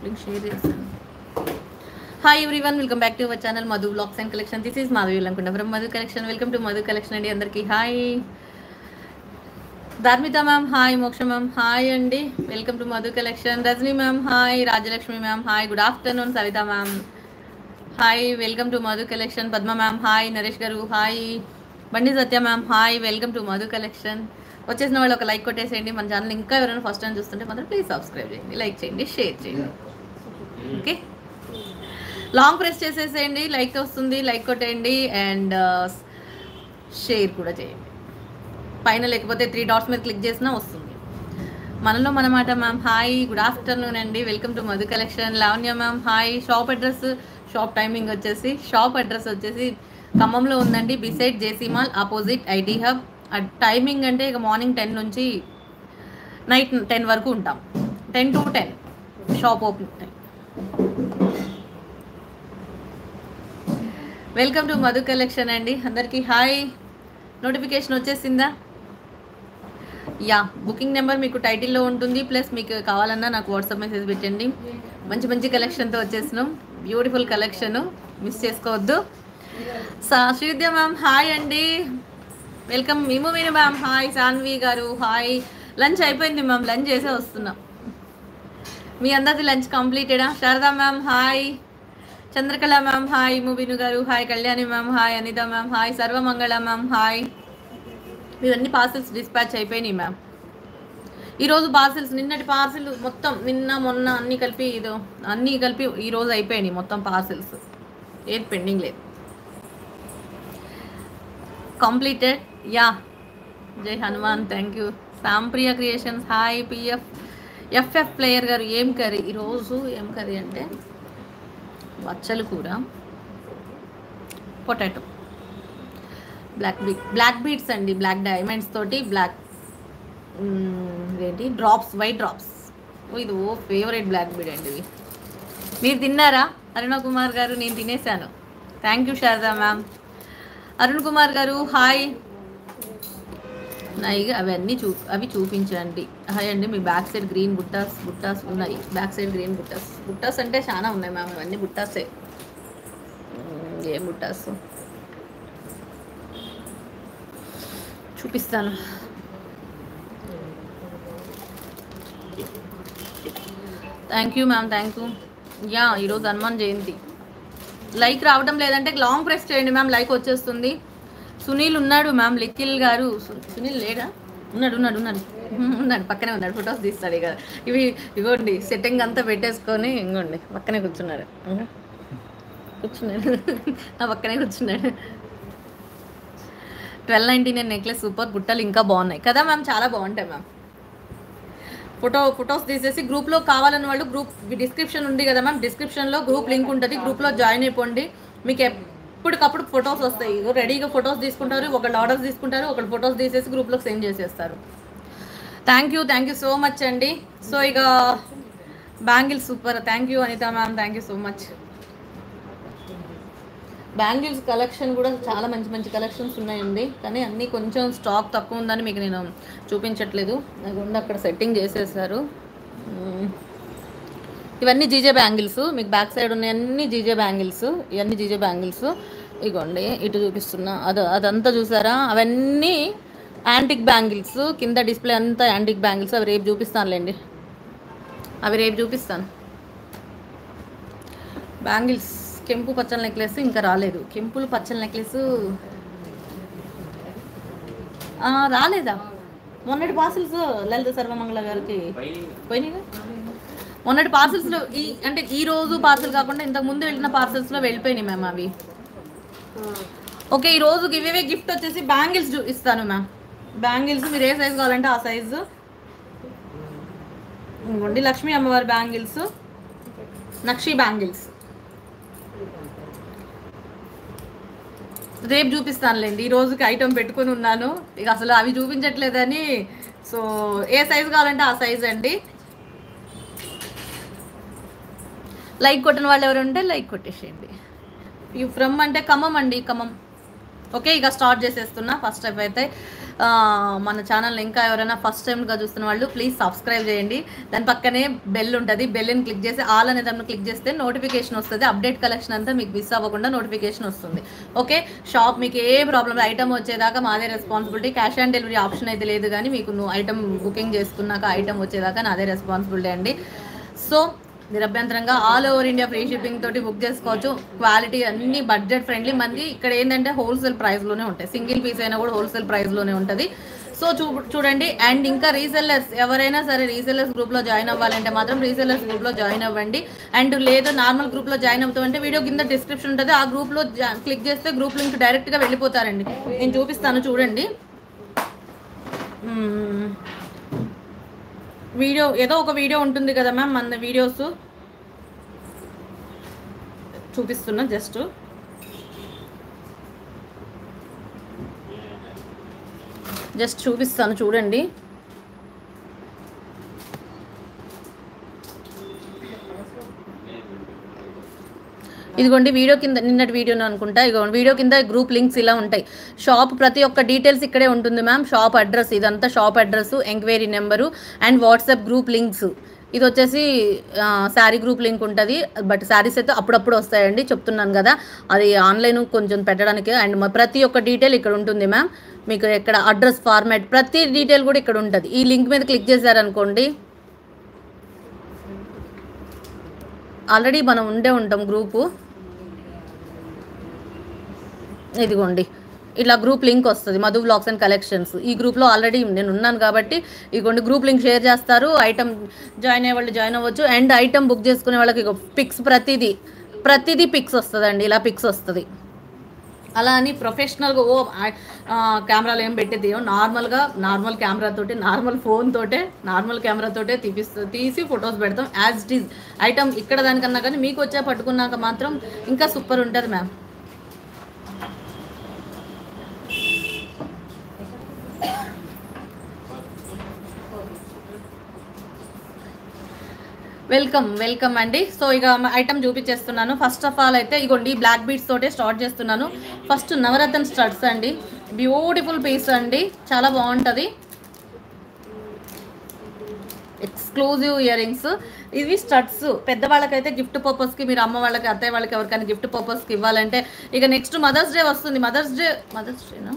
Shopping share చేస్తాను hi everyone welcome back to our channel Madhu blogs and collection this is Madhavi అనుకుంటా from Madhu collection welcome to Madhu collection అండి అందరికీ hi Dharmita ma'am hi Moksha ma'am hi అండి. Welcome to Madhu collection Rajani ma'am hi Rajalakshmi ma'am hi good afternoon Savitha ma'am hi welcome to Madhu collection Padma ma'am hi Naresh garu hi Bandi Satya ma'am hi welcome to Madhu collection వచ్చేసిన వాళ్ళు ఒక like కొట్టేసేయండి. మన channel ఇంకా ఎవరైనా first time చూస్తుంటే మాత్రం please subscribe చేయండి like చేయండి షేర్ చేయండి. ఓకే లాంగ్ ప్రెస్ చేసేసేయండి లైక్ వస్తుంది లైక్ కొట్టేయండి అండ్ షేర్ uh, కూడా చేయండి. పైన లేకపోతే త్రీ డాట్స్ మీద క్లిక్ చేసినా వస్తుంది. మనలో మనమాట మ్యామ్ హాయ్ గుడ్ ఆఫ్టర్నూన్ అండి. Welcome to Madhu collection Lavanya ma'am hi shop address shop timing వచ్చేసి షాప్ అడ్రస్ వచ్చేసి ఖమ్మంలో ఉందండి. Beside JC mall opposite IT hub timing అంటే ఇక మార్నింగ్ టెన్ నుంచి నైట్ టెన్ వరకు ఉంటాం. Ten to ten shop open time welcome to Madhu collection అండి. అందరికీ హాయ్. నోటిఫికేషన్ వచ్చేసిందా? యా బుకింగ్ నెంబర్ మీకు టైటిల్లో ఉంటుంది. ప్లస్ మీకు కావాలన్నా నాకు వాట్సాప్ మెసేజ్ పెట్టండి. మంచి మంచి కలెక్షన్తో వచ్చేసినాం. బ్యూటిఫుల్ కలెక్షన్ మిస్ చేసుకోవద్దు. సా శ్రీవిద్య మ్యామ్ హాయ్ అండి. వెల్కమ్ మేము Meenu ma'am hi Saanvi garu hi lunch అయిపోయింది మ్యామ్ లంచ్ చేసే వస్తున్నాం. మీ అందరిది lunch కంప్లీటెడా? Sharada ma'am hi. Chandrakala ma'am hi. Mubin garu hi. Kalyani ma'am hi. Anitha ma'am hi. Sarvamangala ma'am hi. ఇవన్నీ parcels dispatch అయిపోయినాయి ma'am. ఈరోజు parcels నిన్నటి parcel మొత్తం నిన్న మొన్న అన్నీ కలిపి ఇదో అన్నీ కలిపి ఈరోజు అయిపోయినాయి మొత్తం పార్సిల్స్. ఏది పెండింగ్ లేదు. కంప్లీటెడ్. యా. జై Hanuman. Thank you Sampriya creations. Hi. PF. FF player garu ఏం కర్రీ? ఈరోజు ఏం కర్రీ అంటే వచ్చలు కూర potato. Black beat black beats అండి. బ్లాక్ డైమండ్స్ తోటి బ్లాక్ ఏంటి డ్రాప్స్ వైట్ డ్రాప్స్ ఓ ఇది ఓ ఫేవరెట్ బ్లాక్ బీడ్ అండి ఇవి మీరు తిన్నారా? అరుణ కుమార్ గారు నేను తినేసాను. Thank you Sharada ma'am Arun Kumar గారు హాయ్ ఉన్నాయి. అవన్నీ చూ అవి చూపించండి. హాయ్ అండి మీ బ్యాక్ సైడ్ గ్రీన్ బుట్టాస్ బుట్టాస్ ఉన్నాయి. బ్యాక్ సైడ్ గ్రీన్ బుట్టాస్. బుట్టాస్ అంటే చాలా ఉన్నాయి మ్యామ్. అవన్నీ బుట్టాసే. ఏం బుట్టాస్? చూపిస్తాను. Thank you ma'am thank you. Yeah ఈరోజు హనుమాన్ జయంతి. లైక్ రావడం లేదంటే లాంగ్ ప్రెస్ చేయండి మ్యామ్. లైక్ వచ్చేస్తుంది. సునీల్ ఉన్నాడు మ్యామ్ లిఖిల్ గారు. సునీల్ లేడా? ఉన్నాడు ఉన్నాడు ఉన్నాడు. ఉన్నాడు పక్కనే ఉన్నాడు ఫొటోస్ తీస్తాడు ఇక. ఇవి ఇగోండి సెట్టింగ్ అంతా పెట్టేసుకొని ఇంకోండి పక్కనే కూర్చున్నాడు కూర్చున్నాడు నా పక్కనే కూర్చున్నాడు. Twelve ninety nine necklace super బుట్టలు ఇంకా బాగున్నాయి. కదా మ్యామ్ చాలా బాగుంటాయి మ్యామ్. ఫోటో ఫొటోస్ తీసేసి గ్రూప్లో కావాలని వాళ్ళు గ్రూప్ డిస్క్రిప్షన్ ఉంది కదా మ్యామ్ డిస్క్రిప్షన్లో గ్రూప్ లింక్ ఉంటుంది గ్రూప్లో జాయిన్ అయిపోండి. మీకు ఎప్పటికప్పుడు ఫొటోస్ వస్తాయి. రెడీగా ఫొటోస్ తీసుకుంటారు ఒకళ్ళు ఆర్డర్స్ తీసుకుంటారు ఒకళ్ళు ఫొటోస్ తీసేసి గ్రూప్లోకి సెండ్ చేసేస్తారు. Thank you thank you so much అండి. సో ఇక bangles super thank you Anitha ma'am thank you so much bangles collection కూడా చాలా మంచి మంచి కలెక్షన్స్ ఉన్నాయండి. కానీ అన్నీ కొంచెం స్టాక్ తక్కువ ఉందని మీకు నేను చూపించట్లేదు. నాకు ఉంది అక్కడ సెట్టింగ్ చేసేసారు. ఇవన్నీ జీజే బ్యాంగిల్స్. మీకు బ్యాక్ సైడ్ ఉన్నాయి అన్ని జీజే బ్యాంగిల్స్. ఇవన్నీ జీజే బ్యాంగిల్స్. ఇగోండి ఇటు చూపిస్తున్నా. అదో అదంతా చూసారా? అవన్నీ యాంటిక్ బ్యాంగిల్స్. కింద డిస్ప్లే అంతా యాంటిక్ బ్యాంగిల్స్. అవి రేపు చూపిస్తానులేండి. అవి రేపు చూపిస్తాను. బ్యాంగిల్స్. కెంపు పచ్చల నెక్లెస్ ఇంకా రాలేదు. కెంపులు పచ్చల నెక్లెస్. రాలేదా? మొన్నటి పార్సిల్స్ లలిత సర్వమంగళ గారికి. పోయినాయి మొన్నటి పార్సిల్స్లో ఈ అంటే ఈ రోజు పార్సిల్ కాకుండా ఇంతకు ముందు వెళ్ళిన పార్సిల్స్లో వెళ్ళిపోయినాయి మ్యామ్ అవి. ఓకే ఈ రోజు గివ్ అవే గిఫ్ట్ వచ్చేసి బ్యాంగిల్స్ ఇస్తాను మ్యామ్. బ్యాంగిల్స్ మీరు ఏ సైజ్ కావాలంటే ఆ సైజు. ఇంకోండి లక్ష్మీ అమ్మవారి బ్యాంగిల్స్. నక్షి బ్యాంగిల్స్. రేపు చూపిస్తానులేండి. ఈ రోజుకి ఐటమ్ పెట్టుకుని ఉన్నాను. ఇక అసలు అవి చూపించట్లేదని. సో ఏ సైజ్ కావాలంటే ఆ సైజ్ అండి. లైక్ కొట్టిన వాళ్ళు ఎవరు ఉంటే లైక్ కొట్టేసేయండి. ఈ ఫ్రమ్ అంటే ఖమ్మం అండి ఖమ్మం. ఓకే ఇక స్టార్ట్ చేసేస్తున్నా. ఫస్ట్ టైం అయితే మన ఛానల్ ఇంకా ఎవరైనా ఫస్ట్ టైంగా చూస్తున్న వాళ్ళు ప్లీజ్ సబ్స్క్రైబ్ చేయండి. దాని పక్కనే బెల్ ఉంటుంది. బెల్ని క్లిక్ చేసి ఆల్ అనే దాన్ని క్లిక్ చేస్తే నోటిఫికేషన్ వస్తుంది. అప్డేట్ కలెక్షన్ అంతా మీకు మిస్ అవ్వకుండా నోటిఫికేషన్ వస్తుంది. ఓకే షాప్ మీకు ఏ ప్రాబ్లం ఐటమ్ వచ్చేదాకా మాదే responsibility cash on delivery option అయితే లేదు కానీ మీకు నువ్వు ఐటమ్ బుకింగ్ చేసుకున్నాక ఐటమ్ వచ్చేదాకా నాదే రెస్పాన్సిబిలిటీ అండి. సో నిరభ్యంతరంగా all over India free shipping తోటి బుక్ చేసుకోవచ్చు. క్వాలిటీ అన్ని బడ్జెట్ ఫ్రెండ్లీ మంది ఇక్కడ ఏంటంటే హోల్సేల్ ప్రైస్లోనే ఉంటాయి. సింగిల్ పీస్ అయినా కూడా హోల్సేల్ ప్రైస్లోనే ఉంటుంది. సో చూ చూడండి. అండ్ ఇంకా రీసెల్లర్స్ ఎవరైనా సరే రీసెల్లర్స్ గ్రూప్లో జాయిన్ అవ్వాలంటే మాత్రం రీసెల్లర్స్ గ్రూప్లో జాయిన్ అవ్వండి. అండ్ లేదా నార్మల్ గ్రూప్లో జాయిన్ అవుతామంటే వీడియో కింద డిస్క్రిప్షన్ ఉంటుంది. ఆ గ్రూప్లో క్లిక్ చేస్తే గ్రూప్ లింక్ డైరెక్ట్గా వెళ్ళిపోతారండి. నేను చూపిస్తాను చూడండి. Hmm. వీడియో ఏదో ఒక వీడియో ఉంటుంది కదా మ్యామ్ మన వీడియోస్. చూపిస్తున్నా జస్ట్. జస్ట్ చూపిస్తాను చూడండి. ఇదిగోండి వీడియో కింద నిన్నటి వీడియోను అనుకుంటా. ఇదిగోండి వీడియో కింద గ్రూప్ లింక్స్ ఇలా ఉంటాయి. షాప్ ప్రతి ఒక్క డీటెయిల్స్ ఇక్కడే ఉంటుంది మ్యామ్ షాప్ అడ్రస్ ఇదంతా shop address enquiry number and WhatsApp group links ఇది వచ్చేసి శారీ గ్రూప్ లింక్ ఉంటుంది. బట్ శారీస్ అయితే అప్పుడప్పుడు వస్తాయండి. చెప్తున్నాను కదా. అది ఆన్లైన్ కొంచెం పెట్టడానికి అండ్ ప్రతి ఒక్క డీటెయిల్ ఇక్కడ ఉంటుంది మ్యామ్ మీకు ఇక్కడ అడ్రస్ ఫార్మాట్ ప్రతి డీటెయిల్ కూడా ఇక్కడ ఉంటుంది. ఈ లింక్ మీద క్లిక్ చేశారనుకోండి. ఆల్రెడీ మనం ఉండే ఉంటాం గ్రూపు ఇదిగోండి. ఇట్లా గ్రూప్ లింక్ వస్తుంది మధు బ్లాగ్స్ అండ్ కలెక్షన్స్. ఈ గ్రూప్లో ఆల్రెడీ నేను ఉన్నాను కాబట్టి ఇదిగోండి గ్రూప్ లింక్ షేర్ చేస్తారు. ఐటమ్ జాయిన్ అయ్యే వాళ్ళు జాయిన్ అవ్వచ్చు. అండ్ ఐటమ్ బుక్ చేసుకునే వాళ్ళకి పిక్స్ ప్రతిదీ ప్రతిదీ పిక్స్ వస్తుందండి. ఇలా పిక్స్ వస్తుంది. అలా అని ప్రొఫెషనల్గా ఓ కెమెరాలు ఏం పెట్టేది నార్మల్గా నార్మల్ కెమెరాతోటి నార్మల్ ఫోన్ తోటే నార్మల్ కెమెరా తోటే తీపిస్తూ తీసి ఫొటోస్ పెడతాం. As it is. ఐటమ్ ఇక్కడ దానికన్నా కానీ మీకు వచ్చే పట్టుకున్నాక మాత్రం ఇంకా సూపర్ ఉంటుంది మ్యామ్. వెల్కమ్ వెల్కమ్ అండి సో ఇక ఐటమ్ చూపించేస్తున్నాను. ఫస్ట్ ఆఫ్ ఆల్ అయితే ఇగోండి బ్లాక్ బీట్స్ తోటే స్టార్ట్ చేస్తున్నాను. ఫస్ట్ నవరత్న స్టడ్స్ అండి బ్యూటిఫుల్ పీస్ అండి చాలా బాగుంటుంది. ఎక్స్క్లూజివ్ ఇయర్ రింగ్స్ ఇవి స్టడ్స్ పెద్దవాళ్ళకైతే గిఫ్ట్ పర్పస్కి మీరు అమ్మ వాళ్ళకి అత్తయ్య వాళ్ళకి ఎవరికైనా గిఫ్ట్ పర్పస్కి ఇవ్వాలంటే ఇక నెక్స్ట్ మదర్స్ డే వస్తుంది. మదర్స్ డే మదర్స్ డేనా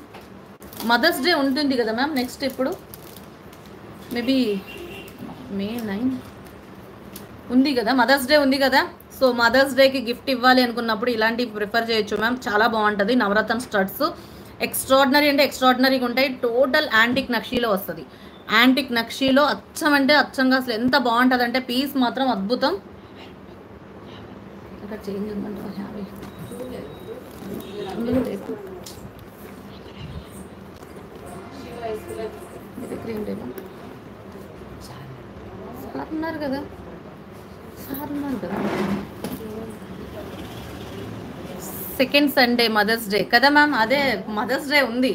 మదర్స్ డే ఉంటుంది కదా మ్యామ్ నెక్స్ట్ ఇప్పుడు మేబీ మే నైన్ ఉంది కదా మదర్స్ డే ఉంది కదా. సో మదర్స్ డేకి గిఫ్ట్ ఇవ్వాలి అనుకున్నప్పుడు ఇలాంటివి ప్రిఫర్ చేయొచ్చు మ్యామ్. చాలా బాగుంటుంది నవరత్న స్టడ్స్ ఎక్స్ట్రాడినరీ అంటే ఎక్స్ట్రాడినరీగా ఉంటాయి. టోటల్ యాంటిక్ నక్షీలో వస్తుంది. యాంటిక్ నక్షీలో అచ్చం అంటే అచ్చంగా అసలు ఎంత బాగుంటుంది అంటే పీస్ మాత్రం అద్భుతం. ఇక్కడ చేంజ్ ఉందంటే హ్యాపీ ఇది క్రీమ్ మీ సార్ ఉన్నారు కదా. సార్ ఉన్నారు కదా. సెకండ్ సండే మదర్స్ డే కదా మ్యామ్? అదే మదర్స్ డే ఉంది.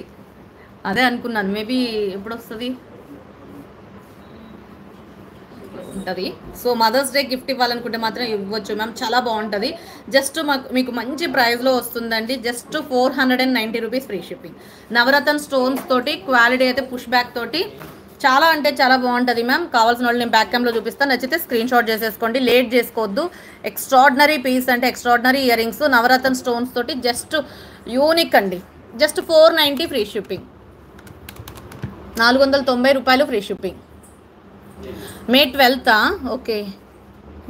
అదే అనుకున్నాను. మేబీ ఎప్పుడు వస్తుంది? ఉంటుంది. సో మదర్స్ డే గిఫ్ట్ ఇవ్వాలనుకుంటే మాత్రం ఇవ్వచ్చు. మ్యామ్ చాలా బాగుంటుంది. జస్ట్ మాకు మీకు మంచి ప్రైస్లో వస్తుందండి. Just four hundred and ninety rupees free shipping navaratna stones తోటి క్వాలిటీ అయితే పుష్ బ్యాక్ తోటి చాలా అంటే చాలా బాగుంటుంది మ్యామ్ కావాల్సిన వాళ్ళు నేను బ్యాక్ క్యామ్లో చూపిస్తాను నచ్చితే స్క్రీన్ షాట్ చేసేసుకోండి. లేట్ చేసుకోవద్దు. ఎక్స్ట్రాడినరీ పీస్ అంటే ఎక్స్ట్రాడినరీ ఇయర్ రింగ్స్ నవరత్న స్టోన్స్ తోటి జస్ట్ యూనిక్ అండి. Just four ninety free shipping నాలుగు వందల తొంభై రూపాయలు ఫ్రీ షిప్పింగ్ మే ట్వెల్తా? ఓకే.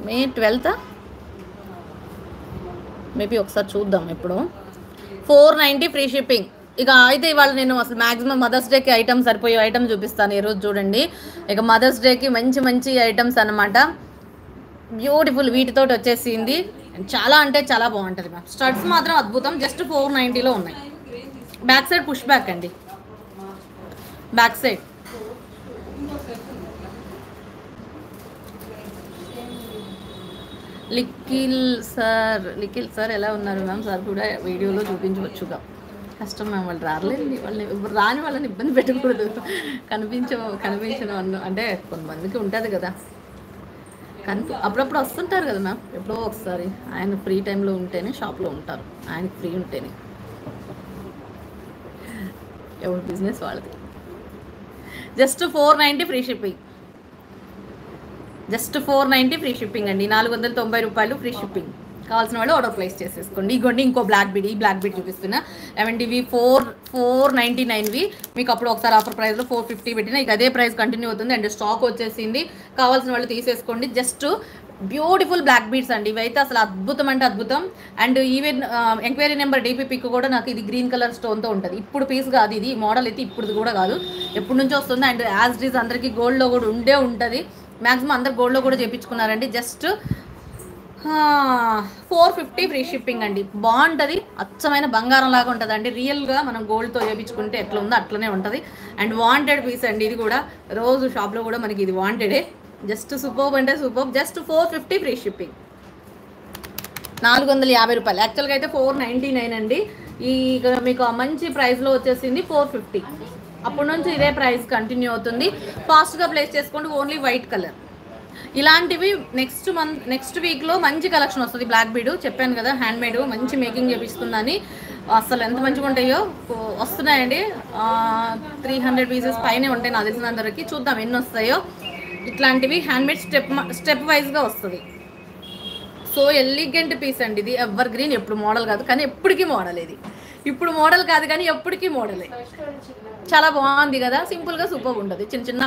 మే ట్వెల్తా? మేబీ ఒకసారి చూద్దాం ఇప్పుడు ఫోర్ నైంటీ ఫ్రీ షిప్పింగ్. ఇక అయితే ఇవాళ నేను అసలు మ్యాక్సిమం మదర్స్ డేకి ఐటమ్స్ సరిపోయే ఐటమ్ చూపిస్తాను ఈరోజు చూడండి. ఇక మదర్స్ డేకి మంచి మంచి ఐటమ్స్ అనమాట బ్యూటిఫుల్ వీటితోటి వచ్చేసింది. చాలా అంటే చాలా బాగుంటుంది మ్యామ్. స్టడ్స్ మాత్రం అద్భుతం. జస్ట్ ఫోర్ నైంటీలో ఉన్నాయి. బ్యాక్ సైడ్ పుష్ బ్యాక్ అండి. Back side. Likhil sir Nikhil sir ఎలా ఉన్నారు మ్యామ్? సార్ కూడా వీడియోలో చూపించవచ్చుగా. కష్టం మ్యామ్ వాళ్ళు రాలేదు వాళ్ళని రాని వాళ్ళని ఇబ్బంది పెట్టకూడదు. కనిపించ కనిపించను అన్న అంటే కొంతమందికి ఉంటుంది కదా. కనిపి అప్పుడప్పుడు వస్తుంటారు కదా మ్యామ్. ఎప్పుడో ఒకసారి. ఆయన ఫ్రీ టైంలో ఉంటేనే షాప్లో ఉంటారు. ఆయనకి ఫ్రీ ఉంటేనే. ఎవరి బిజినెస్ వాళ్ళది. Just four ninety free shipping. Just four ninety free shipping అండి. నాలుగు వందల తొంభై రూపాయలు ఫ్రీ షిప్పింగ్. కావాల్సిన వాళ్ళు ఆర్డర్ ప్లేస్ చేసేసుకోండి. ఇగోండి ఇంకో బ్లాక్ బీడ్. ఈ బ్లాక్ బీడ్ చూపిస్తున్నా. లెవెంటీవి ఫోర్ ఫోర్ నైంటీ నైన్వి. మీకు అప్పుడు ఒకసారి ఆఫర్ ప్రైస్లో ఫోర్ ఫిఫ్టీ పెట్టినా ఇక అదే ప్రైస్ కంటిన్యూ అవుతుంది. అండ్ స్టాక్ వచ్చేసింది. కావాల్సిన వాళ్ళు తీసేసుకోండి. జస్ట్ బ్యూటిఫుల్ బ్లాక్ బీడ్స్ అండి. ఇవైతే అసలు అద్భుతం అంటే అద్భుతం. And even enquiry number DP pic కూడా నాకు ఇది గ్రీన్ కలర్ స్టోన్తో ఉంటుంది. ఇప్పుడు పీస్ కాదు ఇది. మోడల్ అయితే ఇప్పుడు కూడా కాదు. ఎప్పటి నుంచో వస్తుంది. అండ్ యాజ్ ఇట్ అందరికీ గోల్డ్లో కూడా ఉండే ఉంటుంది. మ్యాక్సిమం అందరు గోల్డ్లో కూడా చేయించుకున్నారండి just four fifty free shipping అండి. బాగుంటుంది అచ్చమైన బంగారం లాగా ఉంటుంది అండి రియల్గా మనం గోల్డ్తో చేయించుకుంటే ఎట్లా ఉందో అట్లనే ఉంటుంది. అండ్ వాంటెడ్ పీస్ అండి ఇది కూడా. రోజు షాప్లో కూడా మనకి ఇది వాంటెడే జస్ట్ సూపర్ అంటే super just four fifty free shipping నాలుగు వందల యాభై రూపాయలు. యాక్చువల్గా అయితే ఫోర్ నైంటీ నైన్ అండి. ఈ ఇక్కడ మీకు మంచి ప్రైస్లో వచ్చేసింది ఫోర్ ఫిఫ్టీ అప్పటి నుంచి ఇదే ప్రైస్ కంటిన్యూ అవుతుంది. ఫాస్ట్గా ప్లేస్ చేసుకోండి ఓన్లీ వైట్ కలర్ ఇలాంటివి నెక్స్ట్ మంత్ నెక్స్ట్ వీక్లో మంచి కలెక్షన్ వస్తుంది. బ్లాక్ బీడు చెప్పాను కదా హ్యాండ్ మేడ్ మంచి మేకింగ్ చేపిస్తుందని. అసలు ఎంత మంచిగా ఉంటాయో వస్తున్నాయండి. త్రీ హండ్రెడ్ పీసెస్ పైనే ఉంటాయి నాకు తెలిసినందరికి చూద్దాం ఎన్ని వస్తాయో. ఇట్లాంటివి హ్యాండ్ మేడ్ స్టెప్ స్టెప్ వైజ్గా వస్తుంది. సో ఎలిగెంట్ పీస్ అండి ఇది. ఎవర్ గ్రీన్ ఎప్పుడు మోడల్ కాదు కానీ ఎప్పటికీ మోడల్ ఇది. ఇప్పుడు మోడల్ కాదు కానీ ఎప్పటికీ మోడలే. చాలా బాగుంది కదా. సింపుల్గా సూపర్ ఉంటుంది. చిన్న చిన్న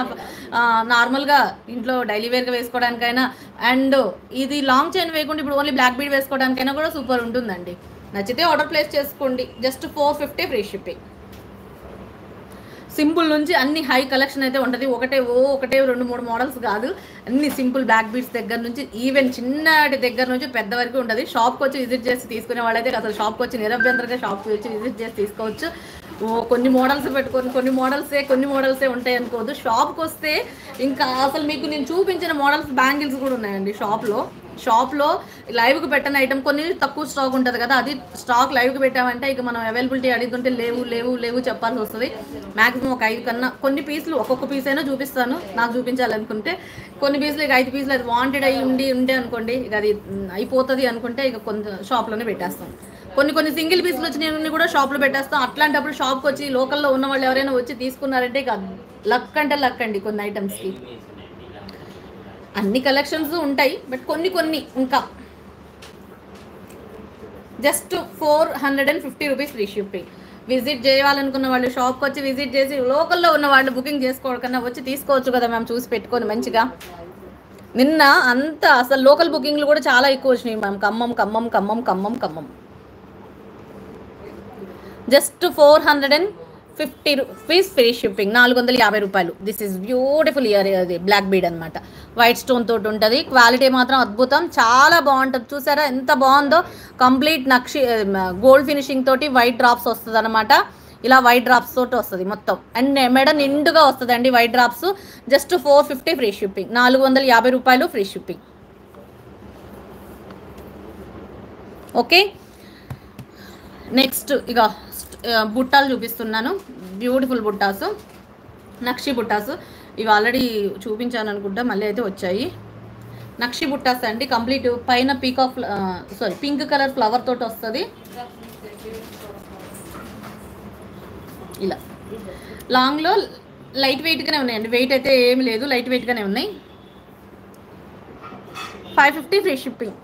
నార్మల్గా ఇంట్లో డైలీ వేర్గా వేసుకోవడానికైనా అండ్ ఇది లాంగ్ చైన్ వేయకుండా ఇప్పుడు ఓన్లీ బ్లాక్ బీడ్ వేసుకోవడానికైనా కూడా సూపర్ ఉంటుందండి. నచ్చితే ఆర్డర్ ప్లేస్ చేసుకోండి. Just four fifty free shipping simple నుంచి అన్ని హై కలెక్షన్ అయితే ఉంటుంది. ఒకటే ఓ ఒకటే రెండు మూడు మోడల్స్ కాదు. అన్ని సింపుల్ బ్లాక్ బీట్స్ దగ్గర నుంచి ఈవెన్ చిన్నటి దగ్గర నుంచి పెద్ద వరకు ఉంటుంది. షాప్కి వచ్చి విజిట్ చేసి తీసుకునే వాళ్ళైతే అసలు షాప్కి వచ్చి నిరభ్యంతరంగా షాప్కి వచ్చి విజిట్ చేసి తీసుకోవచ్చు. కొన్ని మోడల్స్ పెట్టుకొని కొన్ని మోడల్సే కొన్ని మోడల్సే ఉంటాయి అనుకోవద్దు. షాప్కి వస్తే ఇంకా అసలు మీకు నేను చూపించిన మోడల్స్ బ్యాంగిల్స్ కూడా ఉన్నాయండి షాప్లో షాప్లో లైవ్కి పెట్టిన ఐటమ్ కొన్ని తక్కువ స్టాక్ ఉంటుంది కదా అది స్టాక్ లైవ్కి పెట్టామంటే ఇక మనం అవైలబిలిటీ అడుగుతుంటే లేవు లేవు లేవు చెప్పాల్సి వస్తుంది. మ్యాక్సిమం ఒక ఐదు కన్నా కొన్ని పీసులు ఒక్కొక్క పీస్ అయినా చూపిస్తాను. నాకు చూపించాలనుకుంటే కొన్ని పీసులు ఇక ఐదు పీసులు అది వాంటెడ్ అయ్యి ఉండి ఉండే అనుకోండి ఇక అది అయిపోతుంది అనుకుంటే ఇక కొంత షాప్లోనే పెట్టేస్తాం. కొన్ని కొన్ని సింగిల్ పీసులు వచ్చినవి కూడా షాప్లో పెట్టేస్తాం. అట్లాంటప్పుడు షాప్కి వచ్చి లోకల్లో ఉన్న వాళ్ళు ఎవరైనా వచ్చి తీసుకున్నారంటే ఇక లక్ అంటే లక్ అండి కొన్ని ఐటమ్స్కి అన్ని కలెక్షన్స్ ఉంటాయి బట్ కొన్ని కొన్ని ఇంకా. Just four hundred and fifty rupees free shipping visit చేయాలనుకున్న వాళ్ళు షాప్కి వచ్చి విజిట్ చేసి లోకల్లో ఉన్న వాళ్ళు బుకింగ్ చేసుకోవడం వచ్చి తీసుకోవచ్చు కదా మేము చూసి పెట్టుకొని మంచిగా. నిన్న అంత అసలు లోకల్ బుకింగ్లు కూడా చాలా ఎక్కువ వచ్చినాయి ma'am. Khammam Khammam Khammam Khammam Khammam. Just four hundred and fifty rupees free shipping. నాలుగు వందల యాభై రూపాయలు. దిస్ ఇస్ బ్యూటిఫుల్ ఇయర్ అది బ్లాక్ బీడ్ అనమాట వైట్ స్టోన్ తోటి ఉంటుంది. క్వాలిటీ మాత్రం అద్భుతం. చాలా బాగుంటుంది. చూసారా? ఎంత బాగుందో? కంప్లీట్ నక్షి గోల్డ్ ఫినిషింగ్ తోటి వైట్ డ్రాప్స్ వస్తుంది అనమాట ఇలా వైట్ డ్రాప్స్ తోటి వస్తుంది మొత్తం. అండ్ మెడ నిండుగా వస్తుంది అండి white drops just four fifty free shipping నాలుగు వందల యాభై రూపాయలు ఫ్రీ షిప్పింగ్ ఓకే నెక్స్ట్ ఇక బుట్టాలు చూపిస్తున్నాను. బ్యూటిఫుల్ బుట్టాసు. నక్షి బుట్టాసు. ఇవి ఆల్రెడీ చూపించాను అనుకుంటా మళ్ళీ అయితే వచ్చాయి. నక్షి బుట్టాస్ అండి కంప్లీట్ పైన peacock sorry pink colour flower తోటి వస్తుంది. ఇలా. లాంగ్లో లైట్ వెయిట్గానే ఉన్నాయండి. వెయిట్ అయితే ఏమి లేదు లైట్ వెయిట్గానే ఉన్నాయి. ఫైవ్ ఫిఫ్టీ ఫ్రీ షిప్పింగ్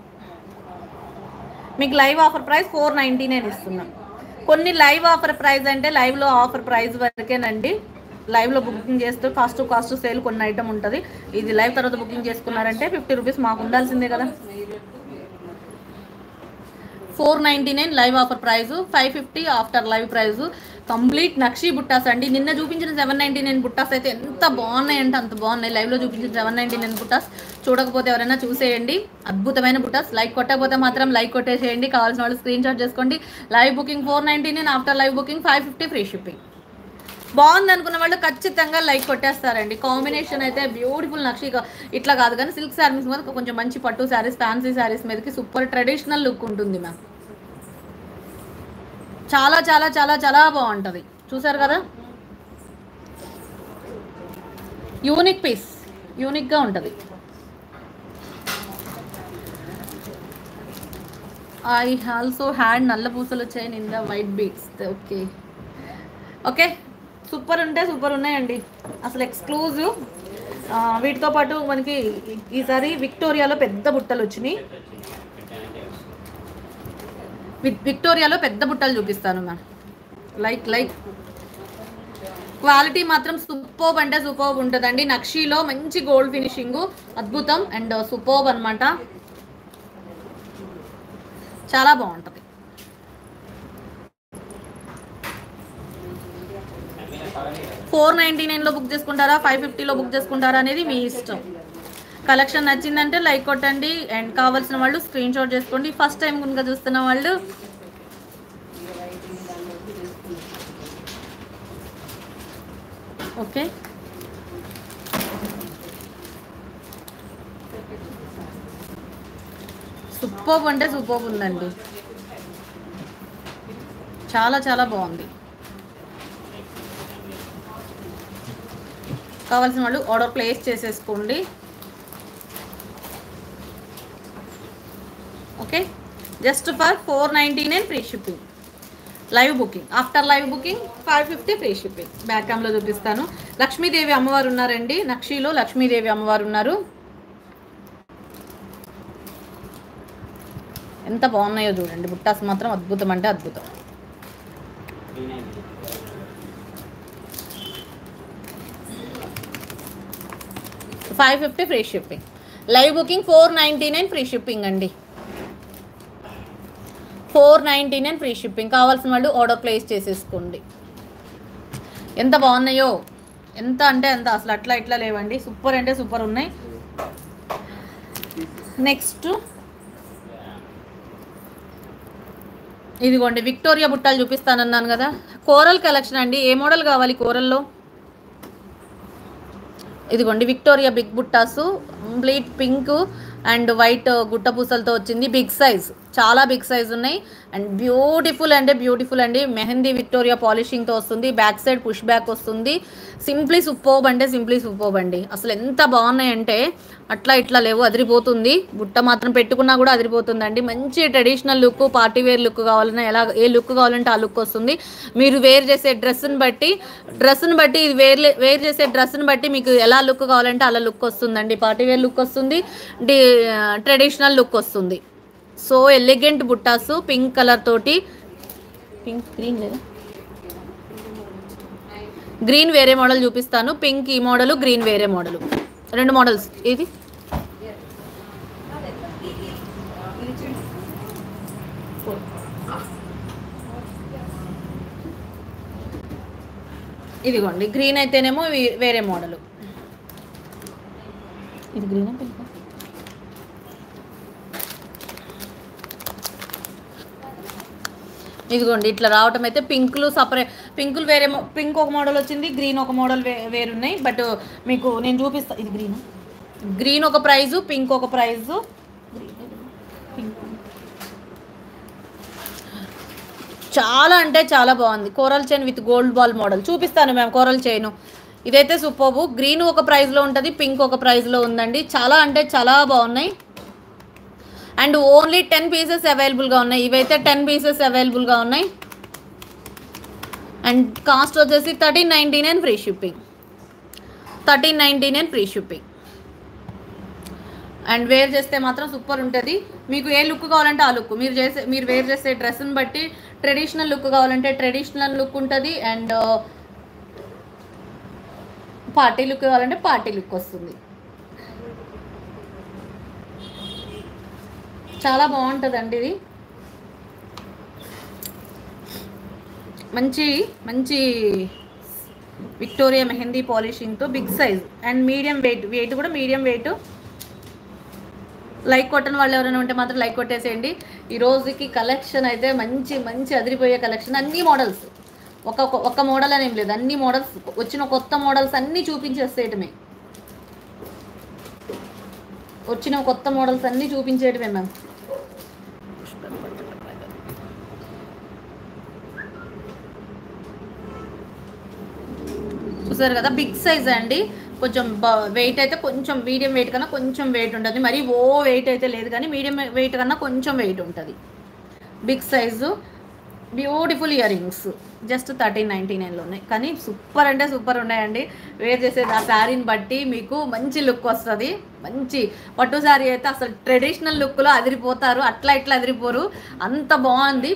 మీకు live offer price four ninety nine ఇస్తున్నాం. కొన్ని లైవ్ ఆఫర్ ప్రైస్ అంటే లైవ్లో ఆఫర్ ప్రైస్ వరకేనండి. లైవ్లో బుకింగ్ చేస్తూ కాస్ట్ టు కాస్ట్ సేల్ కొన్ని ఐటమ్ ఉంటుంది. ఇది లైవ్ తర్వాత బుకింగ్ చేసుకున్నారంటే ఫిఫ్టీ రూపీస్ మాకు ఉండాల్సిందే కదా. Four ninety nine live offer price five fifty after live price complete nakshi బుట్టాస్ అండి. నిన్న చూపించిన సెవెన్ నైంటీ నైన్ బుట్టాస్ అయితే ఎంత బాగున్నాయి అంటే అంత బాగున్నాయి. లైవ్లో చూపించిన సెవెన్ నైంటీ నైన్ బుట్టాస్. చూడకపోతే ఎవరైనా చూసేయండి. అద్భుతమైన బుట్టాస్. లైక్ కొట్టకపోతే మాత్రం లైక్ కొట్టేసేయండి. కావాల్సిన వాళ్ళు స్క్రీన్ షాట్ చేసుకోండి. Live booking four ninety nine after live booking five fifty free shipping బాగుంది అనుకున్న వాళ్ళు ఖచ్చితంగా లైక్ కొట్టేస్తారండి. కాంబినేషన్ అయితే బ్యూటిఫుల్ నక్షి ఇట్లా కాదు కానీ సిల్క్ శారీస్ మీద కొంచెం మంచి పట్టు శారీస్ ఫ్యాన్సీ శారీస్ మీదకి సూపర్ ట్రెడిషనల్ లుక్ ఉంటుంది మ్యామ్ చాలా చాలా చాలా చాలా బాగుంటుంది. చూసారు కదా? యూనిక్ పీస్ యూనిక్గా ఉంటుంది. ఐ ఆల్సో హ్యాడ్ నల్ల పూసలు వచ్చాయి నింద the white beads okay okay super ఉంటే సూపర్ ఉన్నాయండి. అసలు ఎక్స్క్లూజివ్ వీటితో పాటు మనకి ఈసారి విక్టోరియాలో పెద్ద బుట్టలు వచ్చినాయి. విక్టోరియాలో పెద్ద బుట్టలు చూపిస్తాను మ్యామ్ లైక్ లైక్ క్వాలిటీ మాత్రం సూపర్బ్ అంటే సూపర్బ్ ఉంటుందండి. నక్షీలో మంచి గోల్డ్ ఫినిషింగ్ అద్భుతం అండ్ సూపర్బ్ అనమాట చాలా బాగుంటుంది. ఫోర్ నైంటీ నైన్లో బుక్ చేసుకుంటారా? ఫైవ్ ఫిఫ్టీలో బుక్ చేసుకుంటారా అనేది మీ ఇష్టం. కలెక్షన్ నచ్చిందంటే లైక్ కొట్టండి అండ్ కావాల్సిన వాళ్ళు స్క్రీన్ షాట్ చేసుకోండి. ఫస్ట్ టైం కనుక చూస్తున్న వాళ్ళు. ఓకే. సూపర్ అంటే సూపర్ ఉందండి. చాలా చాలా బాగుంది. కావాల్సిన వాళ్ళు ఆర్డర్ ప్లేస్ చేసేసుకోండి. Okay? Just for four ninety nine free shipping live booking after live booking five fifty free shipping back క్యామ్లో చూపిస్తాను. లక్ష్మీదేవి అమ్మవారు ఉన్నారండి. నక్షిలో లక్ష్మీదేవి అమ్మవారు ఉన్నారు. ఎంత బాగున్నాయో చూడండి. బుట్టాస్ మాత్రం అద్భుతం అంటే అద్భుతం. Five fifty free shipping live booking four ninety nine free shipping అండి. Four ninety nine free shipping. కావాల్సిన వాళ్ళు ఆర్డర్ ప్లేస్ చేసేసుకోండి. ఎంత బాగున్నాయో? ఎంత అంటే ఎంత? అసలు అట్లా ఇట్లా లేవండి. సూపర్ అంటే సూపర్ ఉన్నాయి. నెక్స్ట్ ఇదిగోండి విక్టోరియా బుట్టాలు చూపిస్తానన్నాను కదా. కోరల్ కలెక్షన్ అండి. ఏ మోడల్ కావాలి కోరల్లో ఇదిగోండి విక్టోరియా బిగ్ బుట్టాసు బ్లీట్ పింక్ అండ్ వైట్ గుట్ట పూసలతో వచ్చింది బిగ్ సైజ్ చాలా బిగ్ సైజ్ ఉన్నాయి. అండ్ బ్యూటిఫుల్ అంటే బ్యూటిఫుల్ అండి. మెహందీ విక్టోరియా పాలిషింగ్తో వస్తుంది. బ్యాక్ సైడ్ పుష్ బ్యాక్ వస్తుంది. సింప్లీ సుప్పోబ్ అంటే సింప్లీ సుప్పోబ్ అండి. అసలు ఎంత బాగున్నాయంటే అట్లా ఇట్లా లేవు అదిరిపోతుంది. బుట్ట మాత్రం పెట్టుకున్నా కూడా అదిరిపోతుందండి. మంచి traditional look party wear look కావాలన్నా ఎలా ఏ లుక్ కావాలంటే ఆ లుక్ వస్తుంది. మీరు వేర్ చేసే డ్రెస్ని బట్టి డ్రెస్ని బట్టి ఇది వేర్ వేర్ చేసే డ్రెస్ని బట్టి మీకు ఎలా లుక్ కావాలంటే అలా లుక్ వస్తుందండి. పార్టీ వేర్ లుక్ వస్తుంది. ట్రెడిషనల్ లుక్ వస్తుంది. సో ఎలిగెంట్ బుట్టాసు పింక్ కలర్ తోటి. పింక్ గ్రీన్ లేదా? గ్రీన్ వేరే మోడల్ చూపిస్తాను. పింక్ ఈ మోడల్ గ్రీన్ వేరే మోడల్. రెండు మోడల్స్. ఇది ఇదిగోండి గ్రీన్ అయితేనేమో వేరే మోడల్. ఇది గ్రీన్ ఇదిగోండి ఇట్లా రావటం అయితే పింకులు సపరేట్ పింకులు వేరే పింక్ ఒక మోడల్ వచ్చింది గ్రీన్ ఒక మోడల్ వేరున్నాయి బట్ మీకు నేను చూపిస్తా ఇది గ్రీన్? గ్రీన్ ఒక ప్రైజు పింక్ ఒక ప్రైజు. చాలా అంటే చాలా బాగుంది. Coral chain with gold ball model. చూపిస్తాను మ్యామ్ కోరల్ చైన్. ఇదైతే సూపర్బు. గ్రీన్ ఒక ప్రైస్లో ఉంటుంది పింక్ ఒక ప్రైస్లో ఉందండి. చాలా అంటే చాలా బాగున్నాయి. అండ్ ఓన్లీ టెన్ పీసెస్ అవైలబుల్గా ఉన్నాయి. ఇవైతే టెన్ పీసెస్ అవైలబుల్గా ఉన్నాయి. అండ్ కాస్ట్ వచ్చేసి thirteen ninety nine free shipping. Thirteen ninety nine free shipping. And wear చేస్తే మాత్రం సూపర్ ఉంటుంది. మీకు ఏ లుక్ కావాలంటే ఆ లుక్. మీరు చేసే మీరు వేర్ చేసే డ్రెస్ని బట్టి ట్రెడిషనల్ లుక్ కావాలంటే ట్రెడిషనల్ లుక్ ఉంటుంది. అండ్ పార్టీ లుక్ కావాలంటే పార్టీ లుక్ వస్తుంది. చాలా బాగుంటుందండి ఇది. మంచి మంచి Victoria mehndi పాలిషింగ్తో big size and medium weight weight కూడా మీడియం వెయిట్. లైక్ కొట్టని వాళ్ళు ఎవరైనా ఉంటే మాత్రం లైక్ కొట్టేసేయండి. ఈ రోజుకి కలెక్షన్ అయితే మంచి మంచి అదిరిపోయే కలెక్షన్. అన్ని మోడల్స్. ఒక ఒక మోడల్ అనేం లేదు. అన్ని మోడల్స్ వచ్చిన కొత్త మోడల్స్ అన్నీ చూపించేసేయటమే. వచ్చిన కొత్త మోడల్స్ అన్నీ చూపించేయటమే మ్యామ్. చూసారు కదా? బిగ్ సైజ్ అండి. కొంచెం వెయిట్ అయితే కొంచెం మీడియం వెయిట్ కన్నా కొంచెం వెయిట్ ఉంటుంది. మరి ఓ వెయిట్ అయితే లేదు కానీ మీడియం వెయిట్ కన్నా కొంచెం వెయిట్ ఉంటుంది. Big size beautiful ear rings just thirteen ninety నైన్లో ఉన్నాయి. కానీ సూపర్ అంటే సూపర్ ఉన్నాయండి. వేర్ చేసేది ఆ శారీని బట్టి మీకు మంచి లుక్ వస్తుంది. మంచి పట్టు శారీ అయితే అసలు ట్రెడిషనల్ లుక్లో అదిరిపోతారు. అట్లా ఇట్లా అదిరిపోరు. అంత బాగుంది.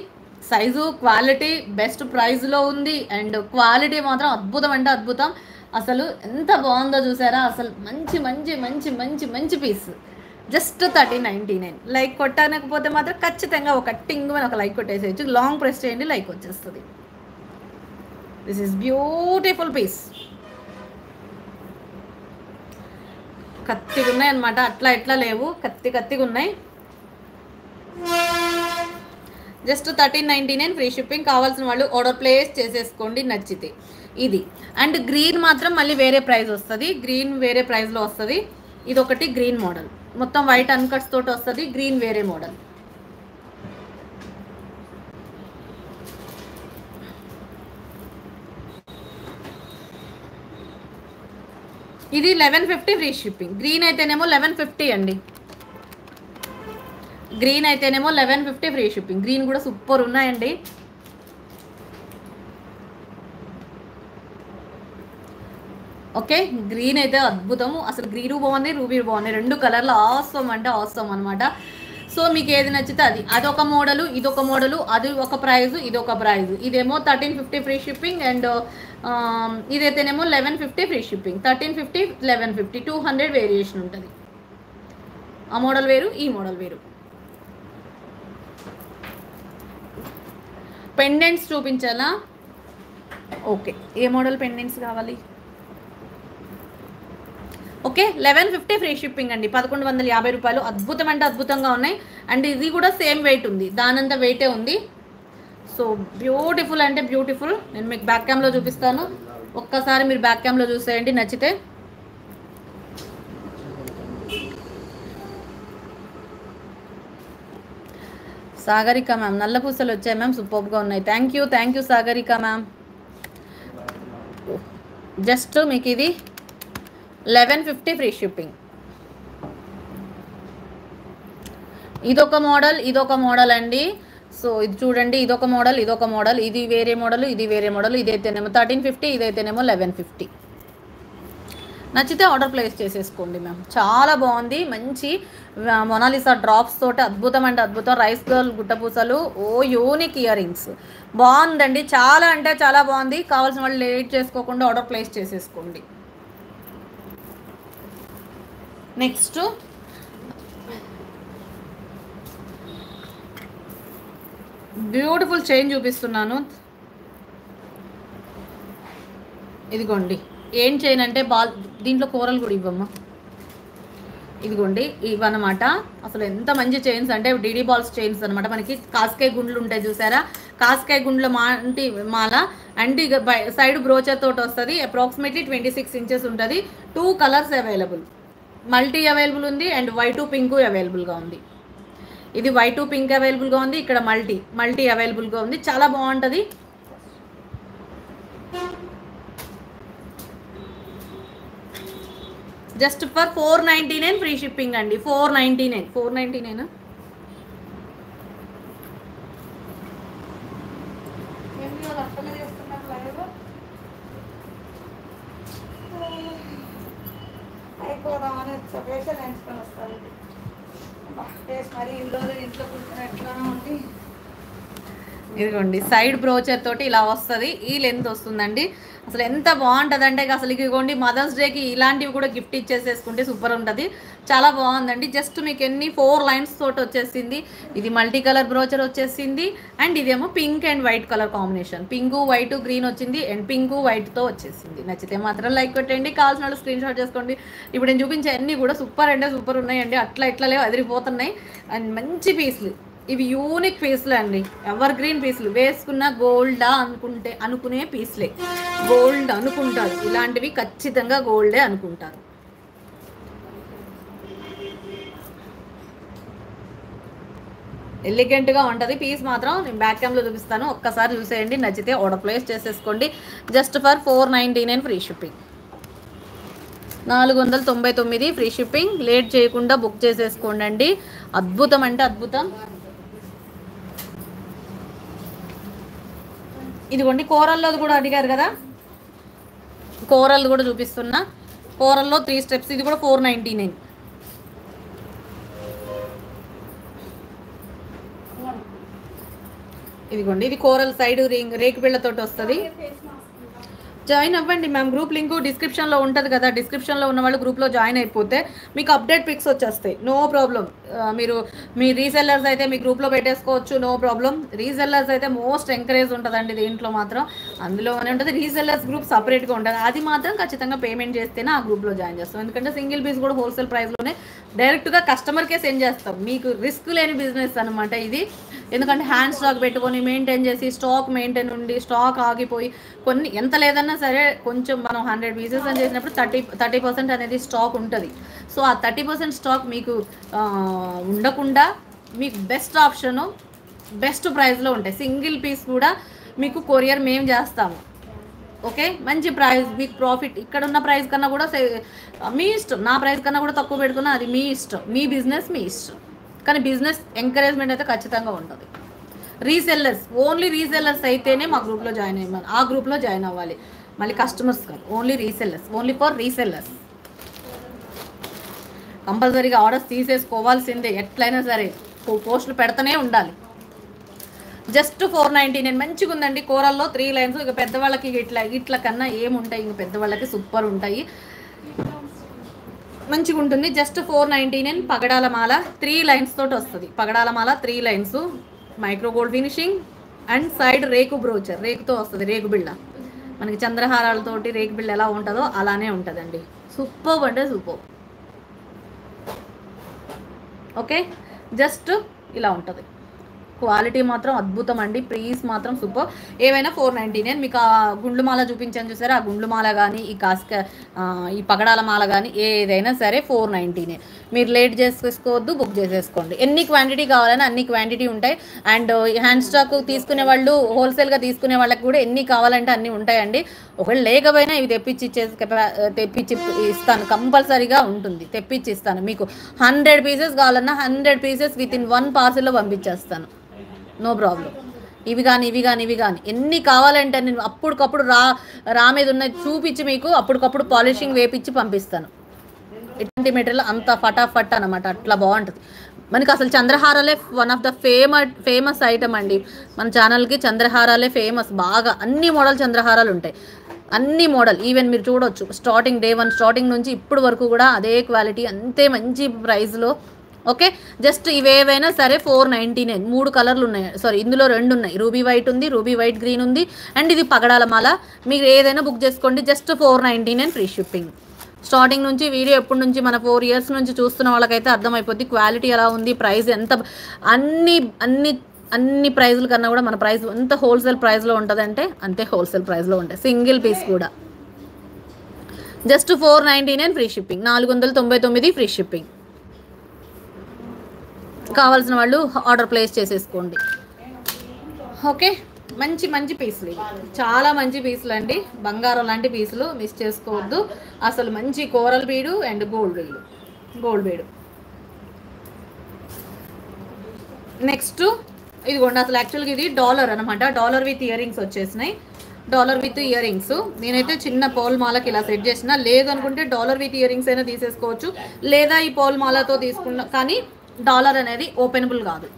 సైజు క్వాలిటీ బెస్ట్ ప్రైస్లో ఉంది. అండ్ క్వాలిటీ మాత్రం అద్భుతం అంటే అద్భుతం. అసలు ఎంత బాగుందో చూసారా? అసలు మంచి మంచి మంచి మంచి మంచి piece. Just thirty ninety nine. Like కొట్టనకపోతే మాత్రం ఖచ్చితంగా ఒక టింగ్ అని ఒక లైక్ కొట్టేసేయచ్చు. లాంగ్ ప్రెస్ చేయండి లైక్ వచ్చేస్తుంది. దిస్ ఈస్ బ్యూటిఫుల్ పీస్ కత్తిగా ఉన్నాయి అనమాట అట్లా ఎట్లా లేవు. కత్తి కత్తిగా ఉన్నాయి just thirteen ninety nine free shipping కావాల్సిన వాళ్ళు ఆర్డర్ ప్లేస్ చేసేసుకోండి నచ్చితే. ఇది. అండ్ గ్రీన్ మాత్రం మళ్ళీ వేరే ప్రైస్ వస్తుంది. గ్రీన్ వేరే ప్రైస్లో వస్తుంది. ఇది ఒకటి గ్రీన్ మోడల్ మొత్తం వైట్ అన్కట్స్ తోటి వస్తుంది గ్రీన్ వేరే మోడల్ ఇది eleven fifty free shipping green అయితేనేమో లెవెన్ ఫిఫ్టీ అండి. గ్రీన్ అయితేనేమో eleven fifty free shipping green కూడా సూపర్ ఉన్నాయండి. ఓకే గ్రీన్ అయితే అద్భుతము. అసలు గ్రీను బాగుంది రూబీ బాగుంది రెండు కలర్లు ఆసం అంటే ఆసం అనమాట సో మీకు ఏది నచ్చితే అది. అదొక మోడలు ఇదొక మోడలు అది ఒక ప్రైజు ఇది ఒక ప్రైజ్ ఇదేమో thirteen fifty free shipping and ఇదైతేనేమో eleven fifty free shipping thirteen fifty eleven fifty two hundred variation ఉంటుంది. ఆ మోడల్ వేరు ఈ మోడల్ వేరు. పెండెంట్స్ చూపించాలా? ఓకే. ఏ మోడల్ పెండెంట్స్ కావాలి? Okay eleven fifty free shipping అండి. పదకొండు వందల యాభై రూపాయలు. అద్భుతం అంటే అద్భుతంగా ఉన్నాయి. అండ్ ఇది కూడా సేమ్ వెయిట్ ఉంది. దానంత వెయిటే ఉంది. సో బ్యూటిఫుల్ అంటే బ్యూటిఫుల్ నేను మీకు బ్యాక్ క్యామ్లో చూపిస్తాను. ఒక్కసారి మీరు బ్యాక్ క్యామ్లో చూసేయండి. నచ్చితే సాగరిక మ్యామ్. నల్ల పూసలు వచ్చాయి మ్యామ్. సూపర్గా ఉన్నాయి. Thank you thank you Sagarika ma'am. Just మీకు ఇది లెవెన్ ఫిఫ్టీ ఫ్రీ షిప్పింగ్ ఇదొక మోడల్ ఇదొక మోడల్ అండి. సో ఇది చూడండి ఇదొక మోడల్ ఇదొక మోడల్ ఇది వేరే మోడల్ ఇది వేరే మోడల్ ఇదైతేనేమో థర్టీన్ ఫిఫ్టీ ఇదైతేనేమో లెవెన్ ఫిఫ్టీ నచ్చితే ఆర్డర్ ప్లేస్ చేసేసుకోండి మ్యామ్ చాలా బాగుంది. మంచి మొనాలిసా డ్రాప్స్ తోటి అద్భుతం అంటే అద్భుతం. రైస్ గర్ల్ గుట్టపూసలు ఓ యూనిక్ ఇయర్ రింగ్స్ బాగుందండి. చాలా అంటే చాలా బాగుంది. కావాల్సిన వాళ్ళు లేట్ చేసుకోకుండా ఆర్డర్ ప్లేస్ చేసేసుకోండి. నెక్స్ట్ బ్యూటిఫుల్ చైన్ చూపిస్తున్నాను. ఇదిగోండి. ఏం చేయనంటే అంటే బాల్ దీంట్లో కూరలు కూడా ఇవ్వమ్మా. ఇదిగోండి ఇవన్నమాట అసలు ఎంత మంచి చైన్స్ అంటే డీడీ బాల్స్ చైన్స్ అనమాట మనకి కాస్కాయ గుండ్లు ఉంటాయి చూసారా? కాస్కాయ గుండ్ల మాంటి మాల అండ్ ఇక సైడ్ బ్రోచర్ తోటి వస్తుంది. అప్రాక్సిమేట్లీ ట్వంటీ సిక్స్ ఇంచెస్ ఉంటుంది. Two colours available multi available ఉంది అండ్ వైట్ పింక్ అవైలబుల్గా ఉంది. ఇది వైట్ పింక్ అవైలబుల్గా ఉంది ఇక్కడ మల్టీ మల్టీ అవైలబుల్గా ఉంది. చాలా బాగుంటుంది. Just for four ninety nine free shipping అండి. Four ninety nine. Four ninety nine? అయిపోదామని వేషాలు ఎంచుకొని వస్తారు టేస్ట్ మరి ఇంట్లో ఇంట్లో కూర్చొని ఎట్లా ఉంది. ఇదిగోండి సైడ్ బ్రోచర్ తోటి ఇలా వస్తుంది. ఈ లెంత్ వస్తుందండి. అసలు ఎంత బాగుంటుంది అంటే అసలు ఇదిగోండి మదర్స్ డేకి ఇలాంటివి కూడా గిఫ్ట్ ఇచ్చేసేసుకుంటే సూపర్ ఉంటుంది. చాలా బాగుందండి. జస్ట్ మీకు ఎన్ని ఫోర్ లైన్స్ తోటి వచ్చేసింది. ఇది మల్టీ కలర్ బ్రోచర్ వచ్చేసింది. అండ్ ఇదేమో pink and white colour combination pink white green వచ్చింది. అండ్ పింక్ వైట్తో వచ్చేసింది. నచ్చితే మాత్రం లైక్ పెట్టండి కావాల్సిన వాళ్ళు స్క్రీన్ షాట్ చేసుకోండి. ఇప్పుడు నేను చూపించే అన్నీ కూడా సూపర్ అంటే సూపర్ ఉన్నాయండి. అట్లా ఇట్లా లేవు అదిరిపోతున్నాయి అండ్ మంచి పీస్లు. ఇవి యూనిక్ పీస్లే అండి. ఎవర్ గ్రీన్ పీసులు వేసుకున్న గోల్డా అనుకుంటే అనుకునే పీస్లే గోల్డ్ అనుకుంటారు. ఇలాంటివి ఖచ్చితంగా గోల్డే అనుకుంటారు. ఎలిగెంట్గా ఉంటుంది. పీస్ మాత్రం నేను బ్యాక్ క్యామ్లో చూపిస్తాను. ఒక్కసారి చూసేయండి. నచ్చితే ఆర్డర్ ప్లేస్ చేసేసుకోండి. Just for four ninety nine free shipping నాలుగు వందల తొంభై తొమ్మిది ఫ్రీ షిప్పింగ్ లేట్ చేయకుండా బుక్ చేసేసుకోండి అద్భుతం అంటే అద్భుతం. ఇదిగోండి కూరల్లో కూడా అడిగారు కదా? కూరలు కూడా చూపిస్తున్నా. కూరల్లో త్రీ స్టెప్స్ ఇది కూడా ఫోర్ నైంటీ నైన్ ఇదిగోండి ఇది కోరల్ సైడ్ రింగ్ రేకు బిళ్ళతోటి వస్తుంది. జాయిన్ అవ్వండి మ్యామ్. గ్రూప్ లింక్ డిస్క్రిప్షన్లో ఉంటుంది కదా. డిస్క్రిప్షన్లో ఉన్న వాళ్ళు గ్రూప్లో జాయిన్ అయిపోతే మీకు అప్డేట్ పిక్స్ వచ్చేస్తాయి. No problem. మీరు మీ రీసెల్లర్స్ అయితే మీ గ్రూప్లో పెట్టేసుకోవచ్చు. No problem. రీసెల్లర్స్ అయితే మోస్ట్ ఎంకరేజ్ ఉంటుందండి దీంట్లో మాత్రం. అందులోనే ఉంటుంది. రీసెల్లర్స్ గ్రూప్ సపరేట్గా ఉంటుంది. అది మాత్రం ఖచ్చితంగా పేమెంట్ చేస్తేనే ఆ గ్రూప్లో జాయిన్ చేస్తాం. ఎందుకంటే సింగిల్ పీస్ కూడా హోల్సేల్ ప్రైస్లోనే డైరెక్ట్గా కస్టమర్కే సెండ్ చేస్తాం. మీకు రిస్క్ లేని బిజినెస్ అనమాట ఇది. ఎందుకంటే హ్యాండ్ స్టాక్ పెట్టుకొని మెయింటైన్ చేసి స్టాక్ మెయింటైన్ ఉండి స్టాక్ ఆగిపోయి కొన్ని ఎంత లేదన్నా సరే కొంచెం మనం హండ్రెడ్ పీసెస్ అని చేసినప్పుడు థర్టీ థర్టీ పర్సెంట్ అనేది స్టాక్ ఉంటుంది. సో ఆ థర్టీ పర్సెంట్ స్టాక్ మీకు ఉండకుండా మీకు బెస్ట్ ఆప్షను బెస్ట్ ప్రైస్లో ఉంటాయి. సింగిల్ పీస్ కూడా మీకు కొరియర్ మేము చేస్తాము. ఓకే? మంచి ప్రైస్ మీకు ప్రాఫిట్. ఇక్కడ ఉన్న ప్రైస్ కన్నా కూడా మీ ఇష్టం. నా ప్రైస్ కన్నా కూడా తక్కువ పెడుతున్నా అది మీ ఇష్టం. మీ బిజినెస్ మీ ఇష్టం. కానీ బిజినెస్ ఎంకరేజ్మెంట్ అయితే ఖచ్చితంగా ఉంటుంది. రీసెల్లర్స్ ఓన్లీ రీసెల్లర్స్ అయితేనే మా గ్రూప్లో జాయిన్ అయ్యాను ఆ గ్రూప్లో జాయిన్ అవ్వాలి. మళ్ళీ కస్టమర్స్ కాదు only resellers only for resellers. కంపల్సరీగా ఆర్డర్స్ తీసేసుకోవాల్సిందే ఎట్లయినా సరే. పోస్టులు పెడతానే ఉండాలి. జస్ట్ ఫోర్ నైంటీ నైన్ మంచిగా ఉందండి. కూరల్లో త్రీ లైన్స్ ఇక పెద్దవాళ్ళకి ఇట్లా ఇట్ల కన్నా ఏముంటాయి? ఇంక పెద్దవాళ్ళకి సూపర్ ఉంటాయి. మంచిగా ఉంటుంది జస్ట్ ఫోర్ నైంటీ నైన్ పగడాల మాల త్రీ లైన్స్ తోటి వస్తుంది. పగడాల మాల three lines micro gold finishing and side రేకు బ్రోచర్. రేకుతో వస్తుంది రేకు బిళ్ళ. మనకి చంద్రహారాలతోటి రేకు బిళ్ళ ఎలా ఉంటుందో అలానే ఉంటుందండి. సూపర్ అంటే సూపర్. ఓకే? జస్ట్ ఇలా ఉంటుంది. క్వాలిటీ మాత్రం అద్భుతం అండి. ప్రీస్ మాత్రం సూపర్. ఏవైనా ఫోర్ నైంటీ నేను మీకు ఆ గుండ్లు మాల చూపించాను చూసారా? ఆ గుండ్లు మాల కానీ ఈ కాస్క ఈ పగడాల మాల కానీ ఏదైనా సరే ఫోర్ నైంటీనే మీరు లేట్ చేసేసుకోవద్దు బుక్ చేసేసుకోండి. ఎన్ని క్వాంటిటీ కావాలన్నా అన్ని క్వాంటిటీ ఉంటాయి. అండ్ హ్యాండ్ స్టాక్ తీసుకునే వాళ్ళు హోల్సేల్గా తీసుకునే వాళ్ళకి కూడా ఎన్ని కావాలంటే అన్నీ ఉంటాయండి. ఒకవేళ లేకపోయినా ఇవి తెప్పించి ఇచ్చే తెప్పించి ఇస్తాను. కంపల్సరీగా ఉంటుంది. తెప్పించి ఇస్తాను. మీకు హండ్రెడ్ పీసెస్ కావాలన్నా hundred pieces with in one పార్సిల్లో పంపించేస్తాను. No problem. ఇవి కానీ ఇవి కానీ ఇవి కానీ ఎన్ని కావాలంటే నేను అప్పటికప్పుడు రా రా మీద ఉన్నది చూపించి మీకు అప్పటికప్పుడు పాలిషింగ్ వేపించి పంపిస్తాను. ఇట్లాంటి మెటీరియల్ అంత ఫటాఫట్ అనమాట అట్లా బాగుంటుంది. మనకి అసలు చంద్రహారాలే one of the famous famous item అండి. మన ఛానల్కి చంద్రహారాలే ఫేమస్ బాగా. అన్ని మోడల్ చంద్రహారాలు ఉంటాయి. అన్ని మోడల్ ఈవెన్ మీరు చూడొచ్చు. స్టార్టింగ్ డే వన్ స్టార్టింగ్ నుంచి ఇప్పుడు వరకు కూడా అదే క్వాలిటీ అంతే మంచి ప్రైస్లో ఓకే? జస్ట్ ఇవేవైనా సరే ఫోర్ నైంటీ నైన్ మూడు కలర్లు ఉన్నాయి. సారీ ఇందులో రెండు ఉన్నాయి. రూబీ వైట్ ఉంది రూబీ వైట్ గ్రీన్ ఉంది అండ్ ఇది పగడాల మాల. మీరు ఏదైనా బుక్ చేసుకోండి. Just four ninety nine free shipping starting నుంచి వీడియో ఎప్పటి నుంచి మన ఫోర్ ఇయర్స్ నుంచి చూస్తున్న వాళ్ళకైతే అర్థమైపోద్ది. క్వాలిటీ ఎలా ఉంది ప్రైస్ ఎంత అన్ని అన్ని అన్ని ప్రైజుల కన్నా కూడా మన ప్రైస్ ఎంత హోల్సేల్ ప్రైస్లో ఉంటుందంటే అంతే హోల్సేల్ ప్రైస్లో ఉంటాయి. సింగిల్ పీస్ కూడా. Just four ninety nine free shipping నాలుగు వందల తొంభై తొమ్మిది ఫ్రీ షిప్పింగ్ కావాల్సిన వాళ్ళు ఆర్డర్ ప్లేస్ చేసేసుకోండి. ఓకే? మంచి మంచి పీసులు ఇవి. చాలా మంచి పీసులు అండి. బంగారం లాంటి పీసులు మిస్ చేసుకోవద్దు. అసలు మంచి కూరల bead and gold bead. Gold bead. Next ఇదిగోండి అసలు యాక్చువల్గా ఇది డాలర్ అనమాట డాలర్ విత్ ఇయర్ రింగ్స్ వచ్చేసినాయి. డాలర్ విత్ ఇయర్ రింగ్స్ నేనైతే చిన్న పోల్ మాలకి ఇలా సెట్ చేసిన. లేదు అనుకుంటే డాలర్ విత్ ఇయర్ రింగ్స్ అయినా తీసేసుకోవచ్చు. లేదా ఈ పోల్ మాలతో తీసుకున్న కానీ డాలర్ అనేది ఓపెనబుల్ కాదు.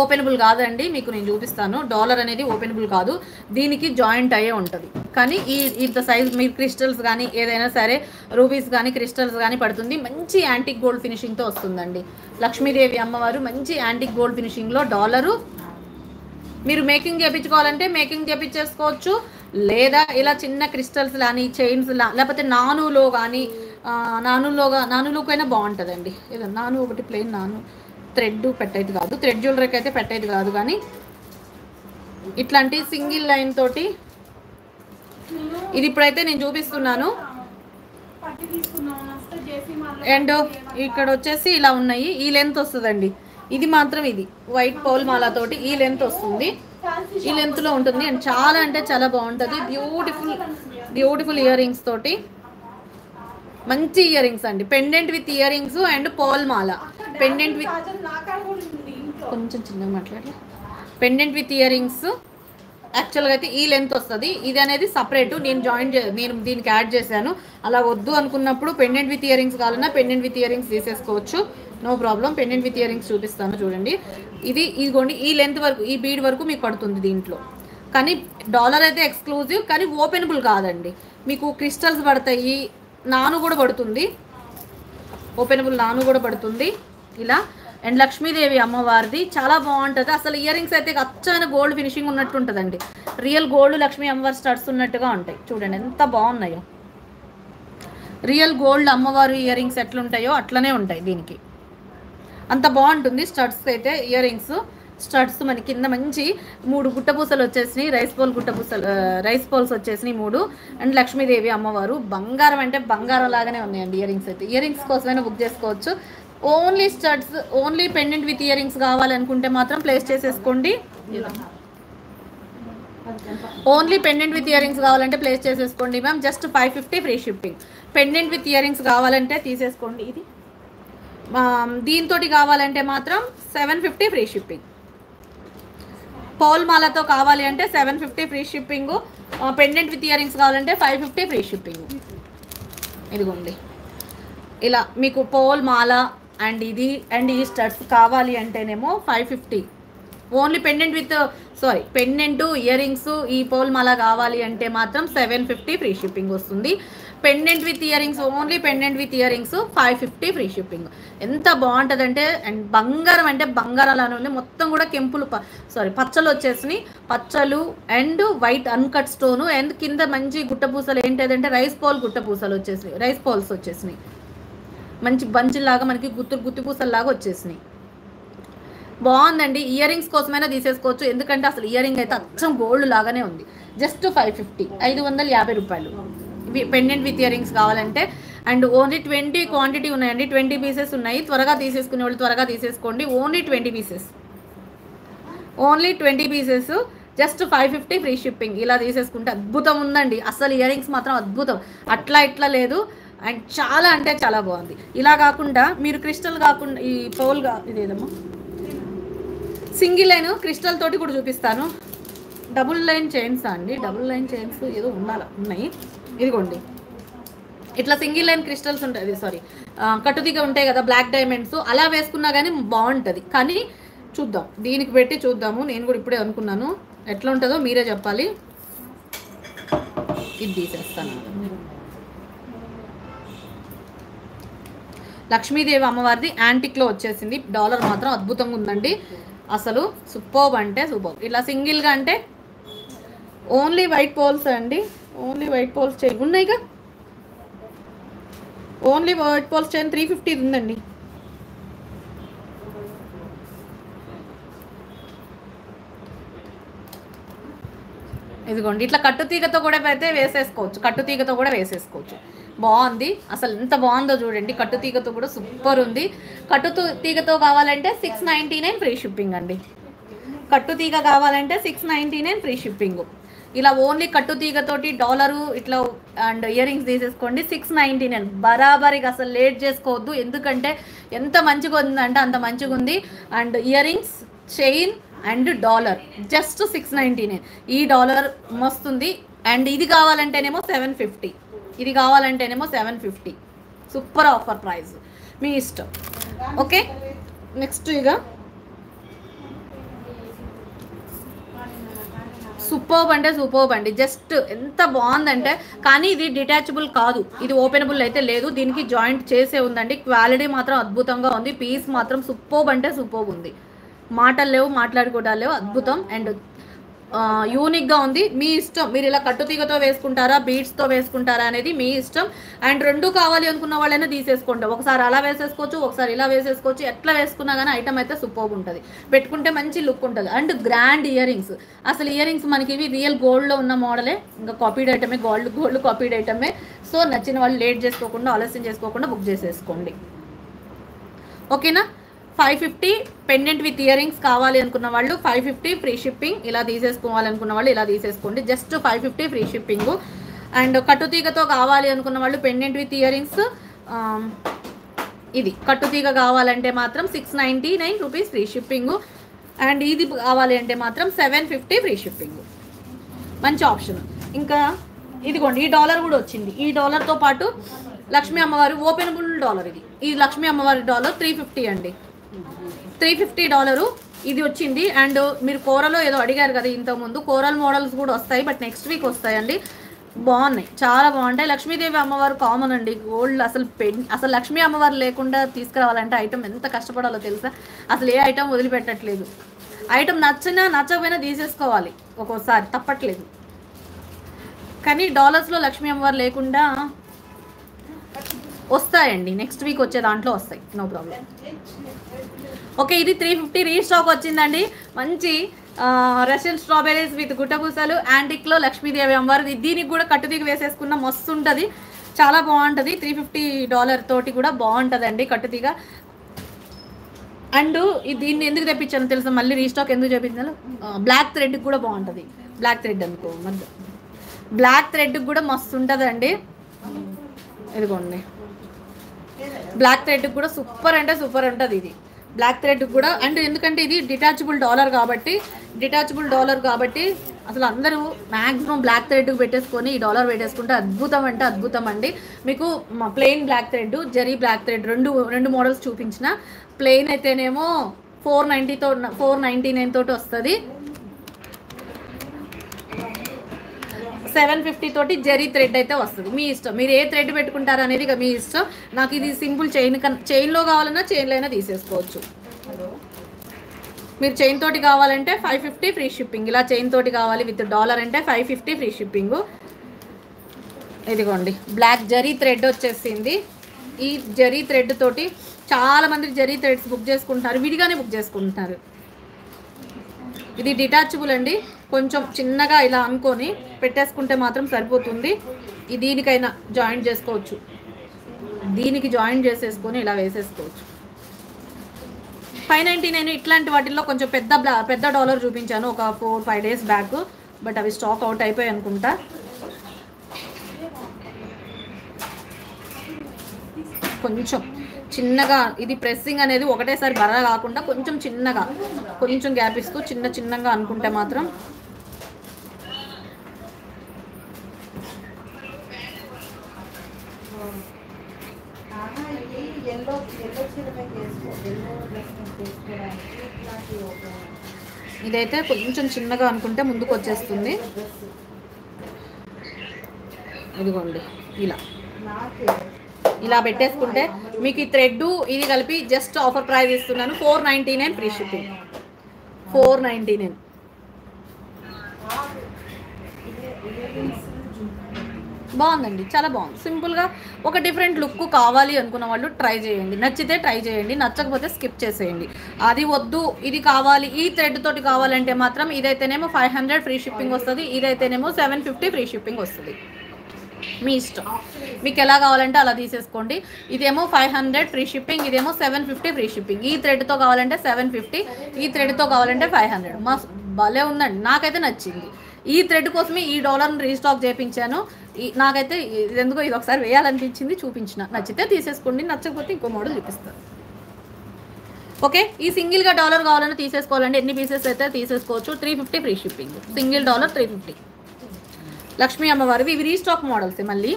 ఓపెనబుల్ కాదండి మీకు నేను చూపిస్తాను. డాలర్ అనేది ఓపెనబుల్ కాదు. దీనికి జాయింట్ అయ్యే ఉంటుంది. కానీ ఈ ఇంత సైజ్ మీరు క్రిస్టల్స్ కానీ ఏదైనా సరే రూబీస్ కానీ క్రిస్టల్స్ కానీ పడుతుంది. మంచి యాంటిక్ గోల్డ్ ఫినిషింగ్తో వస్తుందండి. లక్ష్మీదేవి అమ్మవారు మంచి యాంటిక్ గోల్డ్ ఫినిషింగ్లో డాలరు. మీరు మేకింగ్ చేయించుకోవాలంటే మేకింగ్ చేయించేసుకోవచ్చు లేదా ఇలా చిన్న క్రిస్టల్స్ కానీ చైన్స్ లా లేకపోతే నానులో కానీ నానులోగా నానులోకైనా బాగుంటుందండి. ఏదో నాను ఒకటి ప్లెయిన్ నాను. థ్రెడ్ పెట్టేది కాదు. థ్రెడ్ జ్యువెలరీకి అయితే పెట్టేది కాదు కానీ ఇట్లాంటి సింగిల్ లైన్ తోటి ఇది ఇప్పుడైతే నేను చూపిస్తున్నాను. అండ్ ఇక్కడ వచ్చేసి ఇలా ఉన్నాయి. ఈ లెంత్ వస్తుందండి. ఇది మాత్రం ఇది. వైట్ పౌల్ మాలతోటి ఈ లెంత్ వస్తుంది. ఈ లెంత్లో ఉంటుంది. అండ్ చాలా అంటే చాలా బాగుంటుంది. బ్యూటిఫుల్ బ్యూటిఫుల్ ఇయర్ రింగ్స్ తోటి. మంచి ఇయర్ రింగ్స్ అండి. Pendant with ear rings and pearl Mala pendant with కొంచెం చిన్నగా మాట్లాడలే. పెండెంట్ విత్ ఇయర్ రింగ్స్ యాక్చువల్గా అయితే ఈ లెంత్ వస్తుంది. ఇది అనేది సపరేట్ నేను జాయిన్ చే నేను దీనికి యాడ్ చేశాను. అలా వద్దు అనుకున్నప్పుడు పెండెంట్ విత్ ఇయర్ రింగ్స్ కావాలన్నా పెండెంట్ విత్ ఇయర్ రింగ్స్ తీసేసుకోవచ్చు. No problem pendant with ear rings చూపిస్తాను చూడండి. ఇది ఇదిగోండి ఈ లెంత్ వరకు ఈ బీడ్ వరకు మీకు పడుతుంది దీంట్లో. కానీ డాలర్ అయితే ఎక్స్క్లూజివ్ కానీ ఓపెనబుల్ కాదండి. మీకు క్రిస్టల్స్ పడతాయి నాను కూడా పడుతుంది. ఓపెనబుల్ నాను కూడా పడుతుంది. ఇలా. అండ్ లక్ష్మీదేవి అమ్మవారిది చాలా బాగుంటుంది. అసలు ఇయర్ రింగ్స్ అయితే అచ్చైన గోల్డ్ ఫినిషింగ్ ఉన్నట్టు ఉంటుందండి. రియల్ గోల్డ్ లక్ష్మీ అమ్మవారి స్టడ్స్ ఉన్నట్టుగా ఉంటాయి. చూడండి ఎంత బాగున్నాయో. రియల్ గోల్డ్ అమ్మవారు ఇయర్ రింగ్స్ ఎట్లుంటాయో అట్లనే ఉంటాయి దీనికి. అంత బాగుంటుంది స్టడ్స్ అయితే ఇయర్ రింగ్స్. స్టడ్స్ మన కింద మంచి మూడు గుట్టపూసలు వచ్చేసినాయి. రైస్ పోల్ గుట్టపూసలు రైస్ పోల్స్ వచ్చేసినాయి మూడు. అండ్ లక్ష్మీదేవి అమ్మవారు బంగారం అంటే బంగారం లాగానే ఉన్నాయండి ఇయర్ రింగ్స్ అయితే. ఇయర్ రింగ్స్ కోసమైనా బుక్ చేసుకోవచ్చు. Only studs only pendant with ear rings కావాలనుకుంటే మాత్రం ప్లేస్ చేసేసుకోండి. Only pendant with ear rings కావాలంటే ప్లేస్ చేసేసుకోండి ma'am. Just five fifty free shipping. Pendant with ear rings కావాలంటే తీసేసుకోండి ఇది. దీంతో కావాలంటే మాత్రం seven fifty free shipping. Pearl మాలతో కావాలి అంటే seven fifty free shipping pendant with ear rings కావాలంటే ఫైవ్ ఫిఫ్టీ ఫ్రీ షిప్పింగ్ ఇదిగోండి. ఇలా మీకు పోల్ మాల అండ్ ఇది అండ్ ఈ స్టడ్స్ కావాలి అంటేనేమో five fifty only pendant with sorry pendant ear rings ఈ పోల్ మాల కావాలి అంటే మాత్రం సెవెన్ ఫిఫ్టీ ఫ్రీ షిప్పింగ్ వస్తుంది. Pendant with earrings only pendant with earrings five fifty free shipping ఎంత బాగుంటుందంటే అండ్ బంగారం అంటే బంగారం ఉంది. మొత్తం కూడా కెంపులు సారీ పచ్చలు వచ్చేసినాయి. పచ్చలు and white uncut stone and కింద మంచి గుట్టపూసలు ఏంటంటే రైస్ పోల్ గుట్టపూసలు వచ్చేసినాయి. రైస్ పోల్స్ వచ్చేసినాయి. మంచి బంచులాగా మనకి గుత్తు గుత్తిపూసల్లాగా వచ్చేసినాయి. బాగుందండి. ఇయర్ రింగ్స్ కోసమైనా తీసేసుకోవచ్చు. ఎందుకంటే అసలు ఇయర్ రింగ్ అయితే అచ్చం గోల్డ్ లాగానే ఉంది. జస్ట్ ఫైవ్ ఫిఫ్టీ ఐదు వందల యాభై రూపాయలు. పెండెంట్ విత్ ఇయర్ రింగ్స్ కావాలంటే అండ్ ఓన్లీ ట్వంటీ క్వాంటిటీ ఉన్నాయండి. ట్వంటీ పీసెస్ ఉన్నాయి. త్వరగా తీసేసుకునే వాళ్ళు త్వరగా తీసేసుకోండి. Only twenty pieces only twenty pieces just five fifty free shipping. ఇలా తీసేసుకుంటే అద్భుతం ఉందండి. అసలు ఇయర్ రింగ్స్ మాత్రం అద్భుతం. అట్లా ఇట్లా లేదు. అండ్ చాలా అంటే చాలా బాగుంది. ఇలా కాకుండా మీరు క్రిస్టల్ కాకుండా ఈ పోల్గా ఇదేదమ్మా సింగిల్ లైన్ క్రిస్టల్ తోటి కూడా చూపిస్తాను. డబుల్ లైన్ చైన్స్ అండి. డబుల్ లైన్ చైన్స్ ఏదో ఉండాలి ఉన్నాయి. ఇదిగోండి. ఇట్లా సింగిల్ లైన్ క్రిస్టల్స్ ఉంటుంది సారీ. కట్టుదిగా ఉంటాయి కదా బ్లాక్ డైమండ్స్. అలా వేసుకున్నా కానీ బాగుంటుంది కానీ చూద్దాం. దీనికి పెట్టి చూద్దాము. నేను కూడా ఇప్పుడే అనుకున్నాను. ఎట్లా ఉంటుందో మీరే చెప్పాలి. ఇది తీసేస్తాను. లక్ష్మీదేవి అమ్మవారిది యాంటిక్లో వచ్చేసింది. డాలర్ మాత్రం అద్భుతంగా ఉందండి. అసలు సూపర్బ్ అంటే సూపర్. ఇలా సింగిల్గా అంటే ఓన్లీ వైట్ పోల్స్ అండి. ఓన్లీ వైట్ పోల్స్ చైన్ ఉన్నాయిగా? Only white pearls chain three fifty ఉందండి. ఇదిగోండి ఇట్లా కట్టుతీగతో కూడా అయితే వేసేసుకోవచ్చు. కట్టుతీగతో కూడా వేసేసుకోవచ్చు. బాగుంది. అసలు ఎంత బాగుందో చూడండి. కట్టుతీగతో కూడా సూపర్ ఉంది. కట్టు తీగతో కావాలంటే six ninety nine free shipping అండి. కట్టుతీగ కావాలంటే six ninety nine free shipping ఇలా ఓన్లీ కట్టుతీగతోటి డాలరు ఇట్లా అండ్ ఇయర్ రింగ్స్ తీసేసుకోండి. Six ninety nine. బరాబరిగా అసలు లేట్ చేసుకోవద్దు. ఎందుకంటే ఎంత మంచిగా ఉందంటే అంత మంచిగా ఉంది. And ear rings chain and dollar. Just six ninety nine. ఈ డాలర్ మస్తుంది. అండ్ ఇది కావాలంటేనేమో సెవెన్ ఫిఫ్టీ. ఇది కావాలంటేనేమో seven fifty. Super offer price. మీ ఇష్టం. ఓకే? నెక్స్ట్ ఇక సూపర్బ్ అంటే సూపర్బ్ అండి. జస్ట్ ఎంత బాగుందంటే కానీ ఇది డిటాచబుల్ కాదు. ఇది ఓపెనబుల్ అయితే లేదు. దీనికి జాయింట్ చేసే ఉందండి. క్వాలిటీ మాత్రం అద్భుతంగా ఉంది. పీస్ మాత్రం సూపర్బ్ అంటే సూపర్బ్ ఉంది. మాటలు లేవు మాట్లాడుకోవడాలు లేవు. అద్భుతం. అండ్ యూనిక్గా ఉంది. మీ ఇష్టం మీరు ఇలా కట్టుతీగతో వేసుకుంటారా బీడ్స్తో వేసుకుంటారా అనేది మీ ఇష్టం. అండ్ రెండు కావాలి అనుకున్న వాళ్ళైనా తీసేసుకోండి. ఒకసారి అలా వేసేసుకోవచ్చు ఒకసారి ఇలా వేసేసుకోవచ్చు. ఎట్లా వేసుకున్నా కానీ ఐటమ్ అయితే సూపర్ ఉంటుంది. పెట్టుకుంటే మంచి లుక్ ఉంటుంది. అండ్ గ్రాండ్ ఇయర్ రింగ్స్ అసలు ఇయర్ రింగ్స్ మనకి ఇవి రియల్ గోల్డ్లో ఉన్న మోడలే ఇంకా కాపీడ్ ఐటమే గోల్డ్ గోల్డ్ కాపీడ్ ఐటమే సో నచ్చిన వాళ్ళు లేట్ చేసుకోకుండా ఆలస్యం చేసుకోకుండా బుక్ చేసేసుకోండి. ఓకేనా five fifty pendant with earrings కావాలి అనుకున్న వాళ్ళు ఫైవ్ ఫిఫ్టీ ఫ్రీ షిప్పింగ్ ఇలా తీసేసుకోవాలనుకున్న వాళ్ళు ఇలా తీసేసుకోండి. Just five fifty free shipping and కట్టుతీగతో కావాలి అనుకున్న వాళ్ళు పెండెంట్ విత్ ఇయరింగ్స్ ఇది. కట్టుతీగ కావాలంటే మాత్రం six ninety nine rupees free shipping and ఇది కావాలి అంటే మాత్రం సెవెన్ ఫిఫ్టీ ఫ్రీ షిప్పింగ్ మంచి ఆప్షన్ ఇంకా ఇదిగోండి ఈ డాలర్ కూడా వచ్చింది. ఈ డాలర్తో పాటు లక్ష్మీ అమ్మవారి ఓపెనబుల్ డాలర్ ఇది. ఈ లక్ష్మీ అమ్మవారి డాలర్ త్రీ ఫిఫ్టీ అండి. Three fifty dollar. ఇది వచ్చింది. అండ్ మీరు కూరలో ఏదో అడిగారు కదా ఇంతకుముందు. కూరల్ మోడల్స్ కూడా వస్తాయి బట్ నెక్స్ట్ వీక్ వస్తాయండి. బాగున్నాయి. చాలా బాగుంటాయి. లక్ష్మీదేవి అమ్మవారు కామన్ అండి. గోల్డ్ అసలు పెన్ అసలు లక్ష్మీ అమ్మవారు లేకుండా తీసుకురావాలంటే ఐటమ్ ఎంత కష్టపడాలో తెలుసా? అసలు ఏ ఐటమ్ వదిలిపెట్టట్లేదు. ఐటమ్ నచ్చినా నచ్చకపోయినా తీసేసుకోవాలి. ఒక్కోసారి తప్పట్లేదు. కానీ డాలర్స్లో లక్ష్మీ అమ్మవారు లేకుండా వస్తాయండి. నెక్స్ట్ వీక్ వచ్చే దాంట్లో వస్తాయి. నో ప్రాబ్లం ఓకే ఇది త్రీ ఫిఫ్టీ రీస్టాక్ వచ్చిందండి. మంచి రష్యన్ స్ట్రాబెరీస్ విత్ గుట్టపూసలు యాంటిక్లో లక్ష్మీదేవి అమ్మవారు. దీనికి కూడా కట్టుదిగి వేసేసుకున్న మస్తు ఉంటుంది. చాలా బాగుంటుంది. త్రీ ఫిఫ్టీ డాలర్ తోటి కూడా బాగుంటుందండి కట్టుతీగ అండ్ దీన్ని ఎందుకు తెప్పించాను తెలుసా? మళ్ళీ రీస్టాక్ ఎందుకు చేపించాను బ్లాక్ థ్రెడ్కి కూడా బాగుంటుంది. బ్లాక్ థ్రెడ్ అనుకో మధ్య. బ్లాక్ థ్రెడ్కి కూడా మస్తు ఉంటుందండి. ఇదిగోండి. బ్లాక్ థ్రెడ్ కూడా సూపర్ అంటే సూపర్ ఉంటుంది ఇది. బ్లాక్ థ్రెడ్ కూడా అండ్ ఎందుకంటే ఇది డిటాచబుల్ డాలర్ కాబట్టి డిటాచబుల్ డాలర్ కాబట్టి అసలు అందరూ మ్యాక్సిమం బ్లాక్ థ్రెడ్ పెట్టేసుకొని ఈ డాలర్ పెట్టేసుకుంటే అద్భుతం అంటే అద్భుతం అండి. మీకు plain black thread zari black thread రెండు రెండు మోడల్స్ చూపించిన. ప్లెయిన్ అయితేనేమో ఫోర్ నైంటీతో ఫోర్ నైంటీ నైన్ తోటి వస్తుంది. సెవెన్ ఫిఫ్టీ తోటి జరీ థ్రెడ్ అయితే వస్తుంది. మీ ఇష్టం. మీరు ఏ థ్రెడ్ పెట్టుకుంటారు అనేది ఇక మీ ఇష్టం. నాకు ఇది సింపుల్ చైన్ చైన్లో కావాలన్నా చైన్లో అయినా తీసేసుకోవచ్చు. మీరు చైన్ తోటి కావాలంటే ఫైవ్ ఫిఫ్టీ ఫ్రీ షిప్పింగ్ ఇలా చైన్ తోటి కావాలి విత్ డాలర్ అంటే ఫైవ్ ఫిఫ్టీ ఫ్రీ షిప్పింగ్ ఇదిగోండి. బ్లాక్ జరీ థ్రెడ్ వచ్చేసింది. ఈ జరీ థ్రెడ్ తోటి చాలా మంది జరీ థ్రెడ్స్ బుక్ చేసుకుంటున్నారు విడిగానే బుక్ చేసుకుంటున్నారు ఇది డిటాచబుల్ అండి. కొంచెం చిన్నగా ఇలా అనుకొని పెట్టేసుకుంటే మాత్రం సరిపోతుంది. ఈ దీనికైనా జాయింట్ చేసుకోవచ్చు. దీనికి జాయింట్ చేసేసుకొని ఇలా వేసేసుకోవచ్చు. ఫైవ్ నైంటీ నేను ఇట్లాంటి వాటిల్లో కొంచెం పెద్ద పెద్ద డాలర్ చూపించాను. ఒక four five days back. But అవి స్టాక్ అవుట్ అయిపోయాయి అనుకుంటా. కొంచెం చిన్నగా ఇది ప్రెస్సింగ్ అనేది ఒకటేసారి బర్ర కాకుండా కొంచెం చిన్నగా కొంచెం గ్యాప్ ఇస్తూ చిన్న చిన్నగా అనుకుంటే మాత్రం ఎల్లో ఎల్లో చీరపై ఎల్లో డ్రెస్ ఇట్లాంటి ఒక ఇదైతే కొంచెం చిన్నగా అనుకుంటే ముందుకు వచ్చేస్తుంది. ఇదిగోండి ఇలా. ఇలా పెట్టేసుకుంటే మీకు ఈ థ్రెడ్ ఇది కలిపి జస్ట్ ఆఫర్ ప్రైస్ ఇస్తున్నాను. Four ninety nine free shipping four ninety nine బాగుందండి చాలా బాగుంది. సింపుల్గా ఒక డిఫరెంట్ లుక్ కావాలి అనుకున్న వాళ్ళు ట్రై చేయండి. నచ్చితే ట్రై చేయండి నచ్చకపోతే స్కిప్ చేసేయండి. అది వద్దు ఇది కావాలి ఈ థ్రెడ్ తోటి కావాలంటే మాత్రం ఇదైతేనేమో ఫైవ్ హండ్రెడ్ ఫ్రీ షిప్పింగ్ వస్తుంది ఇదైతేనేమో సెవెన్ ఫిఫ్టీ ఫ్రీ షిప్పింగ్ వస్తుంది. మీ ఇష్టం. మీకు ఎలా కావాలంటే అలా తీసేసుకోండి. ఇదేమో ఫైవ్ హండ్రెడ్ ఫ్రీ షిప్పింగ్ ఇదేమో సెవెన్ ఫిఫ్టీ ఫ్రీ షిప్పింగ్ ఈ థ్రెడ్తో కావాలంటే సెవెన్ ఫిఫ్టీ ఈ థ్రెడ్తో కావాలంటే ఫైవ్ హండ్రెడ్ మా భలే ఉందండి. నాకైతే నచ్చింది. ఈ థ్రెడ్ కోసమే ఈ డాలర్ని రీస్టాక్ చేయించాను ఈ నాకైతే ఇది ఎందుకో ఇది ఒకసారి వేయాలనిపించింది చూపించిన. నచ్చితే తీసేసుకోండి నచ్చకపోతే ఇంకో మోడల్ చూపిస్తాను ఓకే? ఈ సింగిల్గా డాలర్ కావాలని తీసేసుకోవాలండి. ఎన్ని పీసెస్ అయితే తీసేసుకోవచ్చు. Three fifty free shipping single dollar three fifty Lakshmi అమ్మవారివి. ఇవి రీస్టాక్ మోడల్స్ మళ్ళీ.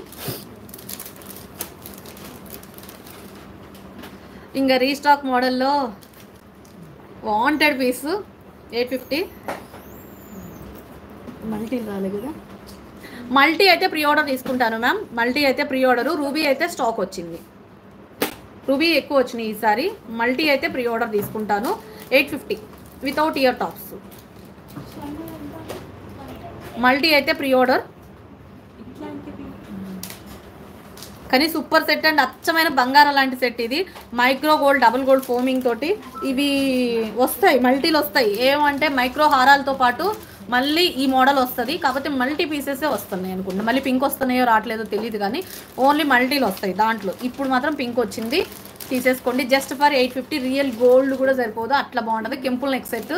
ఇంకా రీస్టాక్ మోడల్లో wanted piece eight fifty multi రాలే కదా. మల్టీ అయితే ప్రీ ఆర్డర్ తీసుకుంటాను మ్యామ్. మల్టీ అయితే ప్రీ ఆర్డరు రూబీ అయితే స్టాక్ వచ్చింది. రూబీ ఎక్కువ వచ్చినాయి ఈసారి మల్టీ అయితే ప్రీ ఆర్డర్ తీసుకుంటాను. Eight fifty without ear tops. Multi అయితే ప్రీ ఆర్డర్ కానీ సూపర్ సెట్ అండ్ అచ్చమైన బంగారం లాంటి సెట్ ఇది. Micro gold double gold forming తోటి ఇవి వస్తాయి మల్టీలు వస్తాయి. ఏమంటే మైక్రో హారాలతో పాటు మళ్ళీ ఈ మోడల్ వస్తుంది కాకపోతే మల్టీ పీసెసే వస్తున్నాయి అనుకుంటా. మళ్ళీ పింక్ వస్తున్నాయో రావట్లేదో తెలియదు కానీ ఓన్లీ మల్టీలు వస్తాయి దాంట్లో. ఇప్పుడు మాత్రం పింక్ వచ్చింది. తీసేసుకోండి. Just for eight fifty real gold కూడా సరిపోదు. అట్లా బాగుంటుంది. కెంపుల్ నెక్ సెట్.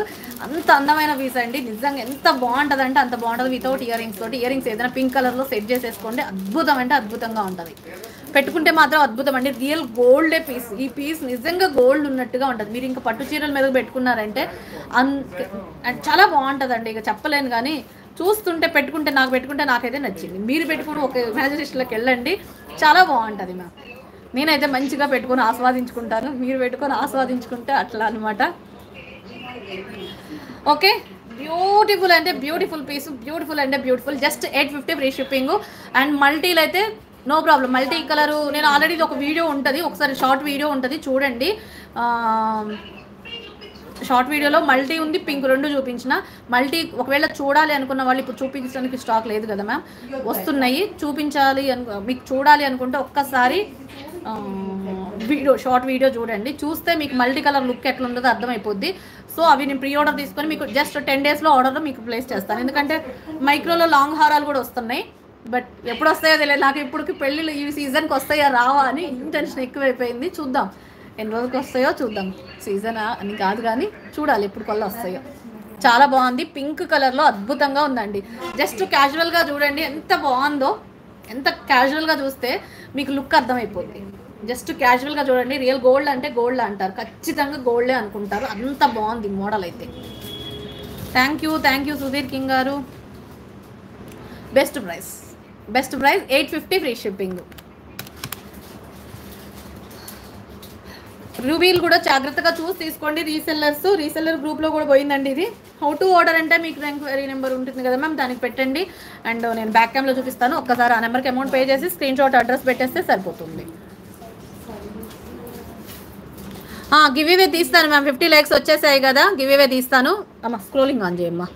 అంత అందమైన పీస్ అండి. నిజంగా ఎంత బాగుంటుంది అంటే అంత బాగుంటుంది. వితౌట్ ఇయర్ రింగ్స్ తోటి. ఇయర్ రింగ్స్ ఏదైనా పింక్ కలర్లో సెట్ చేసేసుకోండి. అద్భుతం అంటే అద్భుతంగా ఉంటుంది. పెట్టుకుంటే మాత్రం అద్భుతం అండి. రియల్ గోల్డే పీస్. ఈ పీస్ నిజంగా గోల్డ్ ఉన్నట్టుగా ఉంటుంది. మీరు ఇంకా పట్టు చీరల మీద పెట్టుకున్నారంటే అన్ చాలా బాగుంటుంది ఇక చెప్పలేను కానీ చూస్తుంటే పెట్టుకుంటే నాకు పెట్టుకుంటే నాకైతే నచ్చింది. మీరు పెట్టుకుని ఒక ఇమాజినేషన్లోకి వెళ్ళండి. చాలా బాగుంటుంది మ్యామ్. నేనైతే మంచిగా పెట్టుకొని ఆస్వాదించుకుంటాను. మీరు పెట్టుకొని ఆస్వాదించుకుంటే అట్లా అనమాట ఓకే? బ్యూటిఫుల్ అంటే బ్యూటిఫుల్ పీస్. బ్యూటిఫుల్ అంటే beautiful. Just eight fifty free shipping. And మల్టీలు అయితే నో ప్రాబ్లం మల్టీ కలరు నేను ఆల్రెడీ ఒక వీడియో ఉంటుంది. ఒకసారి షార్ట్ వీడియో ఉంటుంది. చూడండి. షార్ట్ వీడియోలో మల్టీ ఉంది పింక్ రెండు చూపించిన. మల్టీ ఒకవేళ చూడాలి అనుకున్న వాళ్ళు ఇప్పుడు చూపించడానికి స్టాక్ లేదు కదా మ్యామ్ వస్తున్నాయి. చూపించాలి అను మీకు చూడాలి అనుకుంటే ఒక్కసారి వీడియో షార్ట్ వీడియో చూడండి. చూస్తే మీకు మల్టీ కలర్ లుక్ ఎట్లా ఉంటుందో అర్థమైపోద్ది. సో అవి నేను ప్రీ ఆర్డర్ తీసుకొని మీకు జస్ట్ టెన్ డేస్లో ఆర్డర్ మీకు ప్లేస్ చేస్తాను. ఎందుకంటే మైక్రోలో లాంగ్ హారాలు కూడా వస్తున్నాయి. బట్ ఎప్పుడు వస్తాయో తెలియదు. నాకు ఇప్పటికి పెళ్ళిళ్ళు ఈ సీజన్కి వస్తాయా రావా అని ఇంటెన్షన్ ఎక్కువైపోయింది. చూద్దాం. ఎన్ని రోజులకి వస్తాయో చూద్దాం. సీజన్ అని కాదు కానీ చూడాలి ఎప్పుడు కొల్ల వస్తాయో. చాలా బాగుంది. పింక్ కలర్లో అద్భుతంగా ఉందండి. జస్ట్ క్యాజువల్గా చూడండి ఎంత బాగుందో. ఎంత క్యాజువల్గా చూస్తే మీకు లుక్ అర్థమైపోతుంది జస్ట్ క్యాజువల్గా చూడండి. రియల్ గోల్డ్ అంటే గోల్డ్ అంటారు. ఖచ్చితంగా గోల్డే అనుకుంటారు. అంత బాగుంది మోడల్ అయితే. Thank you. Thank you Sudheer king గారు. Best price. Best price eight fifty free shipping. రూబీలు కూడా జాగ్రత్తగా చూసి తీసుకోండి. రీసెల్లర్స్ రీసెల్లర్ గ్రూప్లో కూడా పోయిందండి ఇది. హౌ టు ఆర్డర్ అంటే మీకు ఎంక్వైరీ నెంబర్ ఉంటుంది కదా మ్యామ్ దానికి పెట్టండి. అండ్ నేను బ్యాక్ క్యామ్లో చూపిస్తాను. ఒక్కసారి ఆ నెంబర్కి అమౌంట్ పే చేసి స్క్రీన్ షాట్ అడ్రస్ పెట్టేస్తే సరిపోతుంది. గివ్ ఇవే తీస్తాను మ్యామ్ ఫిఫ్టీ ల్యాక్స్ వచ్చేసాయి కదా గివ్ ఇవే తీస్తాను. అమ్మ స్క్రోలింగ్ ఆన్ చేయమ్మా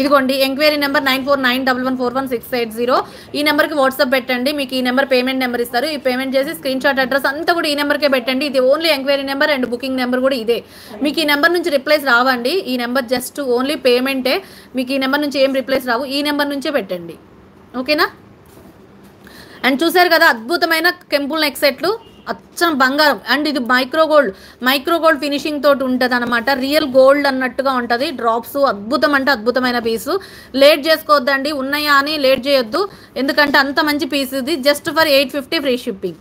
ఇదిగోండి enquiry number nine four nine double one four one six eight zero. ఈ నెంబర్కి వాట్సాప్ పెట్టండి మీకు ఈ నెంబర్ పేమెంట్ నెంబర్ ఇస్తారు. ఈ పేమెంట్ చేసి స్క్రీన్ షాట్ అడ్రస్ అంతా కూడా ఈ నెంబర్కే పెట్టండి. ఇది only enquiry number and booking number కూడా ఇదే. మీకు ఈ నెంబర్ నుంచి రిప్లైస్ రావండి. ఈ నెంబర్ జస్ట్ ఓన్లీ పేమెంటే. మీకు ఈ నెంబర్ నుంచి ఏం రిప్లైస్ రావు ఈ నెంబర్ నుంచే పెట్టండి. ఓకేనా? అండ్ చూసారు కదా అద్భుతమైన కెంపుల్ నెక్ సెట్లు. అచ్చం బంగారం. అండ్ ఇది micro gold. Micro gold finishing తోటి ఉంటుంది అనమాట రియల్ గోల్డ్ అన్నట్టుగా ఉంటుంది. డ్రాప్స్ అద్భుతం అంటే అద్భుతమైన పీసు. లేట్ చేసుకోవద్దండి. ఉన్నాయా అని లేట్ చేయొద్దు. ఎందుకంటే అంత మంచి పీస్ ఇది. Just for eight fifty free shipping.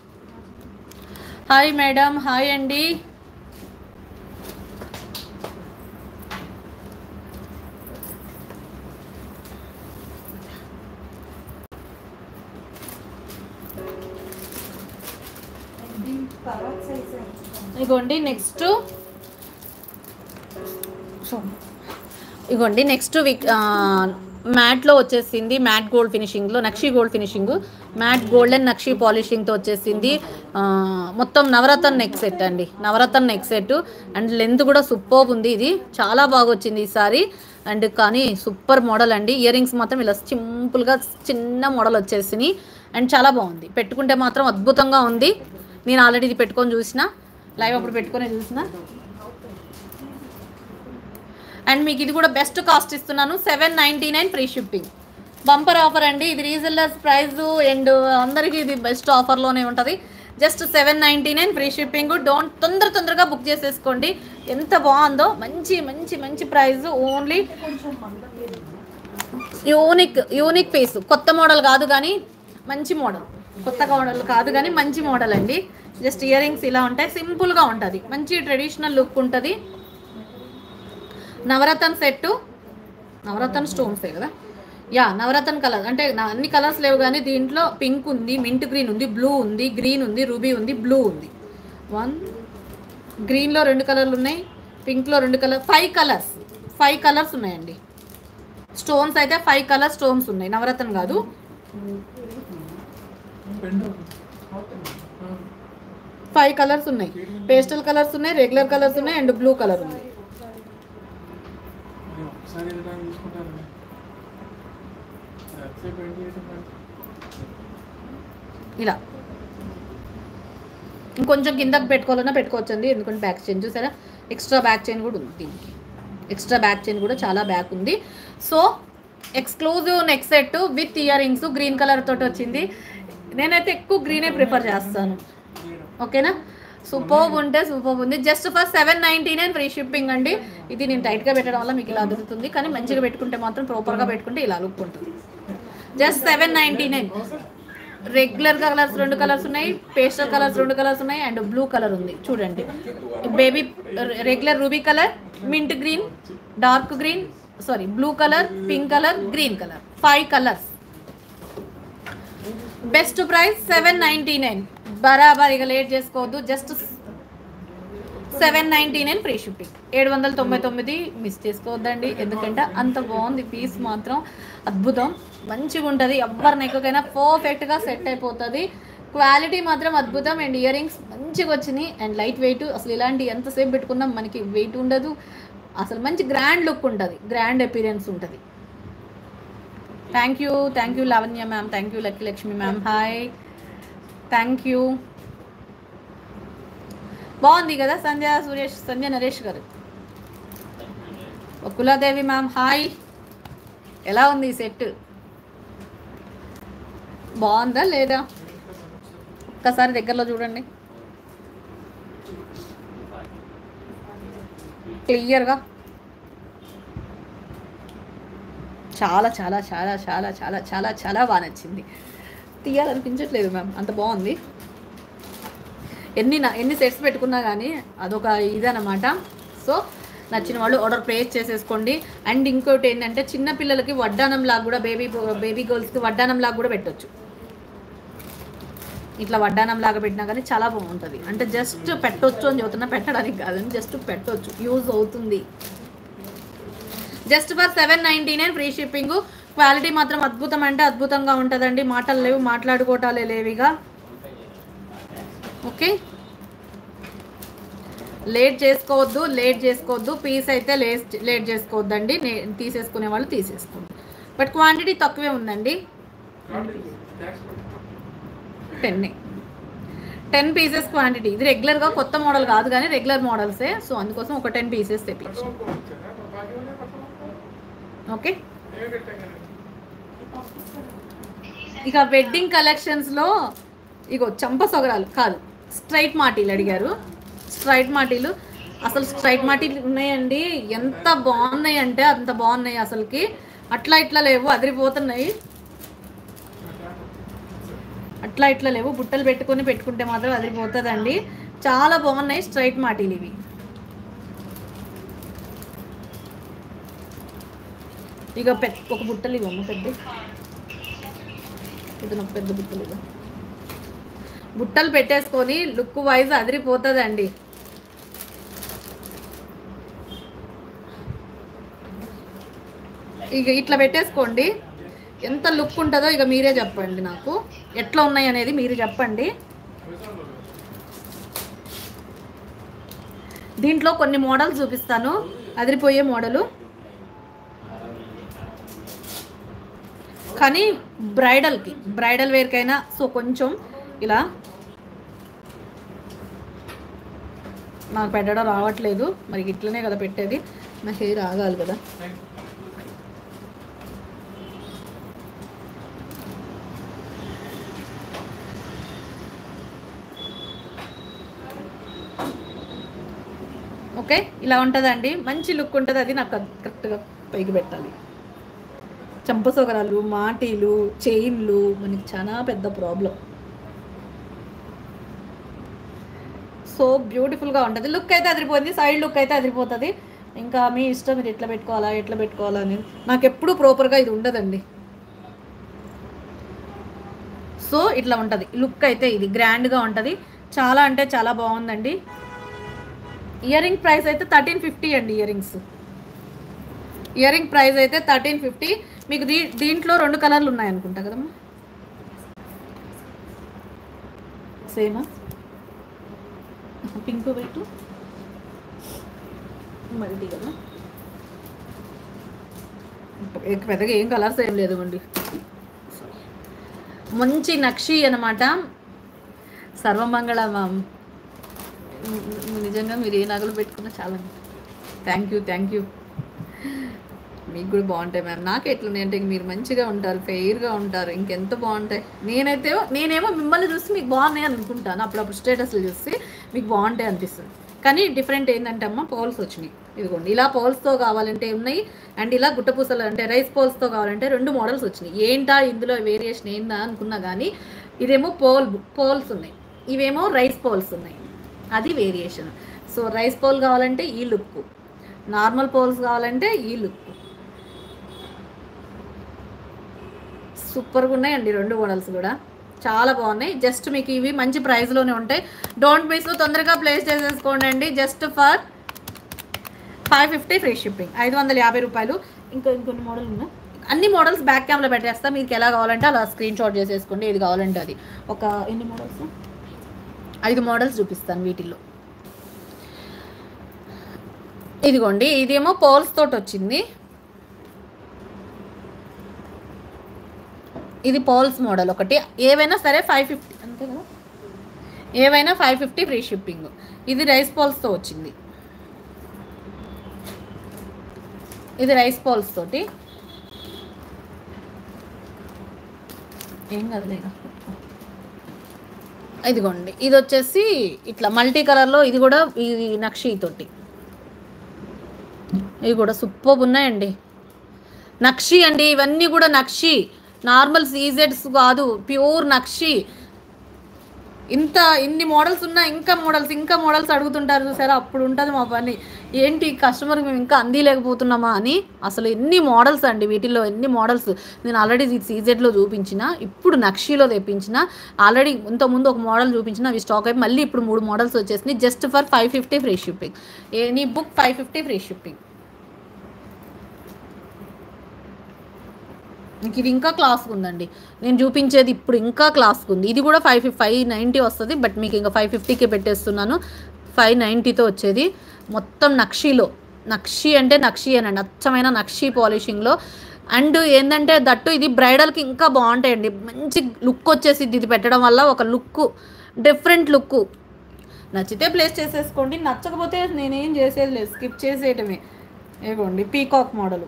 Hi madam. Hi అండి. ఇగోండి నెక్స్ట్ సో ఇగోండి నెక్స్ట్ విక్ మ్యాట్లో వచ్చేసింది మ్యాట్ గోల్డ్ ఫినిషింగ్లో నక్షి gold finishing. Matte gold and నక్షి పాలిషింగ్తో వచ్చేసింది. మొత్తం నవరత్న నెక్ సెట్ అండి. నవరత్న నెక్ సెట్. అండ్ లెంత్ కూడా సూపర్ ఉంది ఇది. చాలా బాగా వచ్చింది ఈసారి అండ్ కానీ సూపర్ మోడల్ అండి. ఇయర్ రింగ్స్ మాత్రం ఇలా సింపుల్గా చిన్న మోడల్ వచ్చేసినాయి. అండ్ చాలా బాగుంది. పెట్టుకుంటే మాత్రం అద్భుతంగా ఉంది. నేను ఆల్రెడీ ఇది పెట్టుకొని చూసిన. లైవ్ అప్పుడు పెట్టుకొని చూసిన. అండ్ మీకు ఇది కూడా బెస్ట్ కాస్ట్ ఇస్తున్నాను. Seven ninety nine free shipping bumper offer అండి. ఇది రీజెల్లర్స్ ప్రైస్ అండ్ అందరికీ ఇది బెస్ట్ ఆఫర్లోనే ఉంటుంది. Just seven ninety nine free shipping don't తొందర తొందరగా బుక్ చేసేసుకోండి. ఎంత బాగుందో. మంచి మంచి మంచి price only unique unique piece కొత్త మోడల్ కాదు కానీ మంచి మోడల్ కొత్త మోడల్ కాదు కానీ మంచి మోడల్ అండి. జస్ట్ ఇయర్ రింగ్స్ ఇలా ఉంటాయి. సింపుల్గా ఉంటుంది. మంచి ట్రెడిషనల్ లుక్ ఉంటుంది. నవరత్న సెట్టు. నవరత్న స్టోన్సే కదా? యా నవరత్న కలర్. అంటే అన్ని కలర్స్ లేవు కానీ దీంట్లో పింక్ ఉంది మింట్ గ్రీన్ ఉంది బ్లూ ఉంది గ్రీన్ ఉంది రూబీ ఉంది బ్లూ ఉంది. వన్. గ్రీన్లో రెండు కలర్లు ఉన్నాయి. పింక్లో రెండు colour five colours. Five colours ఉన్నాయండి. స్టోన్స్ అయితే ఫైవ్ కలర్ స్టోన్స్ ఉన్నాయి. నవరత్న కాదు. ఫైవ్ కలర్స్ ఉన్నాయి. పేస్టల్ కలర్స్ ఉన్నాయి రెగ్యులర్ కలర్స్ ఉన్నాయి అండ్ బ్లూ కలర్ ఉంది. ఇలా. ఇంకొంచెం కిందకి పెట్టుకోవాలన్నా పెట్టుకోవచ్చండి ఎందుకంటే బ్యాక్ చైన్ చూసారా? ఎక్స్ట్రా బ్యాక్ చైన్ కూడా ఉంది దీనికి. ఎక్స్ట్రా బ్యాక్ చైన్ కూడా చాలా బ్యాక్ ఉంది. So exclusive neck set with earrings green colour తోటి వచ్చింది. నేనైతే ఎక్కువ గ్రీనే ప్రిఫర్ చేస్తాను. ఓకేనా సూపర్బ్ ఉంటే సూపర్బ్ ఉంది. Just for seven ninety nine free shipping అండి. ఇది నేను టైట్గా పెట్టడం వల్ల మీకు ఇలా దొరుకుతుంది. కానీ మంచిగా పెట్టుకుంటే మాత్రం ప్రాపర్గా పెట్టుకుంటే ఇలా లుక్ ఉంటుంది. Just seven ninety nine regular colours రెండు కలర్స్ ఉన్నాయి. పేస్టల్ కలర్స్ రెండు కలర్స్ ఉన్నాయి. అండ్ బ్లూ కలర్ ఉంది. చూడండి. Baby regular ruby colour mint green dark green sorry blue colour pink colour green colour five colours best price seven ninety nine. బరాబర్ ఇక late చేసుకోవద్దు just seven ninety nine free shipping. ఏడు వందల తొంభై తొమ్మిది miss చేసుకోవద్దండి. ఎందుకంటే అంత బాగుంది పీస్ మాత్రం. అద్భుతం. మంచిగా ఉంటుంది. ఎవరి నెక్కకైనా పర్ఫెక్ట్గా సెట్ అయిపోతుంది. క్వాలిటీ మాత్రం అద్భుతం. అండ్ ఇయర్ రింగ్స్ మంచిగా వచ్చినాయి. అండ్ లైట్ వెయిట్ అసలు ఇలాంటి ఎంతసేపు పెట్టుకున్నా మనకి వెయిట్ ఉండదు. అసలు మంచి గ్రాండ్ లుక్ ఉంటుంది. గ్రాండ్ అపీరియన్స్ ఉంటుంది. Thank you thank you Lavanya ma'am thank you lucky Lakshmi ma'am hi thank you బాగుంది కదా సంధ్య సురేష్ సంధ్య నరేష్ గారు. కులాదేవి మ్యామ్ హాయ్ ఎలా ఉంది ఈ సెట్ బాగుందా లేదా? ఒక్కసారి దగ్గరలో చూడండి. క్లియర్గా చాలా చాలా చాలా చాలా చాలా చాలా చాలా బాగా నచ్చింది. తీయాలనిపించట్లేదు మ్యామ్. అంత బాగుంది. ఎన్ని ఎన్ని సెట్స్ పెట్టుకున్నా కానీ అదొక ఇదనమాట సో నచ్చిన వాళ్ళు ఆర్డర్ ప్లేస్ చేసేసుకోండి. అండ్ ఇంకోటి ఏంటంటే చిన్నపిల్లలకి వడ్డానం లాగా కూడా బేబీ బేబీ గర్ల్స్కి వడ్డానం లాగా కూడా పెట్టచ్చు. ఇట్లా వడ్డానం లాగా పెట్టినా కానీ చాలా బాగుంటుంది. అంటే జస్ట్ పెట్టొచ్చు అని చెబుతున్నా పెట్టడానికి కాదని జస్ట్ పెట్టొచ్చు. యూజ్ అవుతుంది. Just for seven ninety nine free shipping. Quality మాత్రం అద్భుతం అంటే అద్భుతంగా ఉంటుందండి. మాటలు లేవు మాట్లాడుకోవటాలే లేవిగా. ఓకే. లేట్ చేసుకోవద్దు లేట్ చేసుకోవద్దు. పీస్ అయితే లేట్ లేట్ చేసుకోవద్దండి. తీసేసుకునే వాళ్ళు తీసేసుకోండి. బట్ క్వాంటిటీ తక్కువే ఉందండి. Ten ten pieces quantity. ఇది రెగ్యులర్గా కొత్త మోడల్ కాదు కానీ రెగ్యులర్ మోడల్సే. సో అందుకోసం ఒక టెన్ పీసెస్ తెప్పించి. ఓకే? ఇక వెడ్డింగ్ కలెక్షన్స్లో ఇగో చంప సొగరాలు కాదు స్ట్రైట్ మాటీలు అడిగారు. స్ట్రైట్ మాటీలు. అసలు స్ట్రైట్ మాటీలు ఉన్నాయండి. ఎంత బాగున్నాయి అంటే అంత బాగున్నాయి అసలుకి. అట్లా ఇట్లా లేవు అదిరిపోతున్నాయి. అట్లా ఇట్లా లేవు. బుట్టలు పెట్టుకొని పెట్టుకుంటే మాత్రం అదిరిపోతుందండి. చాలా బాగున్నాయి స్ట్రైట్ మాటీలు ఇవి. ఇక పెద్ద ఒక బుట్టలు ఇవ్వమ్మ పెద్ద. ఇది నాకు పెద్ద బుట్టలు ఇవ్వ. బుట్టలు పెట్టేసుకొని లుక్ వైజ్ అదిరిపోతుందండి. ఇక ఇట్లా పెట్టేసుకోండి. ఎంత లుక్ ఉంటుందో ఇక మీరే చెప్పండి నాకు. ఎట్లా ఉన్నాయి అనేది మీరు చెప్పండి. దీంట్లో కొన్ని మోడల్స్ చూపిస్తాను. అదిరిపోయే మోడలు. కానీ బ్రైడల్కి బ్రైడల్ వేర్కైనా. సో కొంచెం ఇలా నాకు పెట్టడం రావట్లేదు. మరి ఇట్లనే కదా పెట్టేది. నా హెయిర్ ఆగాలి కదా. ఓకే? ఇలా ఉంటుందండి. మంచి లుక్ ఉంటుంది. అది నాకు కరెక్ట్గా పైకి పెట్టాలి. చంపసొగరాలు మాటీలు చైన్లు మనకి చాలా పెద్ద ప్రాబ్లం. సో బ్యూటిఫుల్గా ఉంటుంది. లుక్ అయితే అదిరిపోయింది. సైడ్ లుక్ అయితే అదిరిపోతుంది. ఇంకా మీ ఇష్టం మీరు ఎట్లా పెట్టుకోవాలా ఎట్లా పెట్టుకోవాలా అని. నాకు ఎప్పుడూ ప్రాపర్గా ఇది ఉండదండి. సో ఇట్లా ఉంటుంది. లుక్ అయితే ఇది గ్రాండ్గా ఉంటుంది. చాలా అంటే చాలా బాగుందండి. ఇయర్ రింగ్ ప్రైస్ అయితే థర్టీన్ ఫిఫ్టీ అండి ear rings ear ring price అయితే థర్టీన్ ఫిఫ్టీ. మీకు దీ దీంట్లో రెండు కలర్లు ఉన్నాయి అనుకుంటా కదమ్మా సేమా పింక్ వైట్? మల్టీ కదా? పెద్దగా ఏం కలర్స్ ఏం లేదు అండి మంచి నక్షి అనమాట సర్వమంగళ మ్యామ్ నిజంగా మీరు ఏ నగలు పెట్టుకున్నా చాలా థ్యాంక్ యూ థ్యాంక్ యూ మీకు కూడా బాగుంటాయి మ్యామ్ నాకు ఎట్లున్నాయి అంటే మీరు మంచిగా ఉంటారు ఫెయిర్గా ఉంటారు ఇంకెంత బాగుంటాయి. నేనైతే నేనేమో మిమ్మల్ని చూసి మీకు బాగున్నాయి అనుకుంటాను. అప్పుడప్పుడు స్టేటస్లు చూసి మీకు బాగుంటాయి అనిపిస్తుంది. కానీ డిఫరెంట్ ఏంటంటే అమ్మ పోల్స్ వచ్చినాయి. ఇదిగోండి ఇలా పోల్స్తో కావాలంటే ఉన్నాయి అండ్ ఇలా గుట్టపూసలు అంటే రైస్ పోల్స్తో కావాలంటే రెండు మోడల్స్ వచ్చినాయి. ఏంటా ఇందులో వేరియేషన్ ఏందా అనుకున్నా కానీ ఇదేమో పోల్ పోల్స్ ఉన్నాయి. ఇవేమో రైస్ పోల్స్ ఉన్నాయి. అది వేరియేషన్ సో రైస్ పోల్ కావాలంటే ఈ లుక్ నార్మల్ పోల్స్ కావాలంటే ఈ లుక్ సూపర్గా ఉన్నాయండి రెండు మోడల్స్ కూడా. చాలా బాగున్నాయి. జస్ట్ మీకు ఇవి మంచి ప్రైస్లోనే ఉంటాయి. డోంట్ మిస్ తొందరగా ప్లేస్ చేసేసుకోండి అండి. Just for five fifty free shipping ఐదు వందల యాభై రూపాయలు. ఇంకా ఇంకొన్ని మోడల్ ఉన్నాయి. అన్ని మోడల్స్ బ్యాక్ క్యామ్లో పెట్టేస్తా. మీకు ఎలా కావాలంటే అలా స్క్రీన్ షాట్ చేసేసుకోండి. ఏది కావాలంటే అది. ఒక ఎన్ని మోడల్స్ ఐదు మోడల్స్ చూపిస్తాను వీటిల్లో. ఇదిగోండి. ఇదేమో పోల్స్ తోటి వచ్చింది. ఇది పోల్స్ మోడల్ ఒకటి. ఏవైనా సరే ఫైవ్ ఫిఫ్టీ అంతే కదా? ఏవైనా ఫైవ్ ఫిఫ్టీ ఫ్రీ షిప్పింగ్ ఇది రైస్ పోల్స్తో వచ్చింది. ఇది రైస్ పోల్స్ తోటి. ఏం కదలేగా ఇదిగోండి. ఇది వచ్చేసి ఇట్లా మల్టీ కలర్లో ఇది కూడా ఇది నక్షి తోటి. ఇవి కూడా సూపర్ ఉన్నాయండి. నక్షి అండి ఇవన్నీ కూడా నక్షి. నార్మల్ సీజెడ్స్ కాదు ప్యూర్ నక్షి. ఇంత ఇన్ని మోడల్స్ ఉన్నా ఇంకా మోడల్స్ ఇంకా మోడల్స్ అడుగుతుంటారు చూసారా? అప్పుడు ఉంటుంది మా పని. ఏంటి కస్టమర్కి మేము ఇంకా అందిలేకపోతున్నామా అని? అసలు ఎన్ని మోడల్స్ అండి వీటిల్లో ఎన్ని మోడల్స్? నేను ఆల్రెడీ సీజెడ్లో చూపించిన ఇప్పుడు నక్షిలో తెప్పించిన ఆల్రెడీ ఇంతకుముందు ఒక మోడల్ చూపించిన అవి స్టాక్ అయిపోయి మళ్ళీ ఇప్పుడు మూడు మోడల్స్ వచ్చేసినాయి just for five fifty free shipping any book five fifty free shipping మీకు ఇది ఇంకా క్లాస్గా ఉందండి. నేను చూపించేది ఇప్పుడు ఇంకా క్లాస్గా ఉంది. ఇది కూడా ఫైవ్ ఫైవ్ నైంటీ వస్తుంది బట్ మీకు ఇంకా ఫైవ్ ఫిఫ్టీకే పెట్టేస్తున్నాను. ఫైవ్ నైంటీతో వచ్చేది. మొత్తం నక్షీలో నక్షి అంటే నక్షి అనండి. అచ్చమైన నక్షి పాలిషింగ్లో అండ్ ఏంటంటే దట్టు ఇది బ్రైడల్కి ఇంకా బాగుంటాయండి. మంచి లుక్ వచ్చేసి ఇది పెట్టడం వల్ల. ఒక లుక్ డిఫరెంట్ లుక్ నచ్చితే ప్లేస్ చేసేసుకోండి. నచ్చకపోతే నేనేం చేసేది లేదు. స్కిప్ చేసేయటమే. ఏగోండి పీకాక్ మోడలు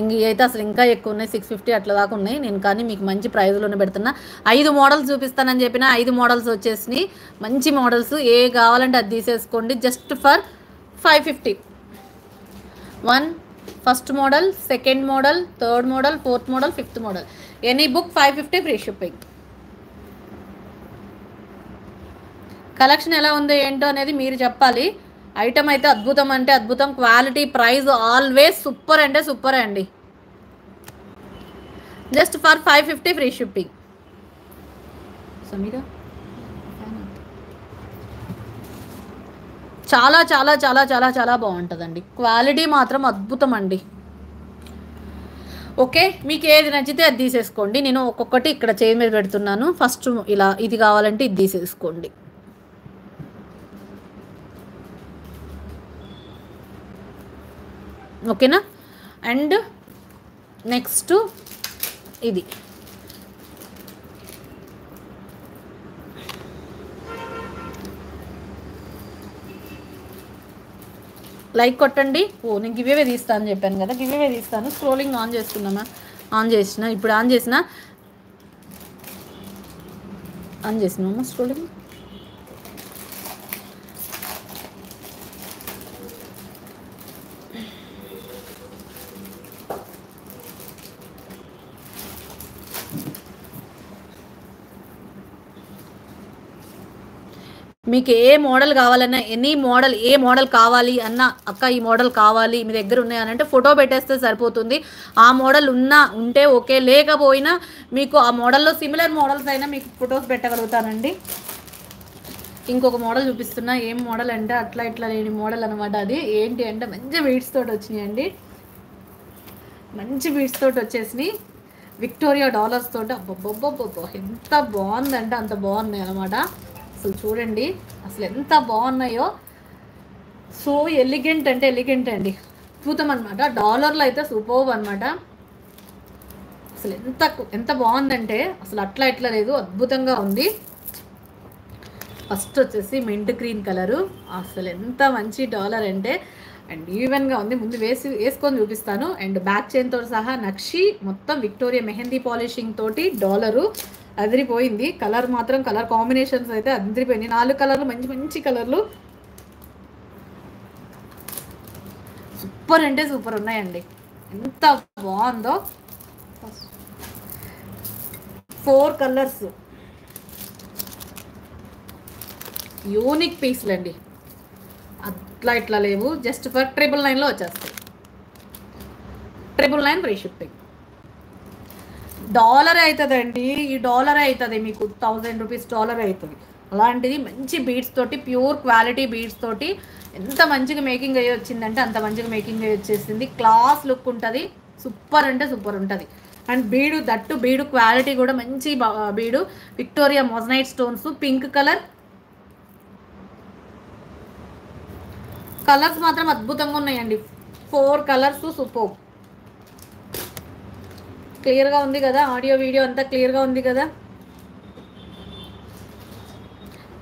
ఇంక అయితే అసలు ఇంకా ఎక్కువ ఉన్నాయి. సిక్స్ ఫిఫ్టీ అట్లా దాకా ఉన్నాయి. నేను కానీ మీకు మంచి ప్రైజ్లోనే పెడుతున్నా. ఐదు మోడల్స్ చూపిస్తానని చెప్పిన ఐదు మోడల్స్ వచ్చేసినాయి. మంచి మోడల్స్ ఏ కావాలంటే అది తీసేసుకోండి. Just for five fifty one first model second model third model fourth model fifth model any book five fifty free shipping collection ఎలా ఉందో ఏంటో అనేది మీరు చెప్పాలి. ఐటమ్ అయితే అద్భుతం అంటే అద్భుతం. క్వాలిటీ ప్రైస్ ఆల్వేస్ సూపర్ అంటే సూపర్ అండి. Just for five fifty free shipping. Sameera? చాలా చాలా చాలా చాలా చాలా బాగుంటుందండి. క్వాలిటీ మాత్రం అద్భుతం అండి. ఓకే మీకు ఏది నచ్చితే అది తీసేసుకోండి. నేను ఒక్కొక్కటి ఇక్కడ చేయి మీద పెడుతున్నాను. ఫస్ట్ ఇలా ఇది కావాలంటే ఇది తీసేసుకోండి. ఓకేనా? అండ్ నెక్స్ట్ ఇది. లైక్ కొట్టండి. ఓ నేను గివేవే తీస్తాను చెప్పాను కదా. గివేవే తీస్తాను. స్క్రోలింగ్ ఆన్ చేసుకున్నామా ఆన్ చేసిన. ఇప్పుడు ఆన్ చేసిన. ఆన్ చేసినామా స్క్రోలింగ్. మీకు ఏ మోడల్ కావాలన్నా ఎనీ మోడల్ ఏ మోడల్ కావాలి అన్న అక్క ఈ మోడల్ కావాలి మీ దగ్గర ఉన్నాయని అంటే ఫోటో పెట్టేస్తే సరిపోతుంది. ఆ మోడల్ ఉన్నా ఉంటే ఓకే. లేకపోయినా మీకు ఆ మోడల్లో సిమిలర్ మోడల్స్ అయినా మీకు ఫొటోస్ పెట్టగలుగుతానండి. ఇంకొక మోడల్ చూపిస్తున్నా. ఏం మోడల్ అంటే అట్లా ఇట్లా లేని మోడల్ అనమాట అది. ఏంటి అంటే మంచి బీట్స్ తోటి వచ్చినాయండి. మంచి బీట్స్ తోటి వచ్చేసినాయి. విక్టోరియా డాలర్స్ తోటి. అబ్బబ్బబ్బబ్బో ఎంత బాగుందంటే అంత బాగున్నాయి అనమాట అసలు చూడండి అసలు ఎంత బాగున్నాయో. సో ఎలిగెంట్ అంటే ఎలిగెంట్ అండి. అద్భుతం అనమాట డాలర్లో అయితే సూపర్బ్ అనమాట అసలు ఎంత ఎంత బాగుందంటే అసలు అట్లా ఇట్లా లేదు అద్భుతంగా ఉంది. ఫస్ట్ వచ్చేసి మింట్ గ్రీన్ కలరు. అసలు ఎంత మంచి డాలర్ అంటే అండ్ ఈవెన్గా ఉంది. ముందు వేసి వేసుకొని చూపిస్తాను. అండ్ బ్యాక్ చైన్తో సహా నక్షి మొత్తం విక్టోరియా మెహందీ పాలిషింగ్ తోటి డాలరు. అదిరిపోయింది. కలర్ మాత్రం కలర్ కాంబినేషన్స్ అయితే అదిరిపోయింది నాలుగు కలర్లు మంచి మంచి కలర్లు. సూపర్ అంటే సూపర్ ఉన్నాయండి. ఎంత బాగుందో. Four colours. యూనిక్ పీస్లు అండి అట్లా ఇట్లా లేవు. జస్ట్ ఫర్ ట్రిపుల్ నైన్లో వచ్చేస్తాయి. Triple nine free shipping. Dollar అవుతుందండి ఈ డాలర్ అవుతుంది మీకు. థౌజండ్ రూపీస్ డాలర్ అవుతుంది అలాంటిది మంచి బీడ్స్ తోటి ప్యూర్ క్వాలిటీ బీడ్స్ తోటి ఎంత మంచిగా మేకింగ్ అయ్యి వచ్చిందంటే అంత మంచిగా మేకింగ్ అయ్యి వచ్చేసింది. క్లాస్ లుక్ ఉంటుంది. సూపర్ అంటే సూపర్ ఉంటుంది. And bead that bead quality కూడా మంచి bead. Victoria moissanite stones pink colour. Colours మాత్రం అద్భుతంగా ఉన్నాయండి. Four colours super. క్లియర్గా ఉంది కదా? ఆడియో వీడియో అంతా క్లియర్గా ఉంది కదా?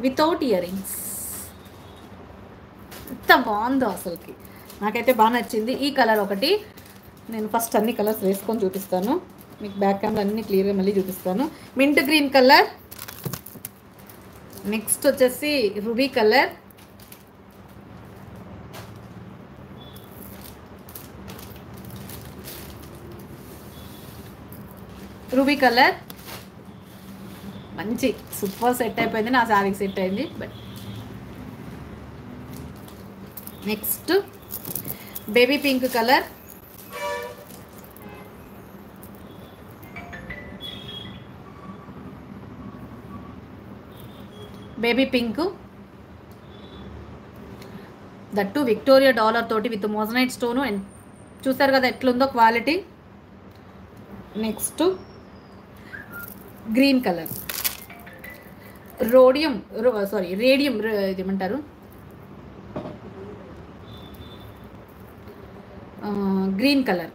వితౌట్ ఇయర్ రింగ్స్ ఎంత బాగుందో అసలుకి. నాకైతే బాగా నచ్చింది. ఈ కలర్ ఒకటి. నేను ఫస్ట్ అన్ని కలర్స్ వేసుకొని చూపిస్తాను. మీకు బ్యాక్ కెమెరా అన్ని క్లియర్గా మళ్ళీ చూపిస్తాను. Mint green colour. నెక్స్ట్ వచ్చేసి రుబీ కలర్. Ruby colour. మంచి సూపర్ సెట్ అయిపోయింది. నా శారీకి సెట్ అయింది but. Next baby pink colour. Baby pink. That Victoria dollar తోటి విత్ మోజనైట్ స్టోను. అండ్ చూసారు కదా ఎట్లుందో quality. Next green colour. Rhodium sorry radium ఇది ఏమంటారు green colour.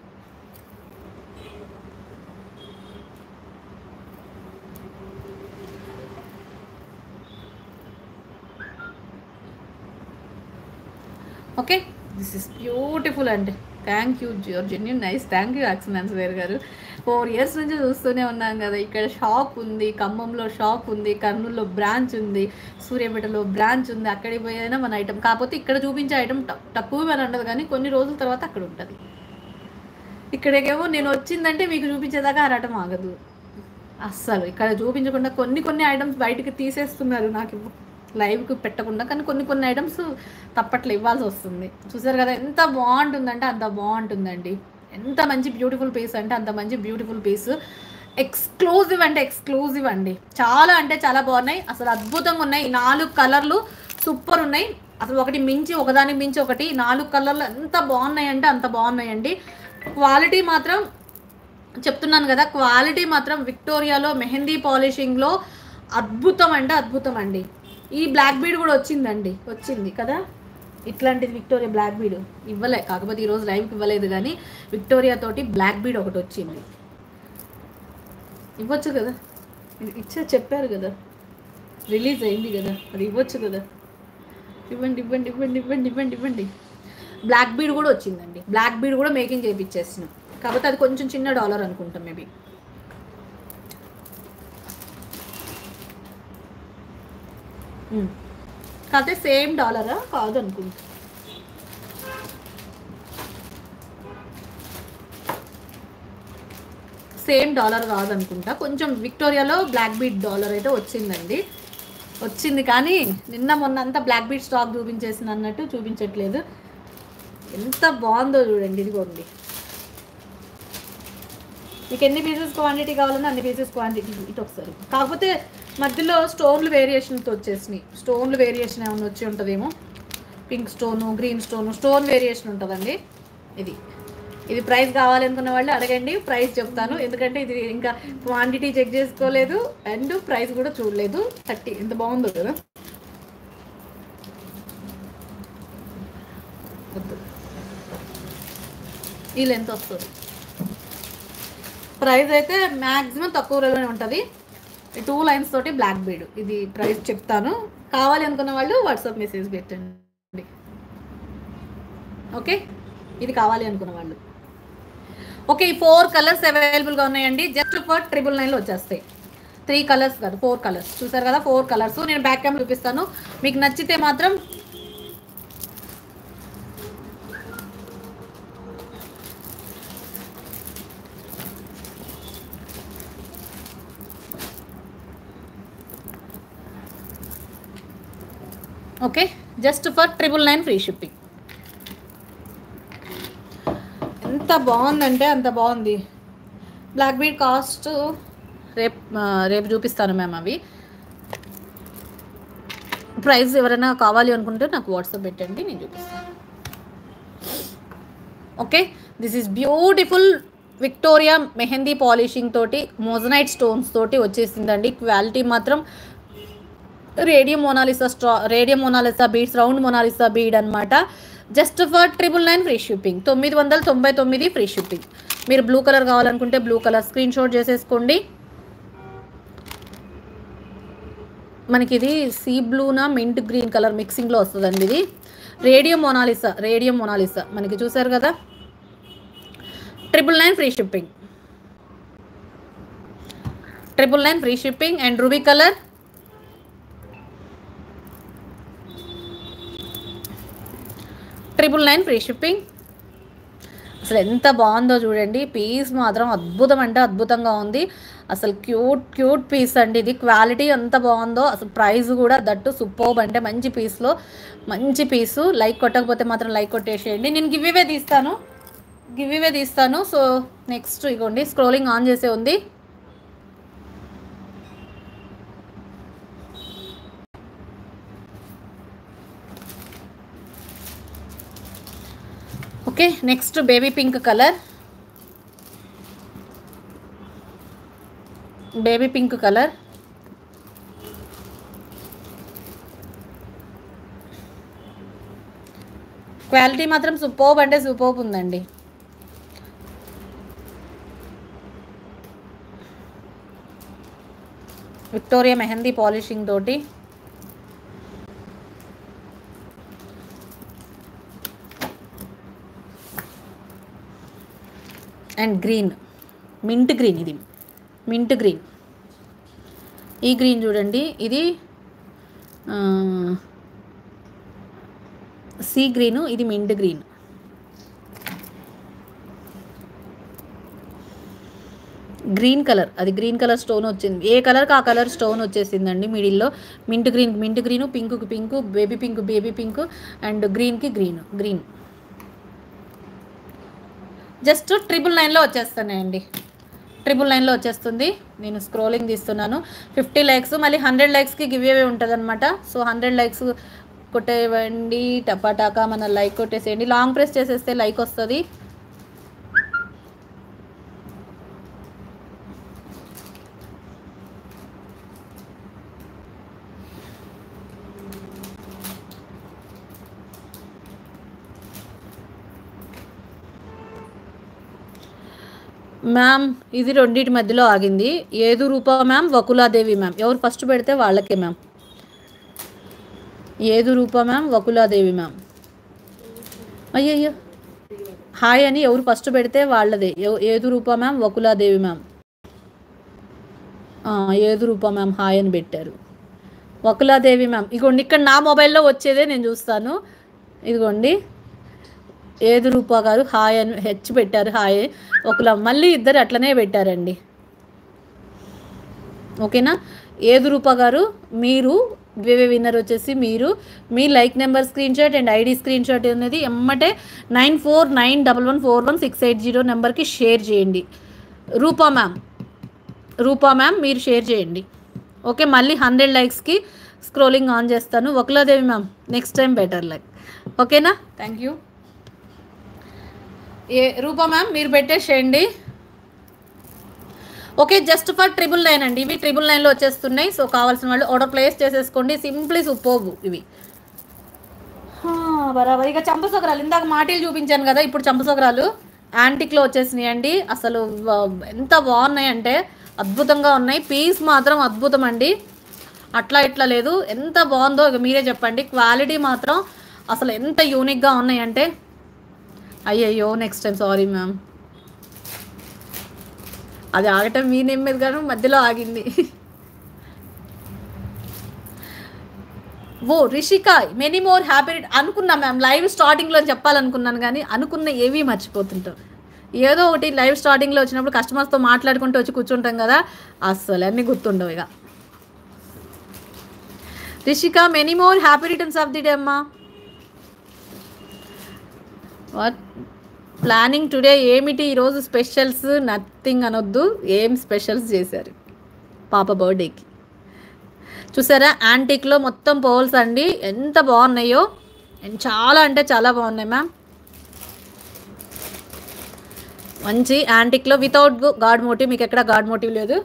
Okay this is beautiful అండి. Thank you your genuine nice thank you axon వేరు గారు. Four years నుంచి చూస్తూనే ఉన్నాం కదా. ఇక్కడ షాప్ ఉంది ఖమ్మంలో షాప్ ఉంది కర్నూలులో బ్రాంచ్ ఉంది సూర్యాపేటలో బ్రాంచ్ ఉంది అక్కడికి పోయేదైనా మన ఐటమ్ కాకపోతే ఇక్కడ చూపించే ఐటమ్ తక్కువ అని ఉండదు కానీ కొన్ని రోజుల తర్వాత అక్కడ ఉంటుంది. ఇక్కడికేమో నేను వచ్చిందంటే మీకు చూపించేదాకా ఆరాటం ఆగదు. అస్సలు. ఇక్కడ చూపించకుండా కొన్ని కొన్ని ఐటమ్స్ బయటకు తీసేస్తున్నారు నాకు లైవ్కి పెట్టకుండా కానీ కొన్ని కొన్ని ఐటమ్స్ తప్పట్లు ఇవ్వాల్సి వస్తుంది. చూసారు కదా ఎంత బాగుంటుందంటే అంత బాగుంటుందండి. ఎంత మంచి బ్యూటిఫుల్ పీస్ అంటే అంత మంచి బ్యూటిఫుల్ పీస్. ఎక్స్క్లూజివ్ అంటే ఎక్స్క్లూజివ్ అండి. చాలా అంటే చాలా బాగున్నాయి. అసలు అద్భుతంగా ఉన్నాయి. ఈ నాలుగు కలర్లు సూపర్ ఉన్నాయి. అసలు ఒకటి మించి ఒకదాని మించి ఒకటి నాలుగు కలర్లు ఎంత బాగున్నాయి అంటే అంత బాగున్నాయండి క్వాలిటీ మాత్రం చెప్తున్నాను కదా క్వాలిటీ మాత్రం విక్టోరియాలో మెహందీ పాలిషింగ్లో అద్భుతం అంటే అద్భుతం అండి. ఈ బ్లాక్ బీడ్ కూడా వచ్చిందండి వచ్చింది కదా? ఇట్లాంటిది విక్టోరియా బ్లాక్ బీడ్. ఇవ్వలే కాకపోతే ఈరోజు లైవ్కి ఇవ్వలేదు కానీ విక్టోరియా తోటి బ్లాక్ బీడ్ ఒకటి వచ్చింది. ఇవ్వచ్చు కదా? ఇచ్చే చెప్పారు కదా. రిలీజ్ అయింది కదా అది ఇవ్వచ్చు కదా. ఇవ్వండి ఇవ్వండి ఇవ్వండి ఇవ్వండి ఇవ్వండి ఇవ్వండి. బ్లాక్ బీడ్ కూడా వచ్చిందండి. బ్లాక్ బీడ్ కూడా మేకింగ్ చేయించేసినాం కాకపోతే అది కొంచెం చిన్న డాలర్ అనుకుంటాం మేబీ. కాకపోతే సేమ్ డాలరా కాదు అనుకుంటా సేమ్ డాలర్ కాదనుకుంటా. కొంచెం విక్టోరియాలో బ్లాక్ బీట్ డాలర్ అయితే వచ్చిందండి. వచ్చింది కానీ నిన్న మొన్న అంతా బ్లాక్ బీట్ స్టాక్ చూపించేసింది అన్నట్టు చూపించట్లేదు. ఎంత బాగుందో చూడండి ఇదిగోండి. మీకు ఎన్ని పీసెస్ క్వాంటిటీ కావాలన్నా అన్ని పీసెస్ క్వాంటిటీ ఇటు ఒకసారి. కాకపోతే మధ్యలో స్టోన్లు వేరియేషన్తో వచ్చేసినాయి. స్టోన్లు వేరియేషన్ ఏమైనా వచ్చి ఉంటుందేమో? Pink stone green stone stone variation ఉంటుందండి ఇది. ఇది ప్రైస్ కావాలనుకున్న వాళ్ళు అడగండి ప్రైస్ చెప్తాను. ఎందుకంటే ఇది ఇంకా క్వాంటిటీ చెక్ చేసుకోలేదు అండ్ ప్రైస్ కూడా చూడలేదు. థర్టీ ఎంత బాగుందో కదా? ఈ లెంత్ వస్తుంది. ప్రైస్ అయితే మ్యాక్సిమం తక్కువ ఉంటుంది. టూ లైన్స్ తోటి బ్లాక్ బీడ్ ఇది ప్రైస్ చెప్తాను. కావాలి అనుకున్న వాళ్ళు వాట్సాప్ మెసేజ్ పెట్టండి. ఓకే ఇది కావాలి అనుకున్న వాళ్ళు. ఓకే ఈ ఫోర్ కలర్స్ అవైలబుల్గా ఉన్నాయండి. జస్ట్ ఫర్ ట్రిపుల్ నైన్లో వచ్చేస్తాయి. త్రీ కలర్స్ కాదు ఫోర్ కలర్స్ చూసారు కదా ఫోర్ కలర్స్ నేను బ్యాక్ క్యామ్ చూపిస్తాను. మీకు నచ్చితే మాత్రం okay? Just for triple nine free shipping ఎంత బాగుందంటే అంత బాగుంది. బ్లాక్ బీడ్ కాస్ట్ రేపు రేపు చూపిస్తాను మ్యామ్ అవి. ప్రైస్ ఎవరైనా కావాలి అనుకుంటే నాకు వాట్సాప్ పెట్టండి నేను చూపిస్తాను. Okay? This is beautiful Victoria mehndi polishing తోటి మోజనైట్ స్టోన్స్ తోటి వచ్చేసిందండి. క్వాలిటీ మాత్రం radium Monalisa straw radium Monalisa beads round Monalisa bead అనమాట just for triple nine free shipping తొమ్మిది వందల తొంభై తొమ్మిది ఫ్రీ షిప్పింగ్ మీరు బ్లూ కలర్ కావాలనుకుంటే బ్లూ కలర్ స్క్రీన్ షాట్ చేసేసుకోండి. మనకి ఇది సీ బ్లూనా మింట్ గ్రీన్ కలర్ మిక్సింగ్లో వస్తుందండి ఇది. Radium Monalisa radium Mona Lisa మనకి చూసారు కదా? Triple nine free shipping triple nine free shipping and ruby colour triple nine free shipping అసలు ఎంత బాగుందో చూడండి. పీస్ మాత్రం అద్భుతం అంటే అద్భుతంగా ఉంది. అసలు క్యూట్ క్యూట్ పీస్ అండి ఇది. క్వాలిటీ ఎంత బాగుందో అసలు ప్రైస్ కూడా దట్టు సూపర్బ్ అంటే మంచి పీస్లో మంచి పీసు లైక్ కొట్టకపోతే మాత్రం లైక్ కొట్టేసేయండి. నేను గివ్ ఇవే తీస్తాను. గివ్ ఇవే తీస్తాను. సో నెక్స్ట్ ఇగోండి. స్క్రోలింగ్ ఆన్ చేసే ఉంది. Okay next baby pink colour baby pink colour quality మాత్రం సూపర్బ్ అంటే సూపర్బ్ ఉందండి. విక్టోరియా మెహందీ పాలిషింగ్ తోటి. And green. మింట్ గ్రీన్ ఇది. Mint green. ఈ గ్రీన్ చూడండి. ఇది సీ గ్రీను ఇది మింట్ గ్రీన్. Green colour. అది గ్రీన్ కలర్ స్టోన్ వచ్చింది. ఏ కలర్కి ఆ కలర్ స్టోన్ వచ్చేసిందండి మిడిల్లో? మింట్ గ్రీన్ మింట్ గ్రీను పింక్కి pink baby pink baby pink and గ్రీన్కి గ్రీన్. గ్రీన్. జస్ట్ ట్రిపుల్ నైన్లో వచ్చేస్తున్నాయండి. ట్రిపుల్ నైన్లో వచ్చేస్తుంది. నేను స్క్రోలింగ్ తీస్తున్నాను. ఫిఫ్టీ లైక్స్ మళ్ళీ హండ్రెడ్ లైక్స్కి గివ్ అవే ఉంటుంది అనమాట సో హండ్రెడ్ లైక్స్ కొట్టేయండి టపాటాకా మన లైక్ కొట్టేసేయండి. లాంగ్ ప్రెస్ చేసేస్తే లైక్ వస్తుంది. మ్యామ్ ఇది రెండింటి మధ్యలో ఆగింది. ఏదు రూప మ్యామ్ వకులాదేవి మ్యామ్. ఎవరు ఫస్ట్ పెడితే వాళ్ళకే మ్యామ్. ఏదు రూప మ్యామ్ వకులాదేవి మ్యామ్. అయ్యయ్యో. హాయ్ అని ఎవరు ఫస్ట్ పెడితే వాళ్ళదే. ఎవ- ఏదు రూప మ్యామ్ వకులాదేవి మ్యామ్. ఏదు రూప మ్యామ్ హాయ్ అని పెట్టారు. వకులాదేవి మ్యామ్. ఇగోండి ఇక్కడ నా మొబైల్లో వచ్చేదే నేను చూస్తాను. ఇదిగోండి. ఏది రూపా గారు హాయ్ అని హెచ్ పెట్టారు హాయ్. ఒకలా మళ్ళీ ఇద్దరు అట్లనే పెట్టారండి. ఓకేనా? ఏదు రూపా గారు మీరు వివే విన్నర్ వచ్చేసి మీరు మీ like number screen shot and ID screen shot అనేది ఎమ్మటే nine four nine double one four one six eight zero నెంబర్కి షేర్ చేయండి. రూపా మ్యామ్ రూపా మ్యామ్ మీరు షేర్ చేయండి. ఓకే మళ్ళీ హండ్రెడ్ లైక్స్కి స్క్రోలింగ్ ఆన్ చేస్తాను. Vakuladevi ma'am next time better like. ఓకేనా? Thank you. A Rupa ma'am మీరు పెట్టేసేయండి. Okay just for triple nine అండి. ఇవి ట్రిపుల్ నైన్లో వచ్చేస్తున్నాయి. సో కావాల్సిన వాళ్ళు ఆర్డర్ ప్లేస్ చేసేసుకోండి. సింప్లీ సూపోవు ఇవి. బరాబర్. ఇక చంపసొగరాలు ఇందాక మాటీలు చూపించాను కదా ఇప్పుడు చంపసొగరాలు యాంటిక్లో వచ్చేసినాయి అండి. అసలు ఎంత బాగున్నాయి అంటే అద్భుతంగా ఉన్నాయి. పీస్ మాత్రం అద్భుతం అండి. అట్లా ఇట్లా లేదు. ఎంత బాగుందో ఇక మీరే చెప్పండి. క్వాలిటీ మాత్రం అసలు ఎంత యూనిక్గా ఉన్నాయంటే అయ్యయ్యో నెక్స్ట్ టైం సారీ మ్యామ్ అది ఆగటం మీ నెమ్మది మీద కానీ మధ్యలో ఆగింది. ఓ రిషిక మెనీ మోర్ హ్యాపీ అనుకున్నా మ్యామ్ లైవ్ స్టార్టింగ్లో చెప్పాలనుకున్నాను కానీ అనుకున్న ఏవీ మర్చిపోతుంటాం ఏదో ఒకటి లైవ్ స్టార్టింగ్లో వచ్చినప్పుడు కస్టమర్స్తో మాట్లాడుకుంటూ వచ్చి కూర్చుంటాం కదా అస్సలు అన్నీ గుర్తుండవు ఇక. Rishika many more happy returns of the day అమ్మా. వాట్ ప్లానింగ్ టుడే ఏమిటి? ఈరోజు స్పెషల్స్ నథింగ్ అనొద్దు. ఏం స్పెషల్స్ చేశారు? పాప బర్త్డేకి చూసారా? యాంటిక్లో మొత్తం పోల్స్ అండి. ఎంత బాగున్నాయో? చాలా అంటే చాలా బాగున్నాయి మ్యామ్ మంచి యాంటిక్లో వితౌట్ గాడ్ మోటివ్ మీకు ఎక్కడ గాడ్ మోటివ్ లేదు?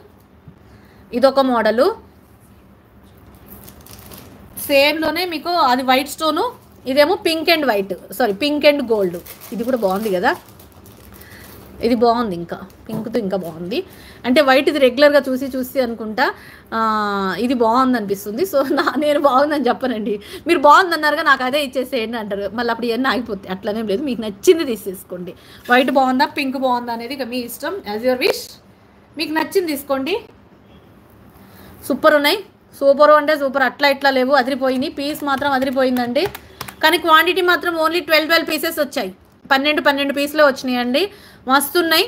ఇదొక మోడలు సేమ్లోనే మీకు అది వైట్ స్టోను ఇదేమో pink and white sorry pink and gold ఇది కూడా బాగుంది కదా? ఇది బాగుంది ఇంకా. పింక్తో ఇంకా బాగుంది. అంటే వైట్ ఇది రెగ్యులర్గా చూసి చూసి అనుకుంటా ఇది బాగుంది అనిపిస్తుంది. సో నా నేను బాగుందని చెప్పనండి. మీరు బాగుంది అన్నారుగా నాకు అదే ఇచ్చేసేయండి అంటారు. మళ్ళీ అప్పుడు ఇవన్నీ ఆగిపోతాయి. అట్లనే లేదు. మీకు నచ్చింది తీసేసుకోండి. వైట్ బాగుందా పింక్ బాగుందా అనేది ఇక మీ ఇష్టం. యాజ్ యువర్ విష్ మీకు నచ్చింది తీసుకోండి. సూపర్ ఉన్నాయి. సూపర్ అంటే సూపర్ అట్లా ఇట్లా లేవు. అదిరిపోయినాయి. పీస్ మాత్రం అదిరిపోయిందండి. కానీ క్వాంటిటీ మాత్రం ఓన్లీ ట్వెల్వ్ ట్వెల్వ్ పీసెస్ వచ్చాయి. పన్నెండు పన్నెండు పీసులు వచ్చినాయండి మస్తున్నాయి.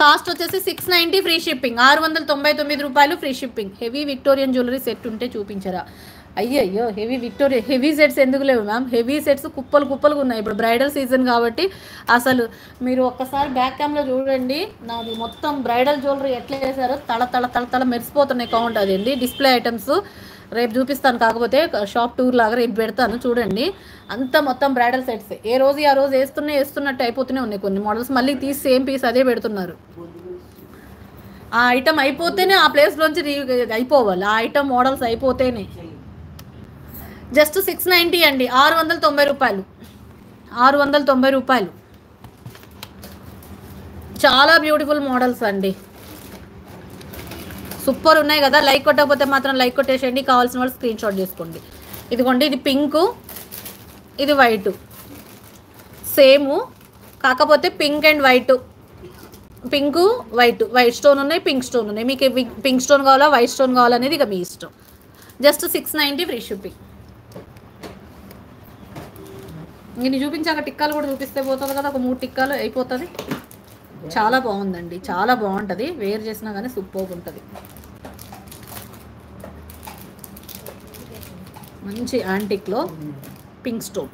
కాస్ట్ వచ్చేసి సిక్స్ నైంటీ ఫ్రీ షిప్పింగ్ ఆరు వందల తొంభై తొమ్మిది రూపాయలు free shipping heavy Victorian jewellery set ఉంటే చూపించరా. అయ్యయ్యో హెవీ విక్టోరియా హెవీ సెట్స్ ఎందుకు లేవు మ్యామ్ హెవీ సెట్స్ కుప్పలు కుప్పలుగా ఉన్నాయి. ఇప్పుడు బ్రైడల్ సీజన్ కాబట్టి అసలు మీరు ఒక్కసారి బ్యాక్ క్యామ్లో చూడండి. నాది మొత్తం బ్రైడల్ జ్యువెలరీ ఎట్లా చేశారో తల తల తల తల మెరిసిపోతున్నాయి. కౌంట్ అదండి డిస్ప్లే ఐటమ్స్ రేపు చూపిస్తాను. కాకపోతే షాప్ టూర్ లాగా రేపు పెడతాను. చూడండి. అంతా మొత్తం బ్రైడల్ సెట్స్. ఏ రోజు ఆ రోజు వేస్తున్నా వేస్తున్నట్టు అయిపోతూనే ఉన్నాయి కొన్ని మోడల్స్. మళ్ళీ తీసి సేమ్ పీస్ అదే పెడుతున్నారు. ఆ ఐటమ్ అయిపోతేనే ఆ ప్లేస్లోంచి రీ అయిపోవాలి. ఆ ఐటమ్ మోడల్స్ అయిపోతేనే. జస్ట్ సిక్స్ నైంటీ అండి. ఆరు వందల తొంభై రూపాయలు. ఆరు వందల తొంభై రూపాయలు. చాలా బ్యూటిఫుల్ మోడల్స్ అండి. సూపర్ ఉన్నాయి కదా. లైక్ కొట్టకపోతే మాత్రం లైక్ కొట్టేసేయండి. కావాల్సిన వాళ్ళు స్క్రీన్ షాట్ చేసుకోండి ఇదిగోండి ఇది పింకు ఇది వైట్. సేము కాకపోతే pink and white. Pink white. White stone ఉన్నాయి పింక్ స్టోన్ ఉన్నాయి. మీకు పింక్ స్టోన్ కావాలా వైట్ స్టోన్ కావాలనేది ఇక మీ ఇష్టం. Just six ninety free shipping. నేను చూపించాక టిక్కాలు కూడా చూపిస్తే పోతుంది కదా ఒక మూడు టిక్కాలు అయిపోతుంది. చాలా బాగుందండి చాలా బాగుంటుంది. వేర్ చేసినా కానీ సూపర్ ఉంటుంది. మంచి యాంటిక్లో పింక్ స్టోన్.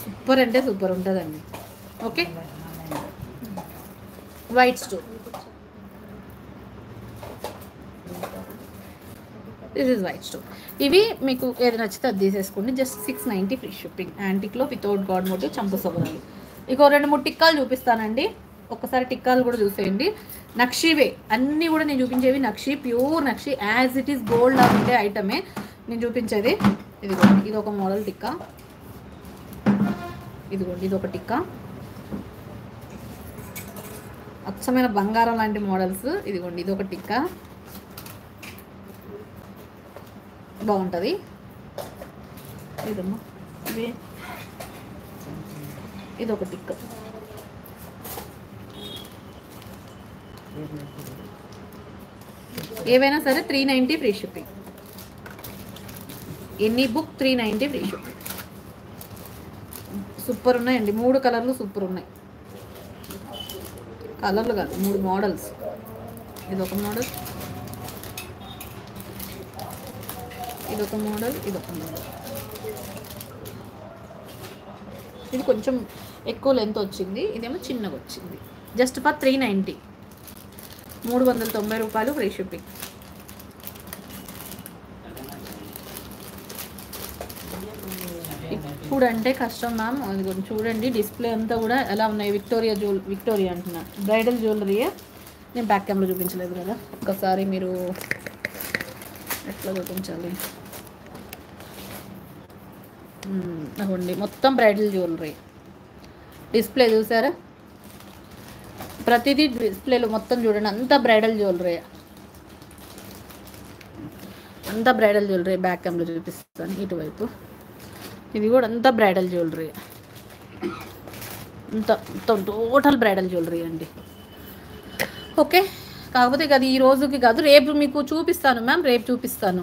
సూపర్ అంటే సూపర్ ఉంటుందండి. Okay? White stone. This is white stone ఇవి మీకు ఏది నచ్చితే అది తీసేసుకోండి. Just six ninety free shipping యాంటిక్లో without God motive చంపసవరాలు ఇక రెండు మూడు టిక్కాలు చూపిస్తానండి. ఒక్కసారి టిక్కాలు కూడా చూసేయండి. నక్షీవే అన్నీ కూడా నేను చూపించేవి nakshi pure nakshi. As it is gold అంటే ఉండే ఐటమే నేను చూపించేది. ఇదిగోండి. ఇది ఒక మోడల్ టిక్కా. ఇదిగోండి. ఇది ఒక టిక్కా. అచ్చమైన బంగారం లాంటి మోడల్స్ ఇదిగోండి. ఇది ఒక టిక్కా. బాగుంటుంది. ఇదమ్మా. ఇది. ఇది ఒక టిక్. ఏవైనా సరే త్రీ నైంటీ ఫ్రీ షిప్పింగ్ ఎన్ని book three ninety free shipping super ఉన్నాయండి. మూడు కలర్లు సూపర్ ఉన్నాయి. కలర్లు కాదు మూడు మోడల్స్ ఇది ఒక మోడల్ ఇదొక మోడల్ ఇదొక మోడల్. ఇది కొంచెం ఎక్కువ లెంత్ వచ్చింది ఇదేమో చిన్నగా వచ్చింది. జస్ట్ ఫర్ త్రీ నైంటీ మూడు వందల తొంభై రూపాయలు ఫ్రీ షిప్పింగ్ చూడంటే కష్టం మ్యామ్ అది కొంచెం చూడండి డిస్ప్లే అంతా కూడా ఎలా ఉన్నాయి. విక్టోరియా జ్యువెల్ విక్టోరియా అంటున్నా. బ్రైడల్ జ్యువెలరీ నేను బ్యాక్ కెమెరా చూపించలేదు కదా. ఒకసారి మీరు ఎట్లా చూపించాలి? అవండి మొత్తం బ్రైడల్ జ్యువెలరీ. డిస్ప్లే చూసారా? ప్రతిదీ డిస్ప్లేలో మొత్తం చూడండి అంతా బ్రైడల్ జ్యువెలరీ. అంతా బ్రైడల్ జ్యువెలరీ బ్యాక్ కెమెరా చూపిస్తాను ఇటువైపు. ఇది కూడా అంతా బ్రైడల్ జ్యువెలరీ. అంత మొత్తం టోటల్ బ్రైడల్ జ్యువెలరీ అండి. ఓకే కాకపోతే కదా అది ఈ రోజుకి కాదు రేపు మీకు చూపిస్తాను మ్యామ్ రేపు చూపిస్తాను.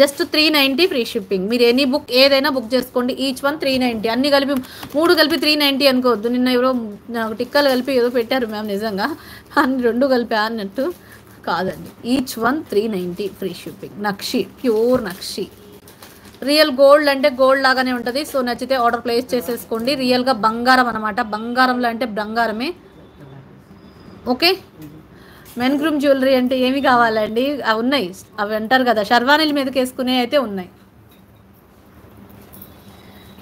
Just three ninety free shipping. మీరు ఎనీ బుక్ ఏదైనా బుక్ చేసుకోండి. Each one three ninety. అన్ని కలిపి మూడు కలిపి త్రీ నైంటీ అనుకోవద్దు. నిన్న ఎవరో నాకు టిక్కలు కలిపి ఏదో పెట్టారు మ్యామ్ నిజంగా. అన్ని రెండు కలిపి అన్నట్టు కాదండి. Each one three ninety free shipping. Nakshi. Pure nakshi. Real gold అంటే గోల్డ్ లాగానే ఉంటుంది. సో నచ్చితే ఆర్డర్ ప్లేస్ చేసేసుకోండి. రియల్గా బంగారం అనమాట బంగారంలో అంటే బంగారమే. ఓకే? మెన్ గ్రూమ్ జ్యువెలరీ అంటే ఏమి కావాలండి? అవి ఉన్నాయి. అవి అంటారు కదా షర్వానీల మీదకి వేసుకునే అయితే ఉన్నాయి.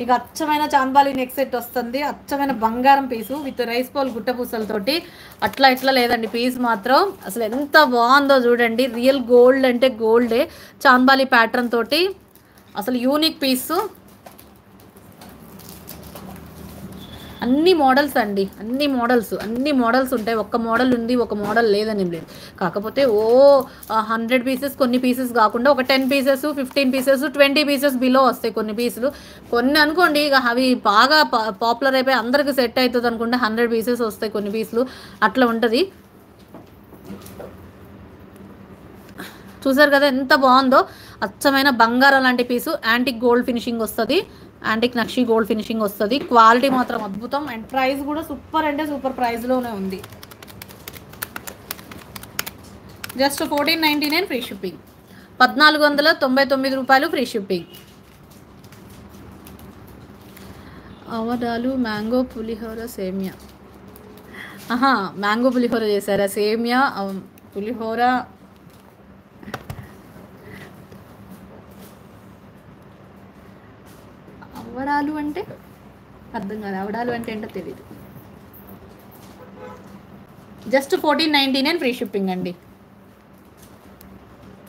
ఇక అచ్చమైన చాంబాలి నెక్ సెట్ వస్తుంది. అచ్చమైన బంగారం పీసు విత్ రైస్ పౌల్ గుట్ట పూసలతోటి అట్లా ఇట్లా లేదండి పీస్ మాత్రం. అసలు ఎంత బాగుందో చూడండి. రియల్ గోల్డ్ అంటే గోల్డే. చాంబాలి ప్యాటర్న్ తోటి. అసలు యూనిక్ పీసు. అన్ని మోడల్స్ అండి అన్ని మోడల్స్ అన్ని మోడల్స్ ఉంటాయి. ఒక్క మోడల్ ఉంది ఒక మోడల్ లేదని లేదు. కాకపోతే ఓ హండ్రెడ్ పీసెస్ కొన్ని పీసెస్ కాకుండా ఒక ten pieces fifteen pieces twenty pieces below వస్తాయి కొన్ని పీసులు కొన్ని అనుకోండి ఇక అవి బాగా పాపులర్ అయిపోయి అందరికి సెట్ అవుతుంది అనుకుంటే హండ్రెడ్ పీసెస్ వస్తాయి కొన్ని పీసులు అట్లా ఉంటుంది. చూసారు కదా ఎంత బాగుందో? అచ్చమైన బంగారం లాంటి పీసు యాంటిక్ గోల్డ్ ఫినిషింగ్ వస్తుంది. యాంటిక్ నక్షి గోల్డ్ ఫినిషింగ్ వస్తుంది. క్వాలిటీ మాత్రం అద్భుతం. అండ్ ప్రైస్ కూడా సూపర్ అంటే సూపర్ ప్రైస్లోనే ఉంది. Just fourteen ninety nine free shipping పద్నాలుగు వందల తొంభై తొమ్మిది రూపాయలు ఫ్రీ షిప్పింగ్ అవడాలు మ్యాంగో పులిహోర సేమియా. ఆహా మ్యాంగో పులిహోర చేశారా? సేమియా పులిహోర అవడాలు అంటే అర్థం కాదు. అవడాలు అంటే ఏంటో తెలియదు just fourteen ninety nine free shipping అండి.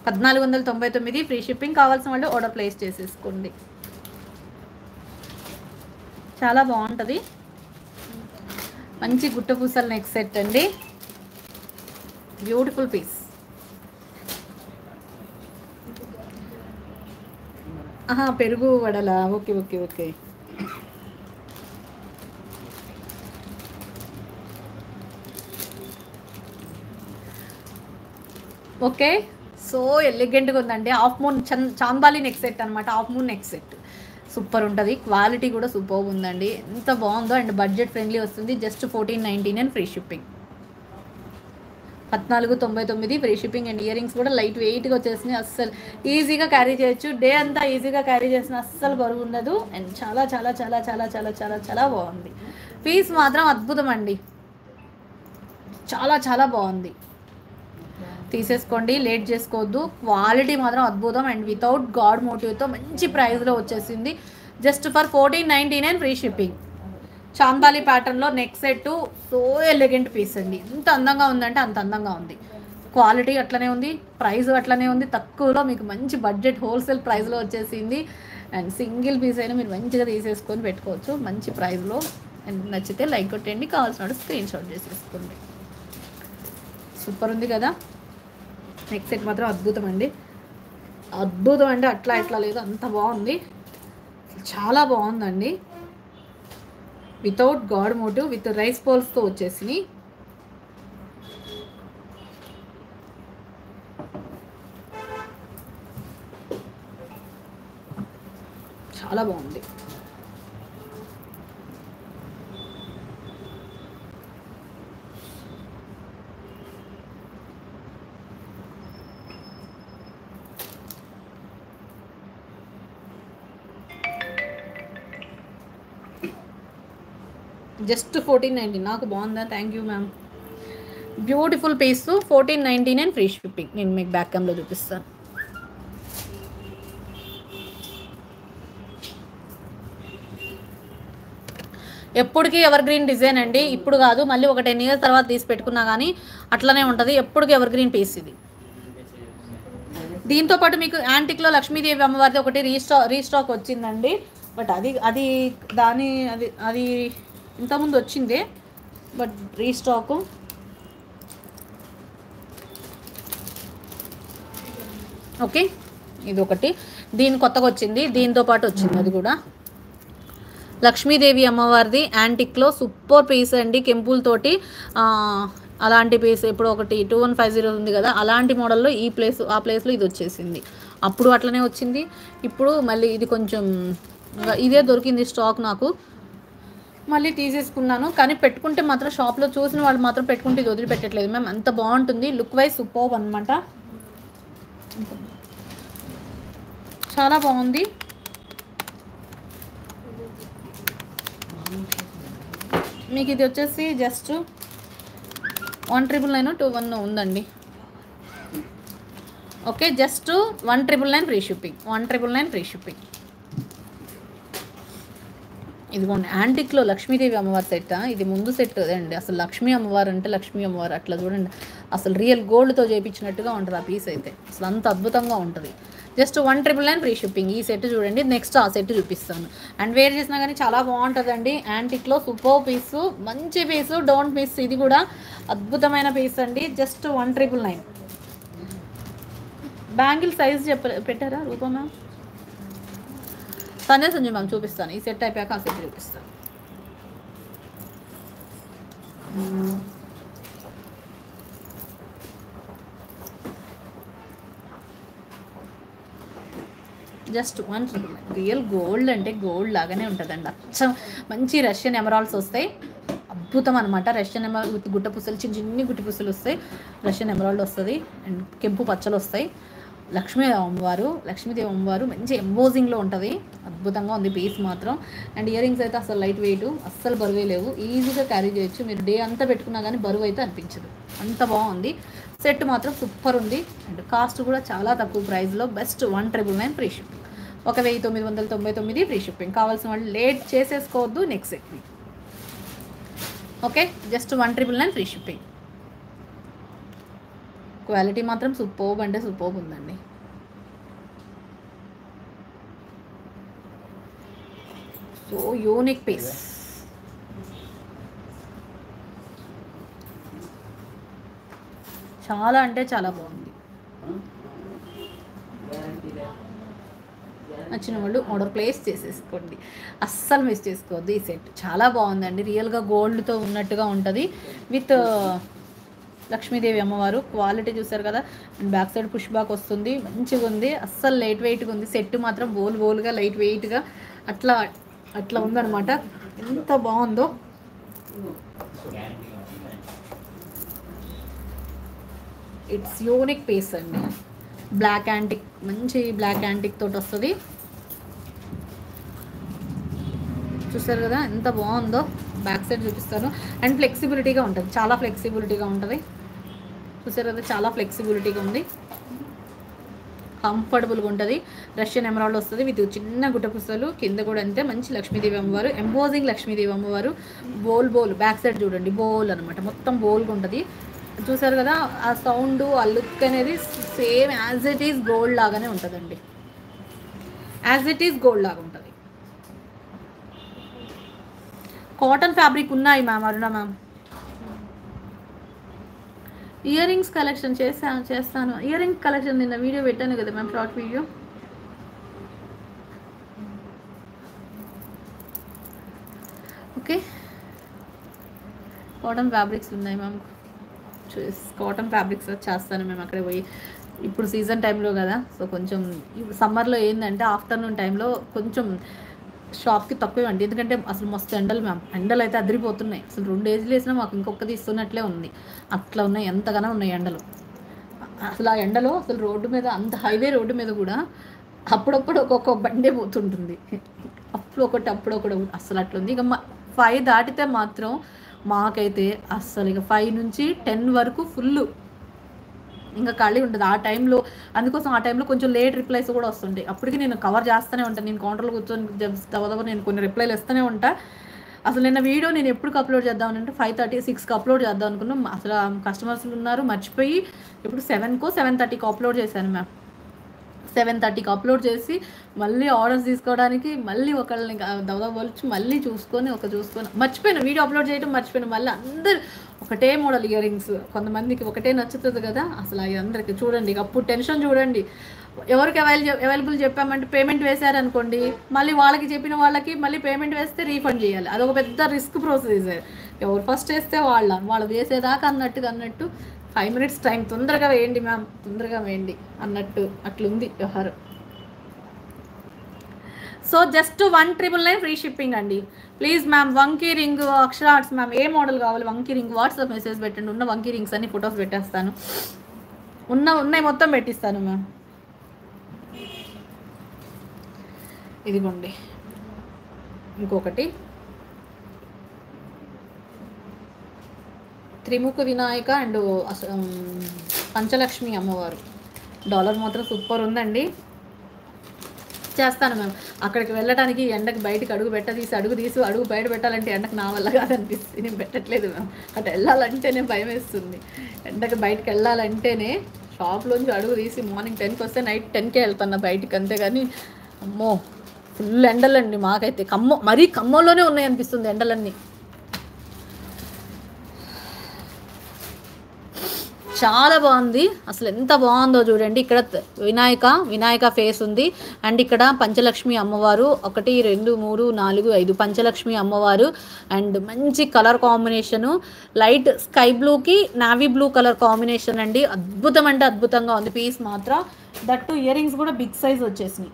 పద్నాలుగు వందల తొంభై తొమ్మిది ఫ్రీ షిప్పింగ్ కావాల్సిన వాళ్ళు ఆర్డర్ ప్లేస్ చేసేసుకోండి. చాలా బాగుంటుంది. మంచి గుట్ట పూసల నెక్ సెట్ అండి. బ్యూటిఫుల్ పీస్ ఆహా పెరుగు వడలా? Okay okay okay. Okay. So ఎలిగెంట్గా ఉందండి. హాఫ్ మూన్ చంద్ చాంబాలి నెక్ సెట్ అనమాట half moon neck set. Super ఉంటుంది. క్వాలిటీ కూడా సూపర్ ఉందండి. ఎంత బాగుందో అండ్ బడ్జెట్ ఫ్రెండ్లీ వస్తుంది. Just fourteen nineteen and free shipping. పద్నాలుగు తొంభై తొమ్మిది free shipping and ear rings కూడా లైట్ వెయిట్గా వచ్చేసినాయి. అస్సలు ఈజీగా క్యారీ చేయొచ్చు. డే అంతా ఈజీగా క్యారీ చేసిన అస్సలు బరువు ఉండదు. అండ్ చాలా చాలా చాలా చాలా చాలా చాలా చాలా బాగుంది. పీస్ మాత్రం అద్భుతం అండి. చాలా చాలా బాగుంది. తీసేసుకోండి లేట్ చేసుకోవద్దు. క్వాలిటీ మాత్రం అద్భుతం. అండ్ వితౌట్ గాడ్ మోటివ్తో మంచి ప్రైస్లో వచ్చేసింది. Just for fourteen ninety nine free shipping చాందాలి ప్యాటర్న్లో neck set so elegant piece అండి. ఎంత అందంగా ఉందంటే అంత అందంగా ఉంది. క్వాలిటీ అట్లనే ఉంది ప్రైస్ అట్లనే ఉంది. తక్కువలో మీకు మంచి బడ్జెట్ హోల్సేల్ ప్రైస్లో వచ్చేసింది. అండ్ సింగిల్ పీస్ అయినా మీరు మంచిగా తీసేసుకొని పెట్టుకోవచ్చు. మంచి ప్రైస్లో అండ్ నచ్చితే లైక్ కొట్టండి కావాల్సిన స్క్రీన్ షాట్ చేసేసుకోండి. సూపర్ ఉంది కదా? నెక్స్ట్ సెట్ మాత్రం అద్భుతం అండి. అద్భుతం అంటే అట్లా ఇట్లా లేదు. అంత బాగుంది. చాలా బాగుందండి. Without god motive with rice పోల్స్తో వచ్చేసినాయి. చాలా బాగుంది. Just fourteen ninety. నాకు బాగుందా? Thank you ma'am beautiful piece fourteen ninety nine free shipping నేను మీకు బ్యాక్ క్యామ్లో చూపిస్తాను. ఎప్పటికీ ఎవర్ గ్రీన్ డిజైన్ అండి. ఇప్పుడు కాదు మళ్ళీ ఒక టెన్ ఇయర్స్ తర్వాత తీసి పెట్టుకున్నా కానీ అట్లనే ఉంటుంది. ఎప్పటికీ ఎవర్ గ్రీన్ పీస్ ఇది. దీంతో పాటు మీకు యాంటిక్లో లక్ష్మీదేవి అమ్మవారిది ఒకటి రీస్టా రీస్టాక్ వచ్చిందండి. బట్ అది అది దాని అది అది ఇంతకుముందు వచ్చింది బట్ రీస్టాకు. ఓకే ఇది ఒకటి దీని కొత్తగా వచ్చింది దీంతో పాటు వచ్చింది అది కూడా. లక్ష్మీదేవి అమ్మవారిది యాంటిక్లో సూపర్ పీస్ అండి కెంపులతోటి అలాంటి పీస్ ఇప్పుడు ఒకటి టూ వన్ ఫైవ్ జీరో ఉంది కదా అలాంటి మోడల్లో ఈ ప్లేస్ ఆ ప్లేస్లో ఇది వచ్చేసింది. అప్పుడు అట్లనే వచ్చింది. ఇప్పుడు మళ్ళీ ఇది కొంచెం ఇదే దొరికింది స్టాక్ నాకు. మళ్ళీ తీసేసుకున్నాను కానీ పెట్టుకుంటే మాత్రం షాప్లో చూసిన వాళ్ళు మాత్రం పెట్టుకుంటే ఇది వదిలిపెట్టట్లేదు. మ్యామ్ అంత బాగుంటుంది. లుక్ వైజ్ సూపర్ అనమాట చాలా బాగుంది. మీకు ఇది వచ్చేసి just one triple nine two one ఉందండి. Okay just one triple nine free shipping one triple nine free shipping ఇదిగోండి యాంటిక్లో లక్ష్మీదేవి అమ్మవారి సెట్ ఇది ముందు సెట్ అండి. అసలు లక్ష్మీ అమ్మవారు అంటే లక్ష్మీ అమ్మవారు అట్లా చూడండి. అసలు రియల్ గోల్డ్తో చేయించినట్టుగా ఉంటుంది ఆ పీస్ అయితే. అసలు అంత అద్భుతంగా ఉంటుంది. Just one triple nine free shipping ఈ సెట్ చూడండి. నెక్స్ట్ ఆ సెట్ చూపిస్తాను. అండ్ వేర్ చేసినా కానీ చాలా బాగుంటుందండి. యాంటిక్లో సూపర్ పీసు మంచి పీసు డోంట్ మిస్ ఇది కూడా అద్భుతమైన పీస్ అండి. Just one triple nine bangle size చెప్ప పెట్టారా రూపా మ్యామ్ తనే సంజయ్ మనం చూపిస్తాను ఈ సెట్ అయిపోయాక ఆ సెట్ చూపిస్తాను జస్ట్ వన్ రియల్ గోల్డ్ అంటే గోల్డ్ లాగానే ఉంటుందండి అచ్చం మంచి రష్యన్ ఎమరాల్స్ వస్తాయి అద్భుతం అనమాట రష్యన్ ఎమరాల్ గుట్ట పుసలు చిన్న చిన్ని గుట్టి పుసలు వస్తాయి రష్యన్ ఎమరాల్డ్ వస్తుంది అండ్ కెంపు పచ్చలు వస్తాయి లక్ష్మీ అమ్మవారు లక్ష్మీదేవి అమ్మవారు మంచి ఎంబోజింగ్లో ఉంటుంది. అద్భుతంగా ఉంది పీస్ మాత్రం. అండ్ ఇయర్ రింగ్స్ అయితే అసలు లైట్ వెయిట్ అస్సలు బరువే లేవు. ఈజీగా క్యారీ చేయొచ్చు. మీరు డే అంతా పెట్టుకున్నా కానీ బరువు అయితే అనిపించదు. అంత బాగుంది. సెట్ మాత్రం సూపర్ ఉంది. అండ్ కాస్ట్ కూడా చాలా తక్కువ ప్రైస్లో. Best one triple nine free shipping. ఒక వెయ్యి తొమ్మిది వందల తొంభై తొమ్మిది ఫ్రీ షిప్పింగ్. కావాల్సిన వాళ్ళు late చేసేసుకోవద్దు. Next set. Okay? Just one triple nine free shipping. Quality మాత్రం సూపర్బ్ అంటే సూపర్బ్ ఉందండి. So unique piece. చాలా అంటే చాలా బాగుంది. నచ్చిన వాళ్ళు ఆర్డర్ ప్లేస్ చేసేసుకోండి. అస్సలు మిస్ చేసుకోవద్దు ఈ సెట్. చాలా బాగుందండి. రియల్గా గోల్డ్తో ఉన్నట్టుగా ఉంటుంది. విత్ లక్ష్మీదేవి అమ్మవారు. క్వాలిటీ చూసారు కదా? And back side push back వస్తుంది. మంచిగా ఉంది. అస్సలు లైట్ వెయిట్గా ఉంది. సెట్ మాత్రం బోల్ బోల్గా లైట్ వెయిట్గా అట్లా అట్లా ఉందన్నమాట. ఎంత బాగుందో. ఇట్స్ యూనిక్ పీస్ అండి. బ్లాక్ యాంటిక్ మంచి బ్లాక్ యాంటిక్ తోటి వస్తుంది. చూసారు కదా? ఎంత బాగుందో. బ్యాక్ సైడ్ చూపిస్తాను. అండ్ ఫ్లెక్సిబిలిటీగా ఉంటుంది. చాలా ఫ్లెక్సిబిలిటీగా ఉంటుంది. చూసారు కదా చాలా ఫ్లెక్సిబిలిటీగా ఉంది. కంఫర్టబుల్గా ఉంటుంది. రష్యన్ ఎమరాల్డ్ వస్తుంది విత్ చిన్న గుట్ట పుస్తలు కింద కూడా అంతే. మంచి లక్ష్మీదేవి అమ్మవారు. ఎంబోజింగ్ లక్ష్మీదేవి అమ్మవారు. బోల్ బోల్. బ్యాక్ సైడ్ చూడండి. బోల్ అనమాట మొత్తం బోల్గా ఉంటుంది. చూసారు కదా ఆ సౌండ్ ఆ లుక్ అనేది same as it is gold లాగానే ఉంటుందండి. యాజ్ ఇట్ ఈస్ గోల్డ్ లాగా ఉంటుంది. కాటన్ ఫ్యాబ్రిక్ ఉన్నాయి ma'am Aruna ma'am earrings collection చేస్తాను చేస్తాను. ఇయర్ రింగ్ కలెక్షన్ నిన్న వీడియో పెట్టాను కదా ma'am short video okay cotton fabrics ఉన్నాయి మ్యామ్ కాటన్ ఫ్యాబ్రిక్స్ చేస్తాను మేము అక్కడ పోయి. ఇప్పుడు సీజన్ టైంలో కదా సో కొంచెం సమ్మర్లో ఏంటంటే ఆఫ్టర్నూన్ టైంలో కొంచెం షాప్కి తక్కువ అండి. ఎందుకంటే అసలు మస్తు ఎండలు మ్యామ్. ఎండలు అయితే అదిరిపోతున్నాయి. అసలు రెండు ఏజ్లు వేసినా మాకు ఇంకొకటి ఇస్తున్నట్లే ఉంది. అట్లా ఉన్నాయి. ఎంతగానో ఉన్నాయి ఎండలు. అసలు ఆ ఎండలో అసలు రోడ్డు మీద అంత హైవే రోడ్డు మీద కూడా అప్పుడప్పుడు ఒక్కొక్క బండే పోతుంటుంది. అప్పుడు ఒకటి అప్పుడు ఒకటి అసలు అట్లుంది. ఇక మా ఫైవ్ దాటితే మాత్రం మాకైతే అస్సలు ఇక ఫైవ్ నుంచి టెన్ వరకు ఫుల్ ఇంకా ఖాళీ ఉండదు ఆ టైంలో అందుకోసం ఆ టైంలో కొంచెం లేట్ రిప్లైస్ కూడా వస్తుంటాయి. అప్పటికి నేను కవర్ చేస్తూనే ఉంటాను నేను కౌంటర్లో కూర్చొని దవ నేను కొన్ని రిప్లైలు ఇస్తూనే ఉంటా. అసలు నిన్న వీడియో నేను ఎప్పుడు అప్లోడ్ చేద్దాం అంటే ఫైవ్ థర్టీ సిక్స్కి అప్లోడ్ చేద్దాం అనుకున్నాం. అసలు కస్టమర్స్ ఉన్నారు మర్చిపోయి ఇప్పుడు సెవెన్కో సెవెన్ థర్టీకి అప్లోడ్ చేశాను మ్యామ్ సెవెన్ థర్టీకి అప్లోడ్ చేసి మళ్ళీ ఆర్డర్స్ తీసుకోవడానికి మళ్ళీ ఒకళ్ళని దవదవ వచ్చి మళ్ళీ చూసుకొని ఒక చూసుకొని మర్చిపోయాను. వీడియో అప్లోడ్ చేయడం మర్చిపోయాను. మళ్ళీ అందరు ఒకటే మోడల్ ఇయర్ రింగ్స్ కొంతమందికి ఒకటే నచ్చుతుంది కదా. అసలు అవి అందరికి చూడండి. అప్పుడు టెన్షన్ చూడండి. ఎవరికి అవైల్ అవైలబుల్ చెప్పామంటే పేమెంట్ వేశారనుకోండి మళ్ళీ వాళ్ళకి చెప్పిన వాళ్ళకి మళ్ళీ పేమెంట్ వేస్తే రీఫండ్ చేయాలి. అదొక పెద్ద రిస్క్ ప్రొసీజర్ ఎవరు ఫస్ట్ వేస్తే వాళ్ళ వాళ్ళు వేసేదాకా అన్నట్టుగా అన్నట్టు ఫైవ్ మినిట్స్ టైం తొందరగా వేయండి మ్యామ్ తొందరగా వేయండి అన్నట్టు అట్లుంది వ్యవహారం. So just one triple nine free shipping అండి. ప్లీజ్ మ్యామ్ వంకీ రింగ్ అక్షర ఆర్ట్స్ మ్యామ్ ఏ మోడల్ కావాలి? వంకీ రింగ్ వాట్సాప్ మెసేజ్ పెట్టండి. ఉన్న వంకీ రింగ్స్ అన్ని ఫొటోస్ పెట్టేస్తాను. ఉన్న ఉన్నాయి మొత్తం పెట్టిస్తాను మ్యామ్. ఇదిగోండి. ఇంకొకటి. త్రిముఖ వినాయక అండ్ అసలు పంచలక్ష్మి అమ్మవారు. డాలర్ మాత్రం సూపర్ ఉందండి. చేస్తాను మేము అక్కడికి వెళ్ళడానికి ఎండకు బయటకు అడుగు పెట్ట తీసి అడుగు తీసి అడుగు బయట పెట్టాలంటే ఎండకు నా వల్ల కాదనిపిస్తుంది. నేను పెట్టట్లేదు మ్యామ్. అటు వెళ్ళాలంటేనే భయం వేస్తుంది ఎండకి బయటకు వెళ్ళాలంటేనే షాప్లోంచి అడుగు తీసి మార్నింగ్ టెన్కి వస్తే నైట్ టెన్కే వెళ్తున్నా బయటికి అంతేగాని అమ్మో ఫుల్ ఎండలండి మాకైతే. కమ్మో మరీ కమ్మంలోనే ఉన్నాయి అనిపిస్తుంది ఎండలన్నీ. చాలా బాగుంది. అసలు ఎంత బాగుందో చూడండి. ఇక్కడ వినాయక వినాయక ఫేస్ ఉంది. అండ్ ఇక్కడ పంచలక్ష్మి అమ్మవారు. ఒకటి రెండు మూడు నాలుగు ఐదు పంచలక్ష్మి అమ్మవారు. అండ్ మంచి కలర్ కాంబినేషను. లైట్ స్కై బ్లూకి నావీ బ్లూ కలర్ కాంబినేషన్ అండి. అద్భుతం అంటే అద్భుతంగా ఉంది. పీస్ మాత్రం దట్టు ఇయర్ రింగ్స్ కూడా బిగ్ సైజ్ వచ్చేసినాయి.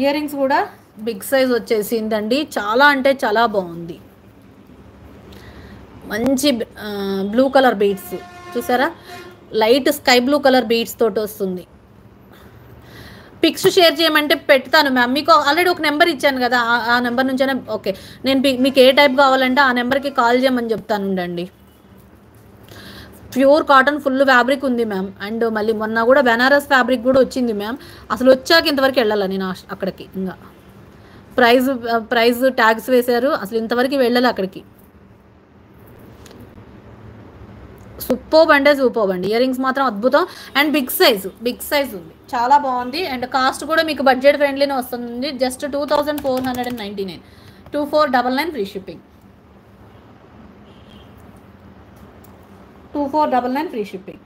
ఇయర్ రింగ్స్ కూడా బిగ్ సైజ్ వచ్చేసిందండి. చాలా అంటే చాలా బాగుంది. మంచి బ్లూ కలర్ బీడ్స్ చూసారా? Light sky blue colour beads తోటి వస్తుంది. పిక్స్ షేర్ చేయమంటే పెడతాను మ్యామ్ మీకు ఆల్రెడీ ఒక నెంబర్ ఇచ్చాను కదా ఆ- నెంబర్ నుంచైనా ఓకే నేను మీకు ఏ టైప్ కావాలంటే ఆ నెంబర్కి కాల్ చేయమని చెప్తాను ఉండండి. ప్యూర్ కాటన్ ఫుల్ ఫ్యాబ్రిక్ ఉంది మ్యామ్ అండ్ మళ్ళీ మొన్న కూడా బెనారస్ ఫ్యాబ్రిక్ కూడా వచ్చింది మ్యామ్ అసలు వచ్చాక ఇంతవరకు వెళ్ళాలి నేను అక్కడికి. ఇంకా. ప్రైజ్ ప్రైజ్ ట్యాగ్స్ వేశారు. అసలు ఇంతవరకు వెళ్ళాలి అక్కడికి. సూపర్బ్ అంటే సూపర్బ్ అండి. ఇయర్ రింగ్స్ మాత్రం అద్భుతం. And big size big size ఉంది. చాలా బాగుంది. అండ్ కాస్ట్ కూడా మీకు బడ్జెట్ ఫ్రెండ్లీనే వస్తుంది. Just two thousand four hundred and ninety nine. Two four double nine free shipping. Two four double nine free shipping.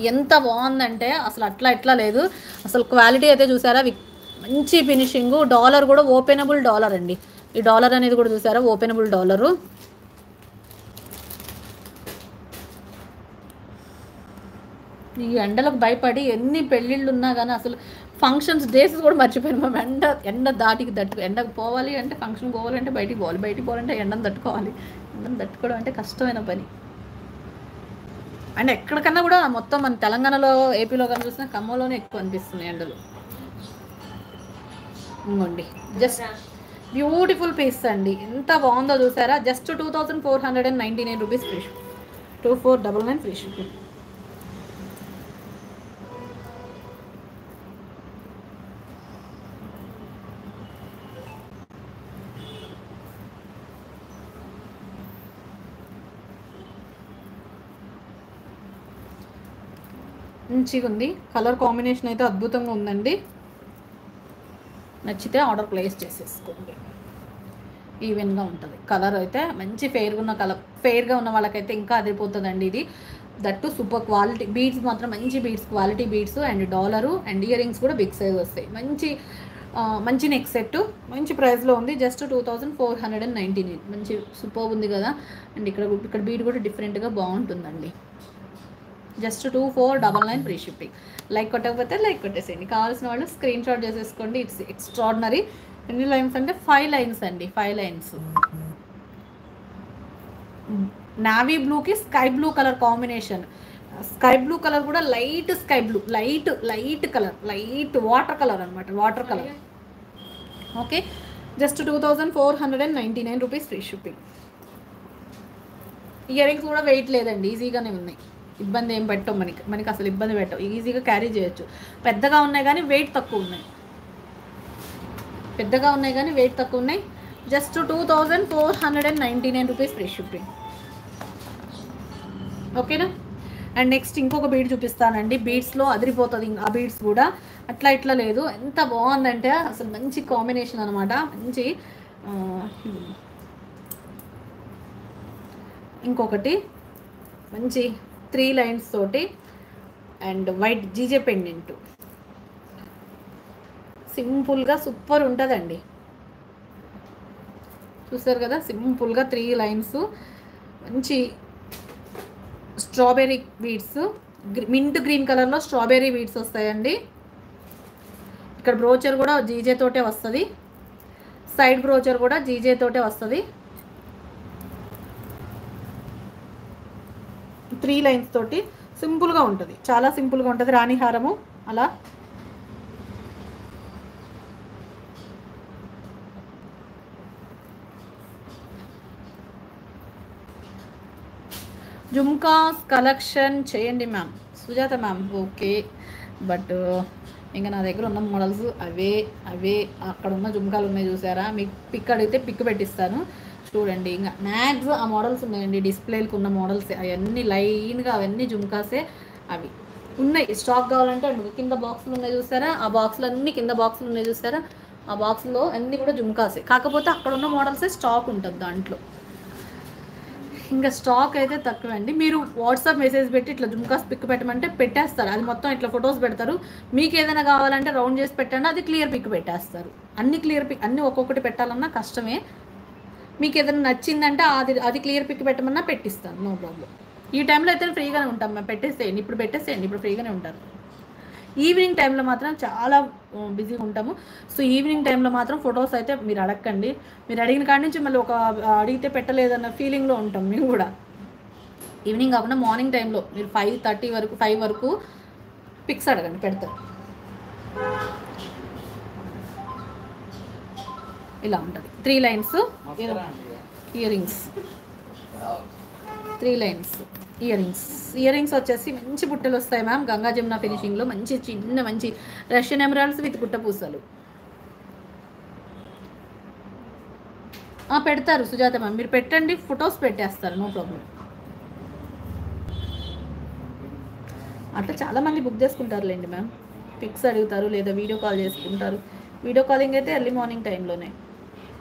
ఎంత బాగుందంటే అసలు అట్లా ఎట్లా లేదు. అసలు క్వాలిటీ అయితే చూసారా? వి- మంచి ఫినిషింగ్. డాలర్ కూడా ఓపెనబుల్ డాలర్ అండి. ఈ డాలర్ అనేది కూడా చూసారా? Openable dollar. ఈ ఎండలకు భయపడి ఎన్ని పెళ్ళిళ్ళు ఉన్నా కానీ అసలు ఫంక్షన్స్ డేస్ కూడా మర్చిపోయాను. మేము ఎండ ఎండ దాటికి తట్టు ఎండకు పోవాలి అంటే ఫంక్షన్ పోవాలంటే బయటికి పోవాలి. బయటికి పోవాలంటే ఎండను తట్టుకోవాలి. ఎండను తట్టుకోవడం అంటే కష్టమైన పని. అండ్ ఎక్కడికన్నా కూడా మొత్తం మన తెలంగాణలో ఏపీలో కానీ చూసినా ఖమ్మంలోనే ఎక్కువ అనిపిస్తుంది ఎండలు. ఇంకోండి జస్ట్ బ్యూటిఫుల్ పీస్ అండి. ఎంత బాగుందో చూసారా? Just two thousand four hundred and ninety nine rupees free two four double nine free shipping మంచిగా ఉంది. కలర్ కాంబినేషన్ అయితే అద్భుతంగా ఉందండి. నచ్చితే ఆర్డర్ ప్లేస్ చేసేసుకోండి. ఈవెన్గా ఉంటుంది. కలర్ అయితే మంచి ఫెయిర్గా ఉన్న కలర్ ఫెయిర్గా ఉన్న వాళ్ళకైతే ఇంకా అదిరిపోతుందండి ఇది. దట్టు సూపర్ క్వాలిటీ బీడ్స్ మాత్రం మంచి beads quality beads and dollar and ear rings కూడా బిగ్ సైజ్ వస్తాయి. మంచి మంచి నెక్ సెట్ మంచి ప్రైస్లో ఉంది. Just two thousand four hundred and ninety nine మంచి సూపర్ ఉంది కదా. అండ్ ఇక్కడ ఇక్కడ బీడ్ కూడా డిఫరెంట్గా బాగుంటుందండి. Just two four double nine free shipping like కొట్టకపోతే like కొట్టేసేయండి. కావాల్సిన వాళ్ళు స్క్రీన్ షాట్ చేసేసుకోండి. ఇట్స్ ఎక్స్ట్రాడినరీ ఎన్ని లైన్స్ అంటే ఫైవ్ లైన్స్ అండి. ఫైవ్ లైన్స్ నావీ బ్లూకి sky blue colour combination sky blue colour కూడా light sky blue light light colour light water colour అనమాట water colour okay just two thousand four hundred and ninety nine rupees free shipping ear rings కూడా weight లేదండి. ఈజీగానే ఉన్నాయి. ఇబ్బంది ఏం పెట్టవు మనకి మనకి అసలు ఇబ్బంది పెట్టవు. ఈజీగా క్యారీ చేయొచ్చు. పెద్దగా ఉన్నాయి కానీ వెయిట్ తక్కువ ఉన్నాయి. పెద్దగా ఉన్నాయి కానీ వెయిట్ తక్కువ ఉన్నాయి. Just two thousand four hundred and ninety nine rupees free shipping ఓకేనా అండ్ నెక్స్ట్ ఇంకొక బీడ్ చూపిస్తానండి. బీడ్స్లో అదిరిపోతుంది. ఆ బీడ్స్ కూడా అట్లా ఇట్లా లేదు. ఎంత బాగుందంటే అసలు మంచి కాంబినేషన్ అనమాట మంచి ఇంకొకటి. మంచి త్రీ లైన్స్ తోటి అండ్ వైట్ జీజే పెండెంట్. సింపుల్గా సూపర్ ఉంటుందండి. చూస్తారు కదా సింపుల్గా త్రీ లైన్స్ మంచి స్ట్రాబెర్రీ బీడ్స్ మింట్ గ్రీన్ కలర్లో స్ట్రాబెర్రీ బీడ్స్ వస్తాయండి. ఇక్కడ బ్రోచర్ కూడా జీజే తోటే వస్తుంది. సైడ్ బ్రోచర్ కూడా జీజే తోటే వస్తుంది. త్రీ లైన్స్ తోటి సింపుల్గా ఉంటుంది. చాలా సింపుల్గా ఉంటుంది. రాణి హారము. అలా. జుమ్కాస్ కలెక్షన్ చేయండి ma'am. Sujatha ma'am okay. But ఇంకా నా దగ్గర ఉన్న మోడల్స్ అవే అవే. అక్కడ ఉన్న జుమ్కాలు ఉన్నాయి చూసారా? మీకు పిక్ అడిగితే పిక్ పెట్టిస్తాను. చూడండి. ఇంకా మ్యాక్స్ ఆ మోడల్స్ ఉన్నాయండి. డిస్ప్లేలకు ఉన్న మోడల్స్ అవన్నీ లైన్గా అవన్నీ జుమ్కాసే అవి. ఉన్నాయి. స్టాక్ కావాలంటే అండి. కింద బాక్సులు ఉన్నాయి చూసారా? ఆ బాక్సులు అన్ని కింద బాక్సులు ఉన్నాయి చూసారా? ఆ బాక్స్లో అన్నీ కూడా జుమ్కాసే. కాకపోతే అక్కడ ఉన్న మోడల్సే స్టాక్ ఉంటుంది దాంట్లో. ఇంకా స్టాక్ అయితే తక్కువ అండి మీరు వాట్సాప్ మెసేజ్ పెట్టి ఇట్లా జుమ్కాస్ పిక్ పెట్టమంటే పెట్టేస్తారు. అది మొత్తం ఇట్లా ఫొటోస్ పెడతారు. మీకు ఏదైనా కావాలంటే రౌండ్ చేసి పెట్టండి. అది క్లియర్ పిక్ పెట్టేస్తారు. అన్ని క్లియర్ పిక్ అన్ని ఒక్కొక్కటి పెట్టాలన్నా కష్టమే. మీకు ఏదైనా నచ్చిందంటే అది అది క్లియర్ పిక్ పెట్టమన్నా పెట్టిస్తాను. నో ప్రాబ్లం ఈ టైంలో అయితే ఫ్రీగానే ఉంటాం. మేము పెట్టేసేయండి. ఇప్పుడు పెట్టేసేయండి. ఇప్పుడు ఫ్రీగానే ఉంటారు. ఈవినింగ్ టైంలో మాత్రం చాలా బిజీగా ఉంటాము. సో ఈవినింగ్ టైంలో మాత్రం ఫొటోస్ అయితే మీరు అడగండి. మీరు అడిగిన కాడి నుంచి మళ్ళీ ఒక అడిగితే పెట్టలేదన్న ఫీలింగ్లో ఉంటాం మేము కూడా. ఈవినింగ్ కాకుండా మార్నింగ్ టైంలో మీరు ఫైవ్ థర్టీ వరకు ఫైవ్ వరకు పిక్స్ అడగండి. పెడతారు ఇలా ఉంటుంది. Three lines ear rings three lines ear rings ear rings వచ్చేసి మంచి బుట్టలు వస్తాయి మ్యామ్ గంగా జమున ఫినిషింగ్లో మంచి చిన్న మంచి రష్యన్ ఎమరాల్డ్స్ విత్ బుట్ట పూసలు. పెడతారు సుజాత మ్యామ్ మీరు పెట్టండి ఫొటోస్ పెట్టేస్తారు నో ప్రాబ్లం అట్లా చాలా మంది బుక్ చేసుకుంటారులేండి మ్యామ్ పిక్స్ అడుగుతారు లేదా వీడియో కాల్ చేసుకుంటారు. వీడియో కాలింగ్ అయితే ఎర్లీ మార్నింగ్ టైంలోనే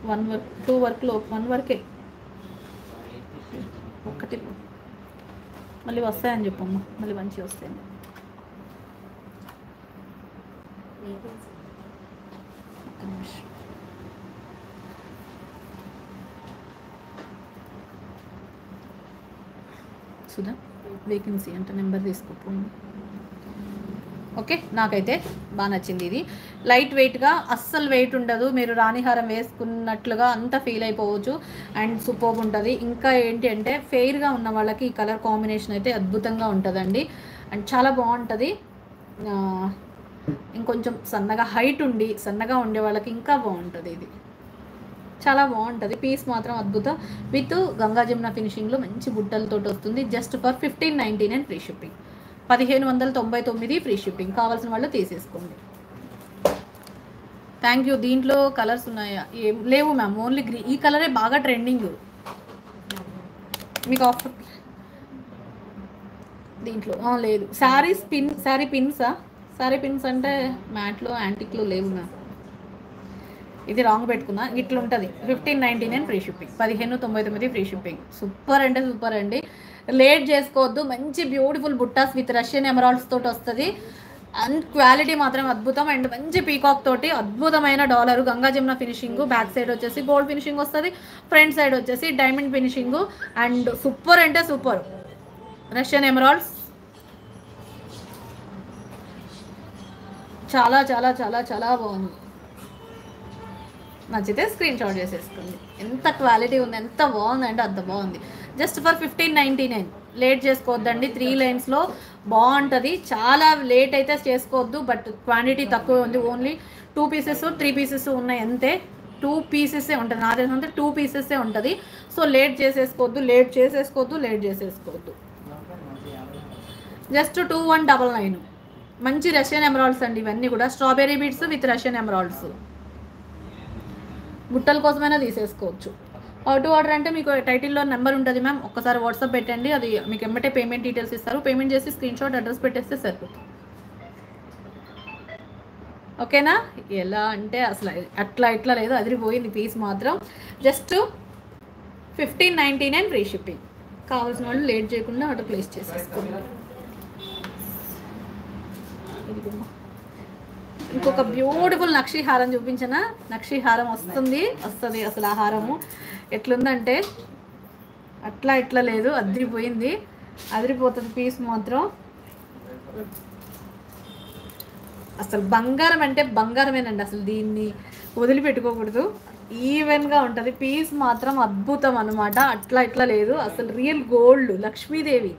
వన్ వర్క్ టూ వర్క్లో వన్ వర్కే. ఒక్కటి మళ్ళీ వస్తాయని చెప్పమ్మా మళ్ళీ మంచిగా వస్తాయని. ఒక్క నిమిషం. సుధా వేకెన్సీ అంటే నెంబర్ తీసుకోపోండి ఓకే? నాకైతే బాగా నచ్చింది ఇది. లైట్ వెయిట్గా అస్సలు వెయిట్ ఉండదు. మీరు రాణిహారం వేసుకున్నట్లుగా అంత ఫీల్ అయిపోవచ్చు. అండ్ సూపర్ ఉంటుంది. ఇంకా ఏంటి అంటే ఫెయిర్గా ఉన్న వాళ్ళకి ఈ కలర్ కాంబినేషన్ అయితే అద్భుతంగా ఉంటుందండి. అండ్ చాలా బాగుంటుంది. ఇంకొంచెం సన్నగా హైట్ ఉండి సన్నగా ఉండే వాళ్ళకి ఇంకా బాగుంటుంది ఇది. చాలా బాగుంటుంది. పీస్ మాత్రం అద్భుతం. విత్ గంగా జమున ఫినిషింగ్లో మంచి బుట్టలతోటి వస్తుంది. Just for fifteen ninety nine free shipping పదిహేను వందల తొంభై తొమ్మిది ఫ్రీ షిప్పింగ్ కావాల్సిన వాళ్ళు తీసేసుకోండి. థ్యాంక్ యూ దీంట్లో కలర్స్ ఉన్నాయా? ఏం లేవు మ్యామ్ ఓన్లీ గ్రీ ఈ కలరే బాగా ట్రెండింగ్ మీకు ఆఫర్ దీంట్లో. లేదు. శారీస్ పిన్ శారీ పిన్సా శారీ పిన్స్ అంటే మ్యాట్లో యాంటిక్లో లేవు మ్యామ్ ఇది రాంగ్ పెట్టుకున్నా. ఇట్లుంటుంది. Fifteen ninety nine free shipping పదిహేను తొంభై తొమ్మిది ఫ్రీ షిప్పింగ్ సూపర్ అంటే సూపర్ అండి. లేట్ చేసుకోవద్దు. మంచి beautiful buttas with Russian emeralds తోటి వస్తుంది. అండ్ క్వాలిటీ మాత్రం అద్భుతం. అండ్ మంచి పీకాక్ తోటి అద్భుతమైన dollar. Ganga Jamuna finishing back side వచ్చేసి గోల్డ్ ఫినిషింగ్ వస్తుంది. ఫ్రంట్ సైడ్ వచ్చేసి డైమండ్ ఫినిషింగ్. అండ్ సూపర్ అంటే సూపర్. Russian emeralds. చాలా చాలా చాలా చాలా బాగుంది. నచ్చితే స్క్రీన్ షాట్ చేసేసుకోండి. ఎంత క్వాలిటీ ఉంది ఎంత బాగుంది అంటే అంత బాగుంది. Just for fifteen ninety nine. Late చేసుకోవద్దండి. త్రీ లైన్స్లో బాగుంటుంది. చాలా లేట్ అయితే చేసుకోవద్దు బట్ క్వాంటిటీ తక్కువ ఉంది. Only two pieces three pieces ఉన్నాయి అంతే. టూ పీసెసే ఉంటుంది. నా తెలిసినంత టూ పీసెసే ఉంటుంది. సో లేట్ చేసేసుకోవద్దు లేట్ చేసేసుకోవద్దు late చేసేసుకోవద్దు. Just two one double nine. మంచి రష్యన్ ఎమరాల్డ్స్ అండి ఇవన్నీ కూడా. Strawberry beads with Russian emeralds. బుట్టల కోసమైనా తీసేసుకోవచ్చు. టు ఆర్డర్ అంటే మీకు టైటిల్లో నెంబర్ ఉంటుంది మ్యామ్ ఒక్కసారి వాట్సాప్ పెట్టండి. అది మీకు ఎమ్మటే పేమెంట్ డీటెయిల్స్ ఇస్తారు. పేమెంట్ చేసి స్క్రీన్ షాట్ అడ్రస్ పెట్టేస్తే సరిపోతుంది. ఓకేనా ఎలా అంటే అసలు అట్లా ఇట్లా లేదు. అదిరిపోయింది పీస్ మాత్రం. Just fifteen ninety nine free shipping కావాల్సిన వాళ్ళు లేట్ చేయకుండా ఆర్డర్ ప్లేస్ చేసేసుకోండి. ఇంకొక బ్యూటిఫుల్ నక్షీహారం చూపించిన? చూపించనా వస్తుంది. వస్తుంది అసలు ఆ హారము. ఎట్లుందంటే అట్లా ఇట్లా లేదు అదిరిపోయింది. అదిరిపోతుంది పీస్ మాత్రం. అసలు బంగారం అంటే బంగారమేనండి అసలు దీన్ని వదిలిపెట్టుకోకూడదు. ఈవెన్గా ఉంటుంది. పీస్ మాత్రం అద్భుతం అనమాట అట్లా ఇట్లా లేదు. అసలు రియల్ గోల్డ్ లక్ష్మీదేవి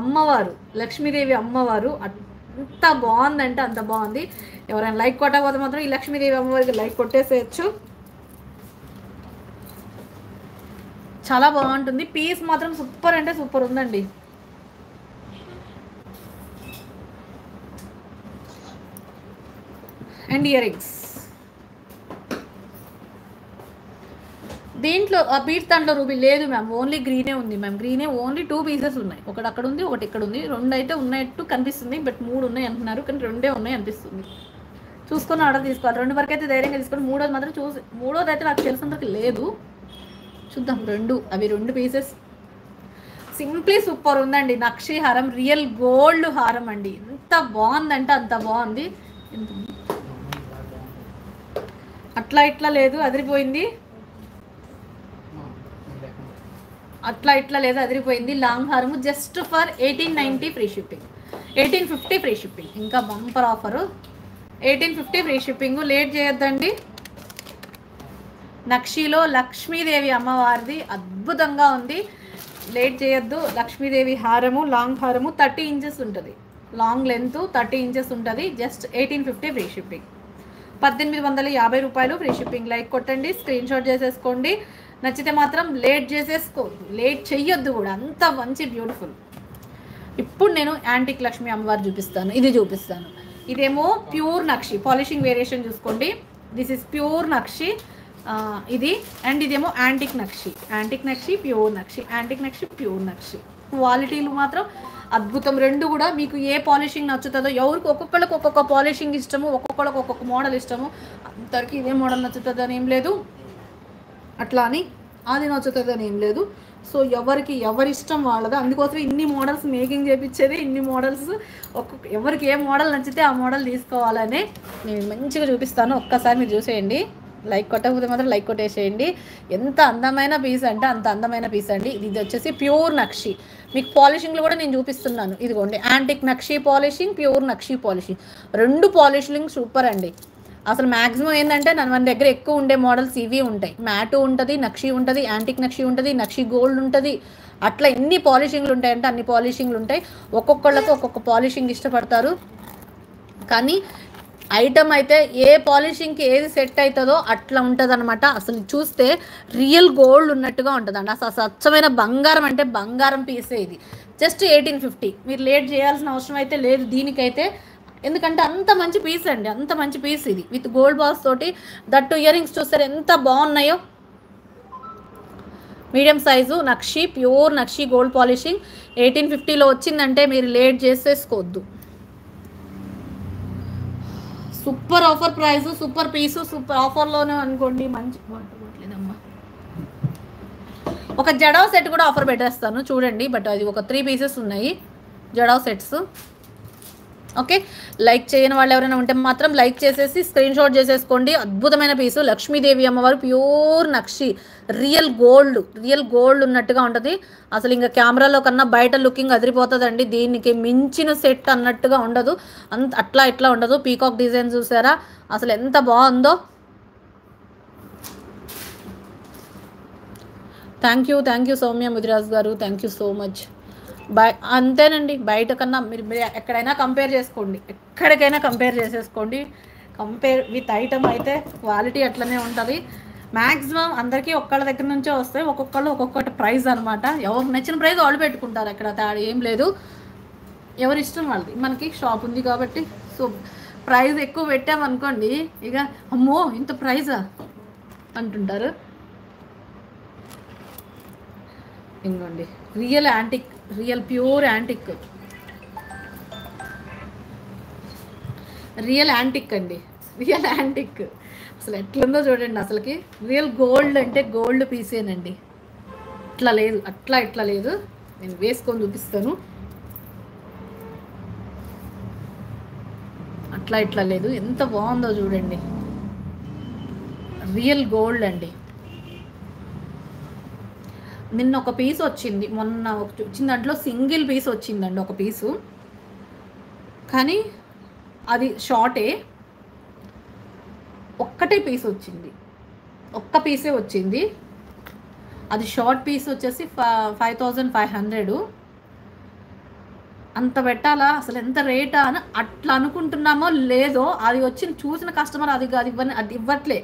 అమ్మవారు లక్ష్మీదేవి అమ్మవారు అంత బాగుందంటే అంత బాగుంది. ఎవరైనా లైక్ కొట్టకపోతే మాత్రం ఈ లక్ష్మీదేవి అమ్మవారికి లైక్ కొట్టేసేయచ్చు. చాలా బాగుంటుంది. పీస్ మాత్రం సూపర్ అంటే సూపర్ ఉందండి. అండ్ ఇయర్ రింగ్స్ దీంట్లో ఆ బీట్స్ దాంట్లో రూబీ లేదు మ్యామ్. ఓన్లీ గ్రీనే ఉంది మ్యామ్. గ్రీనే ఓన్లీ టూ పీసెస్ ఉన్నాయి. ఒకటి అక్కడ ఉంది ఒకటి ఇక్కడ ఉంది. రెండు అయితే ఉన్నట్టు కనిపిస్తుంది బట్ మూడు ఉన్నాయి అంటున్నారు. కానీ రెండే ఉన్నాయి అనిపిస్తుంది. చూసుకొని ఆర్డర్ తీసుకోవాలి. రెండు వరకు అయితే ధైర్యంగా తీసుకొని మూడోది మాత్రం చూసి మూడోది అయితే నాకు తెలిసినంతకు లేదు. చూద్దాం. రెండు. అవి రెండు పీసెస్ సింప్లీ సూపర్ ఉందండి. నక్షి హారం రియల్ గోల్డ్ హారం అండి. ఎంత బాగుందంటే అంత బాగుంది. అట్లా ఇట్లా లేదు అదిరిపోయింది. అట్లా ఇట్లా లేదు అదిరిపోయింది. లాంగ్ హారము just for eighteen ninety free shipping eighteen fifty free shipping ఇంకా bumper offer eighteen fifty free shipping late చేయొద్దండి. నక్షిలో లక్ష్మీదేవి అమ్మవారిది అద్భుతంగా ఉంది. లేట్ చేయొద్దు. లక్ష్మీదేవి హారము లాంగ్ హారము థర్టీ ఇంచెస్ ఉంటుంది. లాంగ్ లెంత్ థర్టీ ఇంచెస్ ఉంటుంది. Just eighteen fifty free shipping. పద్దెనిమిది వందల యాభై రూపాయలు ఫ్రీ షిప్పింగ్. లైక్ కొట్టండి స్క్రీన్ షాట్ చేసేసుకోండి. నచ్చితే మాత్రం లేట్ చేసేసుకో లేట్ చెయ్యొద్దు కూడా. అంత మంచి బ్యూటిఫుల్. ఇప్పుడు నేను యాంటిక్ లక్ష్మి అమ్మవారు చూపిస్తాను. ఇది చూపిస్తాను. ఇదేమో ప్యూర్ నక్షి. పాలిషింగ్ వేరియేషన్ చూసుకోండి. This is pure nakshi. ఇది అండ్ ఇదేమో antique nakshi. Antique nakshi pure nakshi. Antique nakshi pure nakshi. క్వాలిటీలు మాత్రం అద్భుతం. రెండు కూడా మీకు ఏ పాలిషింగ్ నచ్చుతుందో ఎవరికి ఒక్కొక్కళ్ళకి ఒక్కొక్క పాలిషింగ్ ఇష్టము ఒక్కొక్కళ్ళకి ఒక్కొక్క మోడల్ ఇష్టము అందరికి ఇదే మోడల్ నచ్చుతుంది అని ఏం లేదు. అట్లా అని అది నచ్చుతుంది అని ఏం లేదు. సో ఎవరికి ఎవరిష్టం వాళ్ళది అందుకోసం ఇన్ని మోడల్స్ మేకింగ్ చేపించేది ఇన్ని మోడల్స్ ఒక్కొక్క ఎవరికి ఏ మోడల్ నచ్చితే ఆ మోడల్ తీసుకోవాలని నేను మంచిగా చూపిస్తాను. ఒక్కసారి మీరు చూసేయండి. లైక్ కొట్టకపోతే మాత్రం లైక్ కొట్టేసేయండి. ఎంత అందమైన పీస్ అంటే అంత అందమైన పీస్ అండి. ఇది వచ్చేసి ప్యూర్ నక్షి. మీకు పాలిషింగ్లు కూడా నేను చూపిస్తున్నాను. ఇదిగోండి antique nakshi polishing pure nakshi polishing. రెండు పాలిషింగ్ సూపర్ అండి. అసలు మ్యాక్సిమం ఏంటంటే నన్ను మన దగ్గర ఎక్కువ ఉండే మోడల్స్ ఇవి ఉంటాయి. మ్యాటు ఉంటుంది నక్షి ఉంటుంది యాంటిక్ నక్షి ఉంటుంది నక్షి గోల్డ్ ఉంటుంది. అట్లా ఎన్ని పాలిషింగ్లు ఉంటాయంటే అన్ని పాలిషింగ్లు ఉంటాయి. ఒక్కొక్కళ్ళకు ఒక్కొక్క పాలిషింగ్ ఇష్టపడతారు. కానీ ఐటమ్ అయితే ఏ పాలిషింగ్కి ఏది సెట్ అవుతుందో అట్లా ఉంటుంది అనమాట అసలు చూస్తే రియల్ గోల్డ్ ఉన్నట్టుగా ఉంటుందండి. అసలు స్వచ్ఛమైన బంగారం అంటే బంగారం పీసే ఇది. Just eighteen fifty. మీరు లేట్ చేయాల్సిన అవసరం అయితే లేదు దీనికైతే. ఎందుకంటే అంత మంచి పీస్ అండి. అంత మంచి పీస్ ఇది. విత్ గోల్డ్ బాల్స్ తోటి దట్టు ఇయర్ రింగ్స్ చూస్తారు ఎంత బాగున్నాయో. Medium size nakshi pure nakshi gold polishing. Eighteen ఫిఫ్టీలో వచ్చిందంటే మీరు late చేసేసుకోవద్దు. Super offer price super piece super ఆఫర్లోనే అనుకోండి మంచి లేదమ్మా ఒక జడో సెట్ కూడా ఆఫర్ పెట్టేస్తాను చూడండి బట్ అది ఒక త్రీ పీసెస్ ఉన్నాయి జడో సెట్స్. ఓకే? లైక్ చేయని వాళ్ళు ఎవరైనా ఉంటే మాత్రం లైక్ చేసేసి స్క్రీన్ షాట్ చేసేసుకోండి. అద్భుతమైన పీసు. లక్ష్మీదేవి అమ్మవారు pure nakshi. Real gold. Real gold ఉన్నట్టుగా ఉంటుంది. అసలు ఇంకా కెమెరాలో కన్నా బయట లుకింగ్ అదిరిపోతుందండి. దీనికి మించిన సెట్ అన్నట్టుగా ఉండదు. అంత అట్లా ఇట్లా ఉండదు. పీకాక్ డిజైన్ చూసారా? అసలు ఎంత బాగుందో. Thank you thank you Soumya Mudiraj garu. Thank you so much. బయ అంతేనండి. బయట కన్నా మీరు మీరు ఎక్కడైనా కంపేర్ చేసుకోండి. ఎక్కడికైనా కంపేర్ చేసేసుకోండి. కంపేర్ విత్ ఐటమ్ అయితే క్వాలిటీ అట్లనే ఉంటుంది. మ్యాక్సిమం అందరికీ ఒక్కళ్ళ దగ్గర నుంచే వస్తాయి ఒక్కొక్కళ్ళు ఒక్కొక్కటి ప్రైజ్ అనమాట ఎవరు నచ్చిన ప్రైజ్ వాళ్ళు పెట్టుకుంటారు. అక్కడ తేడా ఏం లేదు. ఎవరి ఇష్టం వాళ్ళది. మనకి షాప్ ఉంది కాబట్టి. సో ప్రైజ్ ఎక్కువ పెట్టామనుకోండి ఇక అమ్మో ఇంత ప్రైజా అంటుంటారు. ఇంకోండి. Real antique real pure antique. Real antique అండి. Real antique. అసలు ఎట్లుందో చూడండి అసలుకి. రియల్ గోల్డ్ అంటే గోల్డ్ పీసేనండి. అట్లా లేదు. అట్లా ఇట్లా లేదు. నేను వేసుకొని చూపిస్తాను. అట్లా ఇట్లా లేదు. ఎంత బాగుందో చూడండి. రియల్ గోల్డ్ అండి. నిన్న ఒక పీస్ వచ్చింది. మొన్న ఒక వచ్చిన దాంట్లో సింగిల్ పీస్ వచ్చిందండి ఒక పీసు కానీ అది షార్టే ఒక్కటే పీస్ వచ్చింది. ఒక్క పీసే వచ్చింది. అది షార్ట్ పీస్ వచ్చేసి ఫైవ్ థౌజండ్ ఫైవ్ హండ్రెడ్ అంత పెట్టాలా? అసలు ఎంత రేటా అని అట్లా అనుకుంటున్నామో లేదో అది వచ్చి చూసిన కస్టమర్ అది అది ఇవ్వని అది ఇవ్వట్లే.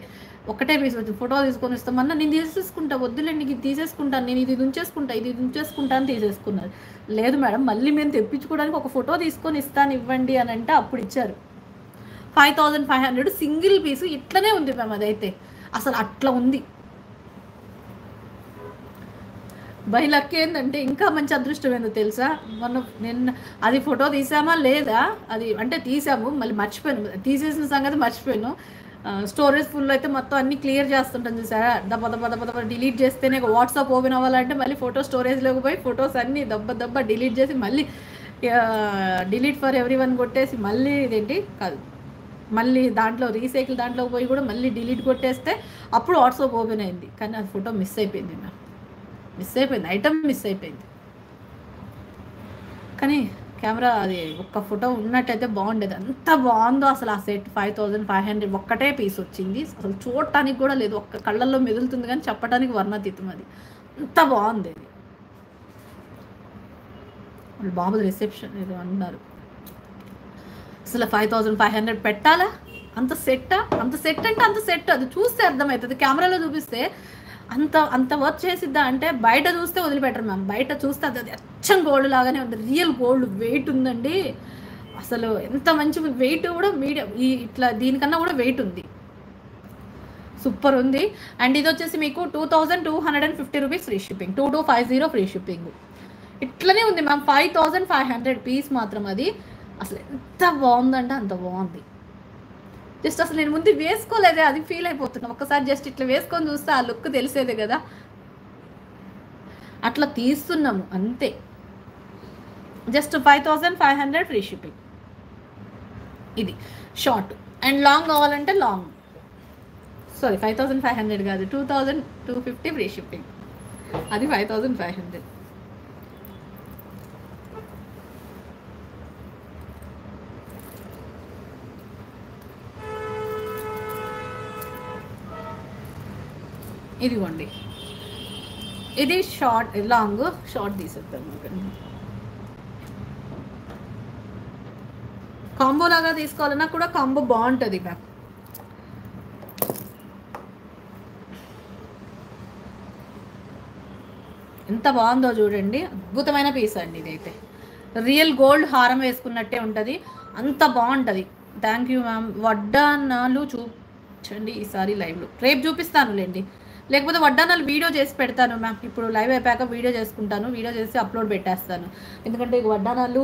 ఒకటే పీస్ వచ్చి ఫోటో తీసుకొని ఇస్తామన్నా నేను తీసేసుకుంటా వద్దులేండి ఇది తీసేసుకుంటాను నేను ఇది ఉంచేసుకుంటా ఇది ఉంచేసుకుంటా అని తీసేసుకున్నారు. లేదు మేడం మళ్ళీ మేము తెప్పించుకోవడానికి ఒక ఫోటో తీసుకొని ఇస్తాను ఇవ్వండి అని అంటే అప్పుడు ఇచ్చారు. Five thousand five hundred single piece ఇట్లనే ఉంది మ్యామ్ అదైతే. అసలు అట్లా ఉంది. బై లక్ ఏంటంటే ఇంకా మంచి అదృష్టం ఏందో తెలుసా? మొన్న నిన్న అది ఫోటో తీసామా లేదా? అది అంటే తీసాము మళ్ళీ మర్చిపోయాను. తీసేసిన సంగతి మర్చిపోయాను. స్టోరేజ్ ఫుల్ అయితే మొత్తం అన్ని క్లియర్ చేస్తుంటాం చూసారా? దబ్బ దబ్బ దబ్బ దబ్బ డిలీట్ చేస్తేనే వాట్సాప్ ఓపెన్ అవ్వాలంటే మళ్ళీ ఫోటో స్టోరేజ్లోకి పోయి ఫొటోస్ అన్ని దబ్బ దబ్బ డిలీట్ చేసి మళ్ళీ డిలీట్ ఫర్ ఎవ్రీ వన్ కొట్టేసి మళ్ళీ ఇదేంటి? కాదు. మళ్ళీ దాంట్లో రీసైకిల్ దాంట్లో పోయి కూడా మళ్ళీ డిలీట్ కొట్టేస్తే అప్పుడు వాట్సాప్ ఓపెన్ అయింది. కానీ అది ఫోటో మిస్ అయిపోయింది మ్యామ్ మిస్ అయిపోయింది. ఐటమ్ మిస్ అయిపోయింది. కానీ కెమెరా అది ఒక్క ఫోటో ఉన్నట్టయితే బాగుండేది. అంత బాగుందో అసలు ఆ set five thousand five hundred ఒక్కటే పీస్ వచ్చింది. అసలు చూడటానికి కూడా లేదు. ఒక్క కళ్ళల్లో మెదులుతుంది కానీ చెప్పడానికి వర్ణాతీతం అది. అంత బాగుంది. అది వాళ్ళు బాబు రిసెప్షన్ ఏదో అన్నారు. అసలు ఫైవ్ థౌజండ్ ఫైవ్ హండ్రెడ్ పెట్టాలా? అంత సెట్టా అంత సెట్ అంటే అంత సెట్ అది చూస్తే అర్థమవుతుంది. కెమెరాలో చూపిస్తే అంత అంత వర్క్ చేసిద్దా అంటే బయట చూస్తే వదిలిపెట్టరు మ్యామ్ బయట చూస్తే అది అచ్చం గోల్డ్ లాగానే ఉంది. రియల్ గోల్డ్ వెయిట్ ఉందండి. అసలు ఎంత మంచి వెయిట్ కూడా మీడియం ఈ ఇట్లా దీనికన్నా కూడా వెయిట్ ఉంది. సూపర్ ఉంది. అండ్ ఇది వచ్చేసి మీకు two thousand two hundred and fifty rupees free shipping two two five zero free shipping ఇట్లనే ఉంది ma'am five thousand five hundred piece మాత్రం అది. అసలు ఎంత బాగుందంటే అంత బాగుంది. జస్ట్ అసలు నేను ముందు వేసుకోలేదే అది ఫీల్ అయిపోతున్నా. ఒక్కసారి జస్ట్ ఇట్లా వేసుకొని చూస్తే ఆ లుక్ తెలిసేదే కదా. అట్లా తీస్తున్నాము అంతే. Just five thousand five hundred free shipping ఇది. షార్ట్ అండ్ లాంగ్ కావాలంటే long sorry five thousand five hundred కాదు two thousand two fifty free shipping అది ఫైవ్ థౌజండ్ ఫైవ్ హండ్రెడ్ ఇదిగోండి. ఇది షార్ట్ లాంగ్ షార్ట్ తీసేద్దాం కాంబో లాగా తీసుకోవాలన్నా కూడా కాంబో బాగుంటుంది మ్యామ్ ఎంత బాగుందో చూడండి. అద్భుతమైన పీస్ అండి ఇదైతే. రియల్ గోల్డ్ హారం వేసుకున్నట్టే ఉంటుంది. అంత బాగుంటుంది. థ్యాంక్ యూ మ్యామ్ వడ్డానాలు చూపించండి ఈసారి లైవ్లో రేపు చూపిస్తానులేండి. లేకపోతే వడ్డానాలు వీడియో చేసి పెడతాను మ్యామ్. ఇప్పుడు లైవ్ అయిపోయాక వీడియో చేసుకుంటాను వీడియో చేసి అప్లోడ్ పెట్టేస్తాను. ఎందుకంటే వడ్డానాలు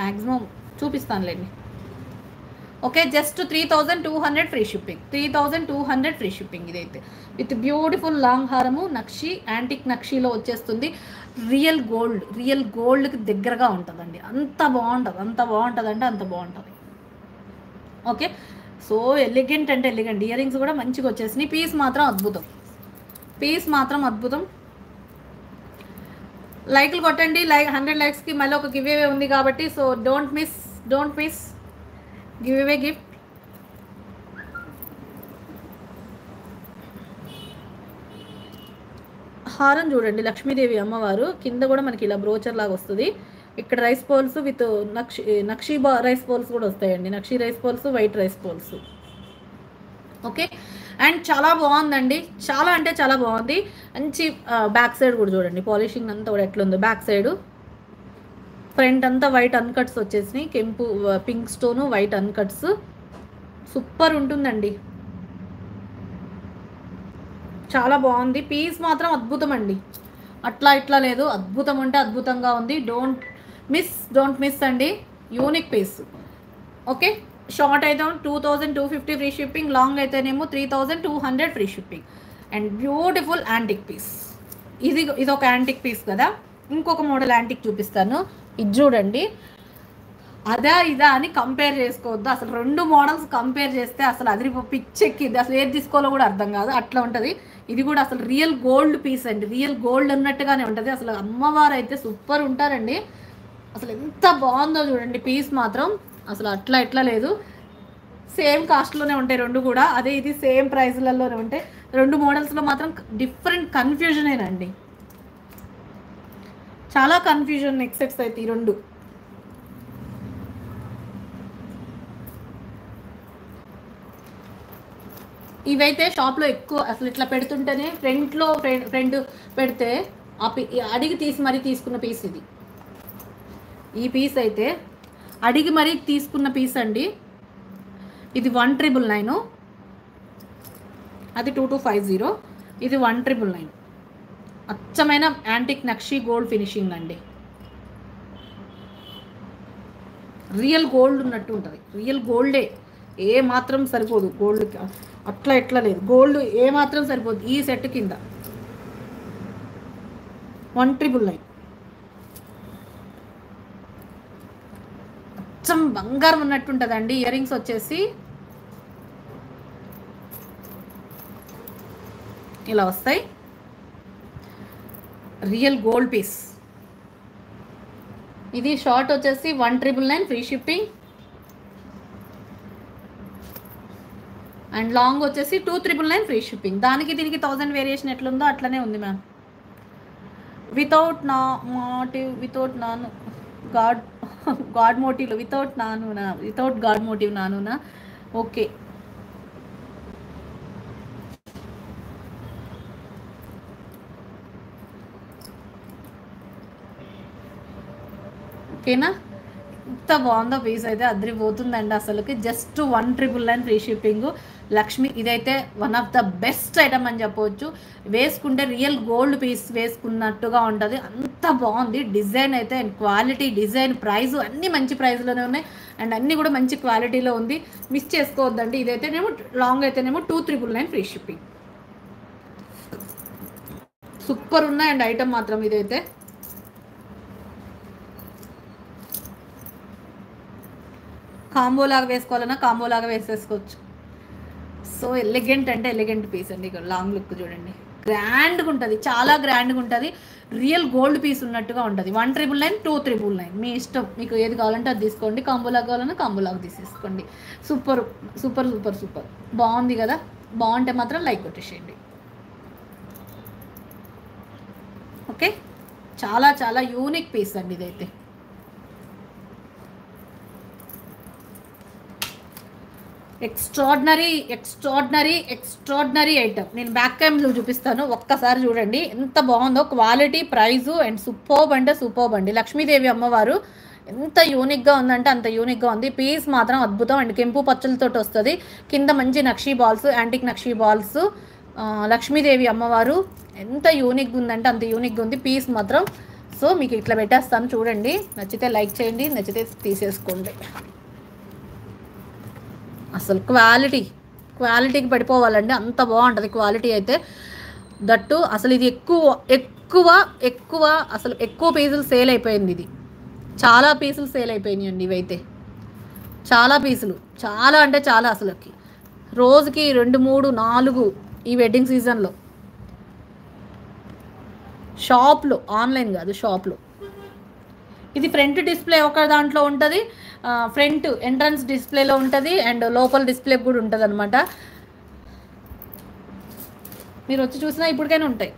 maximum చూపిస్తానులేండి. Okay just three thousand two hundred free shipping. Three thousand two hundred free shipping ఇదైతే. విత్ బ్యూటిఫుల్ లాంగ్ హారము నక్షి యాంటిక్ నక్షిలో వచ్చేస్తుంది. రియల్ గోల్డ్ రియల్ గోల్డ్కి దగ్గరగా ఉంటుందండి. అంత బాగుంటుంది అంత బాగుంటుంది అంటే అంత బాగుంటుంది. ఓకే సో ఎలిగెంట్ అంటే ఎలిగెంట్. ఇయర్ రింగ్స్ కూడా మంచిగా వచ్చేసినాయి. పీస్ మాత్రం అద్భుతం. పీస్ మాత్రం అద్భుతం. లైక్లు కొట్టండి. లైక్ హండ్రెడ్ లైక్స్కి మళ్ళీ ఒక గివ్ అవే ఉంది కాబట్టి so don't miss don't miss give away gift హారం చూడండి. లక్ష్మీదేవి అమ్మవారు. కింద కూడా మనకి ఇలా బ్రోచర్ లాగా వస్తుంది. ఇక్కడ rice pearls with nakshi nakshi rice pearls కూడా వస్తాయండి. Nakshi rice pearls white rice pearls okay and చాలా బాగుందండి. చాలా అంటే చాలా బాగుంది. మంచి బ్యాక్ సైడ్ కూడా చూడండి. పాలిషింగ్ అంతా కూడా ఎట్లుందో బ్యాక్ సైడ్. ఫ్రంట్ అంతా వైట్ అన్కట్స్ వచ్చేసినాయి. కెంపు pink stone white uncuts super ఉంటుందండి. చాలా బాగుంది. పీస్ మాత్రం అద్భుతం అండి. అట్లా ఇట్లా లేదు. అద్భుతం అంటే అద్భుతంగా ఉంది. డోంట్ మిస్ డోంట్ మిస్ అండి. యూనిక్ పీస్ ఓకే షార్ట్ అయితే two thousand two fifty free shipping long అయితేనేమో three thousand two hundred free shipping. And beautiful antique piece ఇది ఇది ఒక యాంటిక్ పీస్ కదా? ఇంకొక మోడల్ యాంటిక్ చూపిస్తాను. ఇది చూడండి. అదా ఇదా అని కంపేర్ చేసుకోవద్దు. అసలు రెండు మోడల్స్ కంపేర్ చేస్తే అసలు అది పిచ్చెక్కింది. అసలు ఏది తీసుకోవాలో కూడా అర్థం కాదు. అట్లా ఉంటుంది. ఇది కూడా అసలు రియల్ గోల్డ్ పీస్ అండి. రియల్ గోల్డ్ ఉన్నట్టుగానే ఉంటుంది. అసలు అమ్మవారు అయితే సూపర్ ఉంటారండి. అసలు ఎంత బాగుందో చూడండి. పీస్ మాత్రం అసలు అట్లా ఎట్లా లేదు. సేమ్ కాస్ట్లోనే ఉంటాయి రెండు కూడా. అదే ఇది సేమ్ ప్రైస్లలోనే ఉంటాయి రెండు మోడల్స్లో మాత్రం డిఫరెంట్ కన్ఫ్యూజనేనండి చాలా కన్ఫ్యూజన్ నెక్ సెట్స్ అయితే ఈ రెండు. ఇవైతే షాప్లో ఎక్కువ అసలు ఇట్లా పెడుతుంటేనే ఫ్రంట్లో ఫ్రంట్ పెడితే ఆ అడిగి తీసి మరీ తీసుకున్న పీస్ ఇది. ఈ పీస్ అయితే అడిగి మరీ తీసుకున్న పీస్ అండి. ఇది వన్ ట్రిపుల్ నైన్ అది టూ టూ ఫైవ్ జీరో ఇది వన్ ట్రిపుల్ నైన్ అచ్చమైన యాంటిక్ నక్షి గోల్డ్ ఫినిషింగ్ అండి. రియల్ గోల్డ్ ఉన్నట్టు ఉంటుంది. రియల్ గోల్డే ఏ. మాత్రం సరిపోదు గోల్డ్ అట్లా ఎట్లా లేదు. గోల్డ్ ఏ మాత్రం సరిపోదు ఈ సెట్ కింద. వన్ ట్రిపుల్ నైన్ అచ్చం బంగారం ఉన్నట్టు ఉంటుందండి ఇయర్ రింగ్స్ వచ్చేసి. ఇలా వస్తాయి. Real gold piece. ఇది షార్ట్ వచ్చేసి one triple nine free shipping. And long వచ్చేసి two triple nine free shipping. దానికి దీనికి థౌజండ్ వేరియేషన్ ఎట్లుందో అట్లనే ఉంది మ్యామ్. వితౌట్ నా motive without non god god motive without నానునా without God motive నానునా. ఓకే. ఓకేనా? ఎంత బాగుందో పీస్ అయితే అదిరిపోతుందండి అసలుకి. Just one triple nine free shipping. Lakshmi ఇదైతే one of the best item అని చెప్పవచ్చు వేసుకుంటే రియల్ గోల్డ్ పీస్ వేసుకున్నట్టుగా ఉంటుంది. అంత బాగుంది. డిజైన్ అయితే అండ్ క్వాలిటీ డిజైన్ ప్రైస్ అన్నీ మంచి ప్రైస్లోనే ఉన్నాయి. అండ్ అన్నీ కూడా మంచి క్వాలిటీలో ఉంది. మిస్ చేసుకోవద్దండి. ఇదైతేనేమో లాంగ్ అయితేనేమో two triple nine free shipping. Super ఉన్నాయి. అండ్ ఐటమ్ మాత్రం ఇదైతే. కాంబో లాగా వేసుకోవాలన్నా కాంబో లాగా వేసేసుకోవచ్చు. సో ఎలిగెంట్ అంటే ఎలిగెంట్ పీస్ అండి. ఇక్కడ లాంగ్ లుక్ చూడండి. గ్రాండ్గా ఉంటుంది. చాలా గ్రాండ్గా ఉంటుంది. రియల్ గోల్డ్ పీస్ ఉన్నట్టుగా ఉంటుంది. One triple nine two triple nine మీ ఇష్టం. మీకు ఏది కావాలంటే అది తీసుకోండి. కాంబో కావాలన్నా కాంబో తీసేసుకోండి. సూపర్ సూపర్ సూపర్ సూపర్ బాగుంది కదా? బాగుంటే మాత్రం లైక్ కొట్టేసేయండి. ఓకే చాలా చాలా యూనిక్ పీస్ అండి ఇదైతే. ఎక్స్ట్రాడినరీ ఎక్స్ట్రాడినరీ ఎక్స్ట్రాడినరీ ఐటమ్ నేను బ్యాక్ క్యామ్లో చూపిస్తాను. ఒక్కసారి చూడండి. ఎంత బాగుందో. క్వాలిటీ ప్రైజు అండ్ సూపర్బ్ అంటే సూపర్బ్ అండి. లక్ష్మీదేవి అమ్మవారు ఎంత యూనిక్గా ఉందంటే అంత యూనిక్గా ఉంది. పీస్ మాత్రం అద్భుతం అండ్. కెంపు పచ్చలతో వస్తుంది. కింద మంచి nakshi balls antique nakshi balls Lakshmi Devi అమ్మవారు ఎంత యూనిక్గా ఉందంటే అంత యూనిక్గా ఉంది. పీస్ మాత్రం. సో మీకు ఇట్లా పెట్టేస్తాను. చూడండి. నచ్చితే లైక్ చేయండి. నచ్చితే తీసేసుకోండి. అసలు క్వాలిటీ క్వాలిటీకి పడిపోవాలండి. అంత బాగుంటుంది క్వాలిటీ అయితే. దట్టు అసలు ఇది ఎక్కువ ఎక్కువ ఎక్కువ అసలు ఎక్కువ పీసులు సేల్ అయిపోయింది ఇది. చాలా పీసులు సేల్ అయిపోయినాయి అండి ఇవైతే. చాలా పీసులు. చాలా అంటే చాలా అసలుకి. రోజుకి రెండు మూడు నాలుగు ఈ వెడ్డింగ్ సీజన్లో షాప్లో ఆన్లైన్ కాదు షాప్లో. ఇది ఫ్రంట్ డిస్ప్లే ఒక దాంట్లో ఉంటుంది. ఫ్రంట్ ఎంట్రన్స్ డిస్ప్లేలో ఉంటుంది అండ్ లోపల డిస్ప్లే కూడా ఉంటుంది అనమాట మీరు వచ్చి చూసినా ఇప్పటికైనా ఉంటాయి.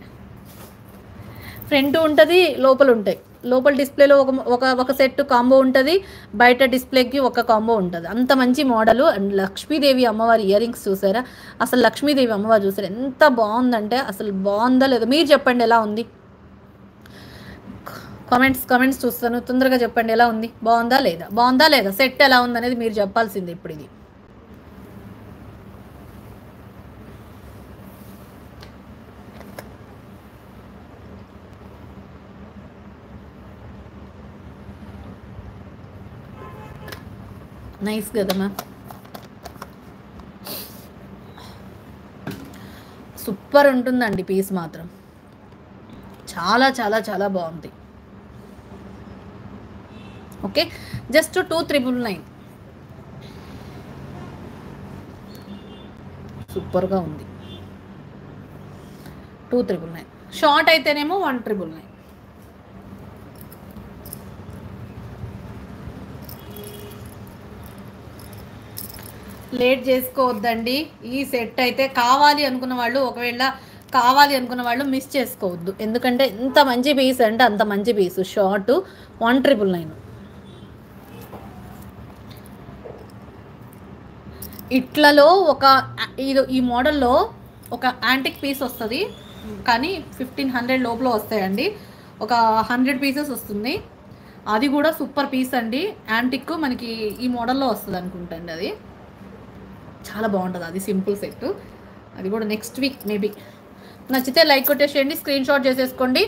ఫ్రంట్ ఉంటుంది లోపల ఉంటాయి. లోపల డిస్ప్లేలో ఒక ఒక ఒక సెట్ కాంబో ఉంటుంది బయట డిస్ప్లేకి ఒక కాంబో ఉంటుంది. అంత మంచి మోడలు అండ్ లక్ష్మీదేవి అమ్మవారి ఇయర్ రింగ్స్ చూసారా? అసలు లక్ష్మీదేవి అమ్మవారు చూసారా? ఎంత బాగుందంటే అసలు బాగుందా లేదా మీరు చెప్పండి ఎలా ఉంది? కామెంట్స్ కామెంట్స్ చూస్తాను. తొందరగా చెప్పండి ఎలా ఉంది? బాగుందా లేదా? బాగుందా లేదా? సెట్ ఎలా ఉందనేది మీరు చెప్పాల్సింది ఇప్పుడు ఇది. నైస్ కదా మ్యామ్ సూపర్ ఉంటుందండి పీస్ మాత్రం. చాలా చాలా చాలా బాగుంది. Okay? Just two triple nine. సూపర్గా ఉంది. Two triple nine. షార్ట్ అయితేనేమో వన్ ట్రిబుల్ నైన్. లేట్ చేసుకోవద్దండి. ఈ సెట్ అయితే కావాలి అనుకున్న వాళ్ళు ఒకవేళ కావాలి అనుకున్న వాళ్ళు మిస్ చేసుకోవద్దు. ఎందుకంటే ఇంత మంచి పీస్ అంటే అంత మంచి piece. Short one triple nine. ఇట్లలో ఒక ఇది ఈ మోడల్లో ఒక యాంటిక్ పీస్ వస్తుంది. కానీ ఫిఫ్టీన్ హండ్రెడ్ లోపల వస్తాయండి. ఒక హండ్రెడ్ పీసెస్ వస్తుంది. అది కూడా సూపర్ పీస్ అండి. యాంటిక్ మనకి ఈ మోడల్లో వస్తుంది అనుకుంటండి అది. చాలా బాగుంటుంది అది సింపుల్ సెట్. అది కూడా నెక్స్ట్ వీక్ మేబీ నచ్చితే లైక్ కొట్టేసేయండి స్క్రీన్ షాట్ చేసేసుకోండి.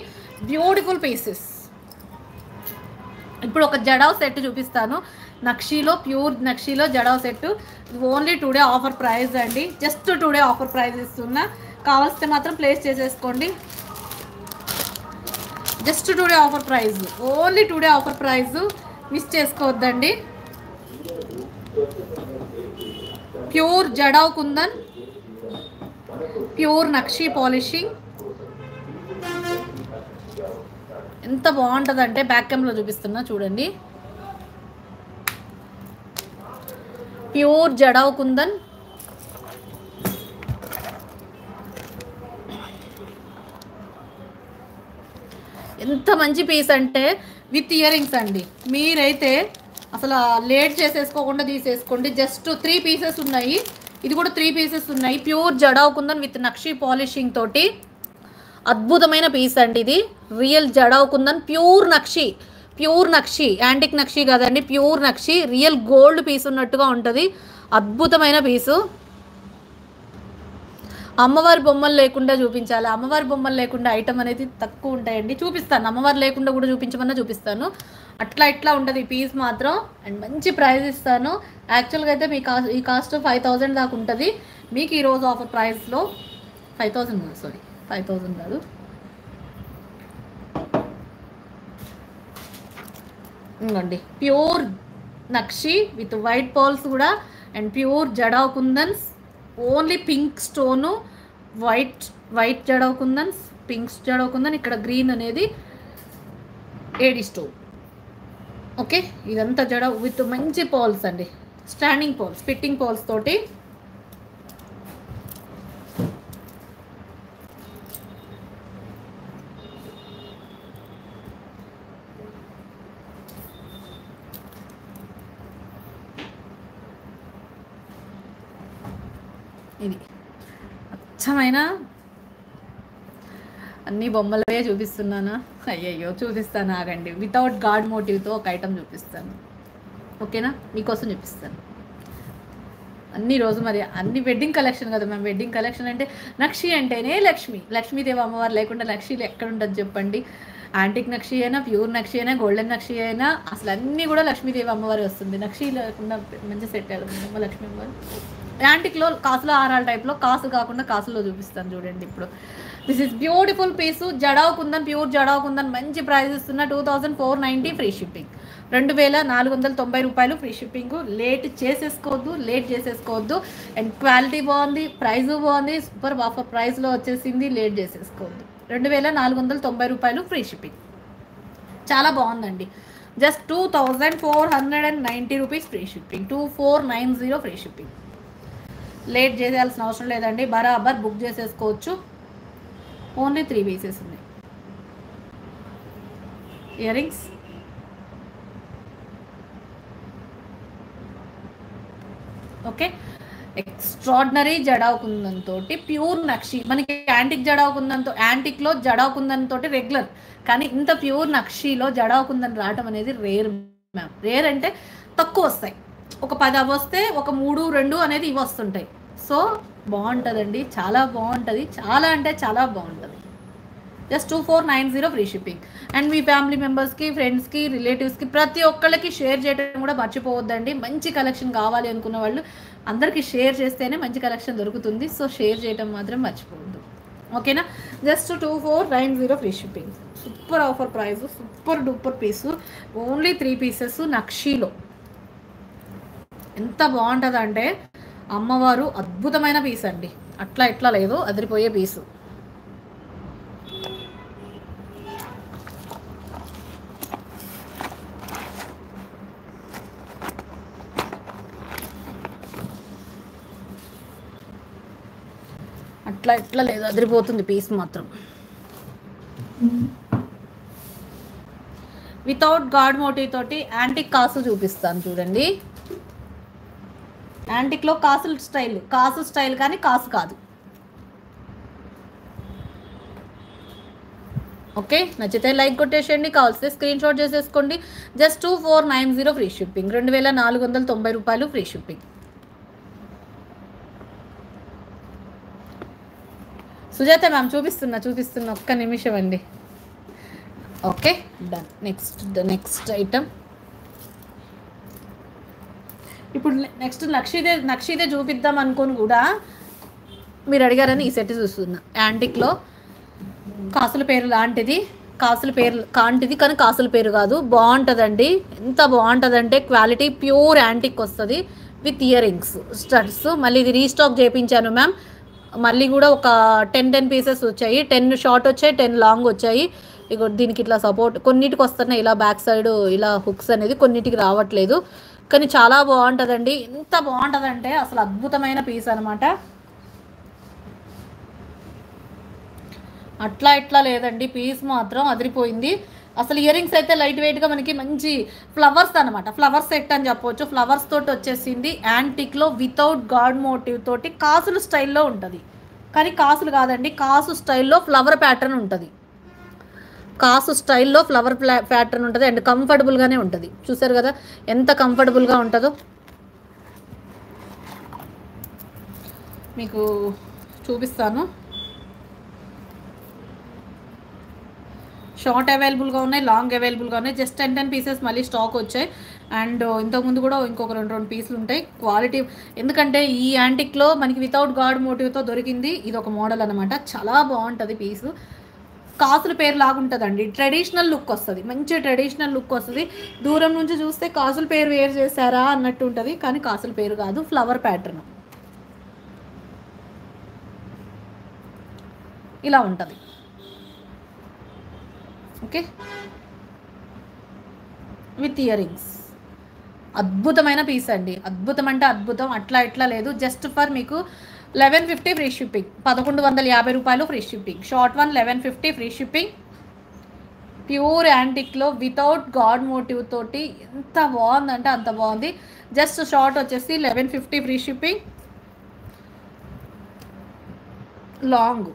బ్యూటిఫుల్ పీసెస్ ఇప్పుడు ఒక జడావ్ సెట్ చూపిస్తాను. నక్షీలో pure నక్షీలో jadau set only today offer price అండి. జస్ట్ టుడే ఆఫర్ ప్రైస్ ఇస్తున్నా. కావాల్సితే మాత్రం ప్లేస్ చేసేసుకోండి. Just today offer price only today offer price miss చేసుకోవద్దండి. Pure jadau kundan. Pure nakshi polishing ఎంత బాగుంటుందంటే బ్యాక్ కెమ్లో చూపిస్తున్నా చూడండి. ప్యూర్ జడావు కుందన్ ఎంత మంచి పీస్ అంటే విత్ ఇయర్ రింగ్స్ అండి. మీరైతే అసలు లేట్ చేసేసుకోకుండా తీసేసుకోండి. జస్ట్ త్రీ పీసెస్ ఉన్నాయి. ఇది కూడా త్రీ పీసెస్ ఉన్నాయి. Pure jadau kundan with nakshi polishing తోటి. అద్భుతమైన పీస్ అండి ఇది. Real jadau kundan pure nakshi. Pure nakshi antique nakshi కాదండి pure nakshi real gold piece ఉన్నట్టుగా ఉంటుంది. అద్భుతమైన పీసు. అమ్మవారి బొమ్మలు లేకుండా చూపించాలి. అమ్మవారి బొమ్మలు లేకుండా ఐటమ్ అనేది తక్కువ ఉంటాయండి. చూపిస్తాను. అమ్మవారు లేకుండా కూడా చూపించమన్నా చూపిస్తాను. అట్లా ఇట్లా ఉంటుంది ఈ పీస్ మాత్రం. అండ్ మంచి ప్రైస్ ఇస్తాను. యాక్చువల్గా అయితే మీ కాస్ట్ ఈ కాస్ట్ ఫైవ్ థౌజండ్ దాకా ఉంటుంది. మీకు ఈరోజు ఆఫర్ ప్రైస్లో five thousand sorry five thousand కాదు. ఇంకోండి pure nakshi with white pearls కూడా and pure jada kundans only pink stone white white jada kundans pink jada kundan ఇక్కడ గ్రీన్ అనేది ఏడి స్టోన్. ఓకే? ఇదంతా జడ విత్ మంచి పాల్స్ అండి. స్టాండింగ్ పాల్స్ ఫిట్టింగ్ పాల్స్ తోటి. ఇది. అచ్చమైన? అన్ని బొమ్మలవే చూపిస్తున్నానా? అయ్యయ్యో చూపిస్తాను ఆగండి. వితౌట్ గాడ్ మోటివ్తో ఒక ఐటమ్ చూపిస్తాను. ఓకేనా? మీకోసం చూపిస్తాను. అన్ని రోజు మరి అన్ని వెడ్డింగ్ కలెక్షన్ కదా మ్యామ్ వెడ్డింగ్ కలెక్షన్ అంటే నక్షి అంటేనే లక్ష్మి. లక్ష్మీదేవి అమ్మవారు లేకుండా నక్షీలు ఎక్కడ ఉండదు చెప్పండి. యాంటిక్ నక్షి అయినా ప్యూర్ నక్షి అయినా గోల్డెన్ నక్షి అయినా అసలు అన్నీ కూడా లక్ష్మీదేవి అమ్మవారి వస్తుంది. నక్షి లేకుండా మంచి సెట్ అమ్మ లక్ష్మీ అమ్మవారు. యాంటిక్లో కాసులో ఆరాల టైప్లో కాసు కాకుండా కాసులో చూపిస్తాను చూడండి ఇప్పుడు. This is beautiful piece jadau kundan pure jadau kundan మంచి ప్రైస్ ఇస్తున్న two thousand four ninety free shipping రెండు వేల నాలుగు వందల తొంభై రూపాయలు ఫ్రీ షిప్పింగ్ లేట్ చేసేసుకోవద్దు లేట్ చేసేసుకోవద్దు. అండ్ క్వాలిటీ బాగుంది ప్రైస్ బాగుంది సూపర్ ఆఫర్ ప్రైస్లో వచ్చేసింది లేట్ చేసేసుకోవద్దు. రెండు వేల నాలుగు వందల తొంభై రూపాయలు ఫ్రీ షిప్పింగ్ చాలా బాగుందండి. Just two thousand four hundred and ninety rupees free shipping two four nine zero free shipping late చేయాల్సిన అవసరం లేదండి. బరాబర్ బుక్ చేసేసుకోవచ్చు. ఓన్లీ త్రీ పీసెస్ ఉన్నాయి. Earrings. ఓకే. ఎక్స్ట్రాడినరీ జడావ్ తోటి ప్యూర్ నక్షి మనకి యాంటిక్ జడావుకుందంతో యాంటిక్లో జడావ్ తోటి రెగ్యులర్ కానీ ఇంత ప్యూర్ నక్షిలో జడావుకుందని రావటం అనేది రేర్ మ్యామ్. రేర్ అంటే తక్కువ వస్తాయి. ఒక పది అవి వస్తే ఒక మూడు రెండు అనేది ఇవి వస్తుంటాయి. సో బాగుంటుందండి. చాలా బాగుంటుంది. చాలా అంటే చాలా బాగుంటుంది. Just two four nine zero free shipping and me family మెంబర్స్కి ఫ్రెండ్స్కి రిలేటివ్స్కి ప్రతి ఒక్కళ్ళకి షేర్ చేయడం కూడా మర్చిపోవద్దండి. మంచి కలెక్షన్ కావాలి అనుకున్న వాళ్ళు అందరికీ షేర్ చేస్తేనే మంచి కలెక్షన్ దొరుకుతుంది. సో షేర్ చేయడం మాత్రం మర్చిపోవద్దు. ఓకేనా just two four nine zero free shipping super offer price super duper piece only three pieces నక్షీలో ఎంత బాగుంటుందంటే అమ్మవారు అద్భుతమైన పీస్ అండి. అట్లా ఎట్లా లేదు అదిరిపోయే పీసు అట్లా ఎట్లా లేదు అదిరిపోతుంది పీస్ మాత్రం. వితౌట్ గాడ్ మోటివ్ తోటి యాంటిక్ కాసు చూపిస్తాను చూడండి. యాంటిక్లో కాసుల స్టైల్ కాసు స్టైల్ కానీ కాసు కాదు. ఓకే? నచ్చితే లైక్ కొట్టేసేయండి కావాల్సితే స్క్రీన్ షాట్ చేసేసుకోండి. Just two four nine zero free shipping. రెండు వేల నాలుగు వందల తొంభై రూపాయలు ఫ్రీ షిప్పింగ్. సుజాత మ్యామ్ చూపిస్తున్నా చూపిస్తున్నా. ఒక్క నిమిషం అండి. Okay? Done. Next next item. ఇప్పుడు నెక్స్ట్ నక్షిదే నక్షిదే చూపిద్దాం అనుకొని కూడా మీరు అడిగారని ఈ సెట్ చూస్తున్నా. యాంటిక్లో కాసుల పేరు లాంటిది కాసుల పేరు కాంటిది కానీ కాసుల పేరు కాదు. బాగుంటుందండి. ఎంత బాగుంటుందంటే క్వాలిటీ ప్యూర్ యాంటిక్ వస్తుంది విత్ ఇయర్ రింగ్స్ స్టడ్స్. మళ్ళీ ఇది రీస్టాక్ చేయించాను మ్యామ్. మళ్ళీ కూడా ఒక టెన్ టెన్ పీసెస్ వచ్చాయి. టెన్ షార్ట్ వచ్చాయి టెన్ లాంగ్ వచ్చాయి. ఇగో దీనికి ఇట్లా సపోర్ట్ కొన్నిటికి వస్తున్నాయి ఇలా బ్యాక్ సైడ్ ఇలా హుక్స్ అనేది కొన్నిటికి రావట్లేదు. కానీ చాలా బాగుంటుందండి. ఎంత బాగుంటుందంటే అసలు అద్భుతమైన పీస్ అనమాట అట్లా ఇట్లా లేదండి. పీస్ మాత్రం అదిరిపోయింది. అసలు ఇయర్ రింగ్స్ అయితే లైట్ వెయిట్గా మనకి మంచి ఫ్లవర్స్ అనమాట ఫ్లవర్స్ సెట్ అని చెప్పవచ్చు ఫ్లవర్స్ తోటి వచ్చేసింది. యాంటిక్లో వితౌట్ గాడ్ మోటివ్ తోటి కాసులు స్టైల్లో ఉంటుంది. కానీ కాసులు కాదండి. కాసు స్టైల్లో ఫ్లవర్ ప్యాటర్న్ ఉంటుంది. కాసు స్టైల్లో ఫ్లవర్ ప్యాటర్న్ ఉంటుంది అండ్ కంఫర్టబుల్గానే ఉంటుంది. చూసారు కదా? ఎంత కంఫర్టబుల్గా ఉంటుందో? మీకు చూపిస్తాను. షార్ట్ అవైలబుల్గా ఉన్నాయి లాంగ్ అవైలబుల్గా ఉన్నాయి. జస్ట్ టెన్ టెన్ పీసెస్ మళ్ళీ స్టాక్ వచ్చాయి. అండ్ ఇంతకుముందు కూడా ఇంకొక రెండు రెండు పీసులు ఉంటాయి. క్వాలిటీ ఎందుకంటే ఈ యాంటిక్లో మనకి వితౌట్ గాడ్ మోటివ్తో దొరికింది. ఇది ఒక మోడల్ అనమాట చాలా బాగుంటుంది పీసు. కాసుల పేరు లాగుంటుందండి. ట్రెడిషనల్ లుక్ వస్తుంది. మంచి ట్రెడిషనల్ లుక్ వస్తుంది. దూరం నుంచి చూస్తే కాసుల పేరు వేరు చేశారా అన్నట్టు ఉంటుంది. కానీ కాసుల పేరు కాదు ఫ్లవర్ ప్యాటర్న్ ఇలా ఉంటుంది. ఓకే? విత్ ఇయర్ రింగ్స్ అద్భుతమైన పీస్ అండి. అద్భుతం అంటే అద్భుతం. అట్లా ఇట్లా లేదు. జస్ట్ ఫర్ మీకు లెవెన్ ఫిఫ్టీ ఫ్రీ షిప్పింగ్. పదకొండు వందల యాభై రూపాయలు free shipping. Short one eleven fifty free shipping. Pure యాంటిక్లో without God motive తోటి ఎంత బాగుందంటే అంత బాగుంది. జస్ట్ షార్ట్ వచ్చేసి eleven fifty free shipping. Long.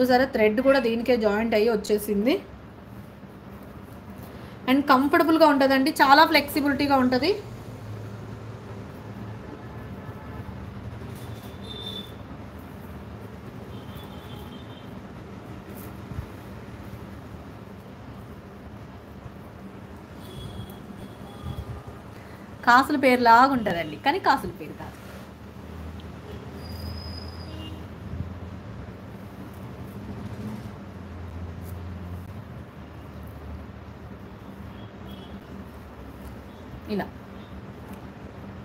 చూసారా? థ్రెడ్ కూడా దీనికే జాయింట్ అయ్యి వచ్చేసింది. అండ్ కంఫర్టబుల్గా ఉంటుందండి. చాలా ఫ్లెక్సిబిలిటీగా ఉంటుంది. కాసుల పేరు లాగా ఉంటుందండి. కానీ కాసుల పేరు కాదు. ఇలా.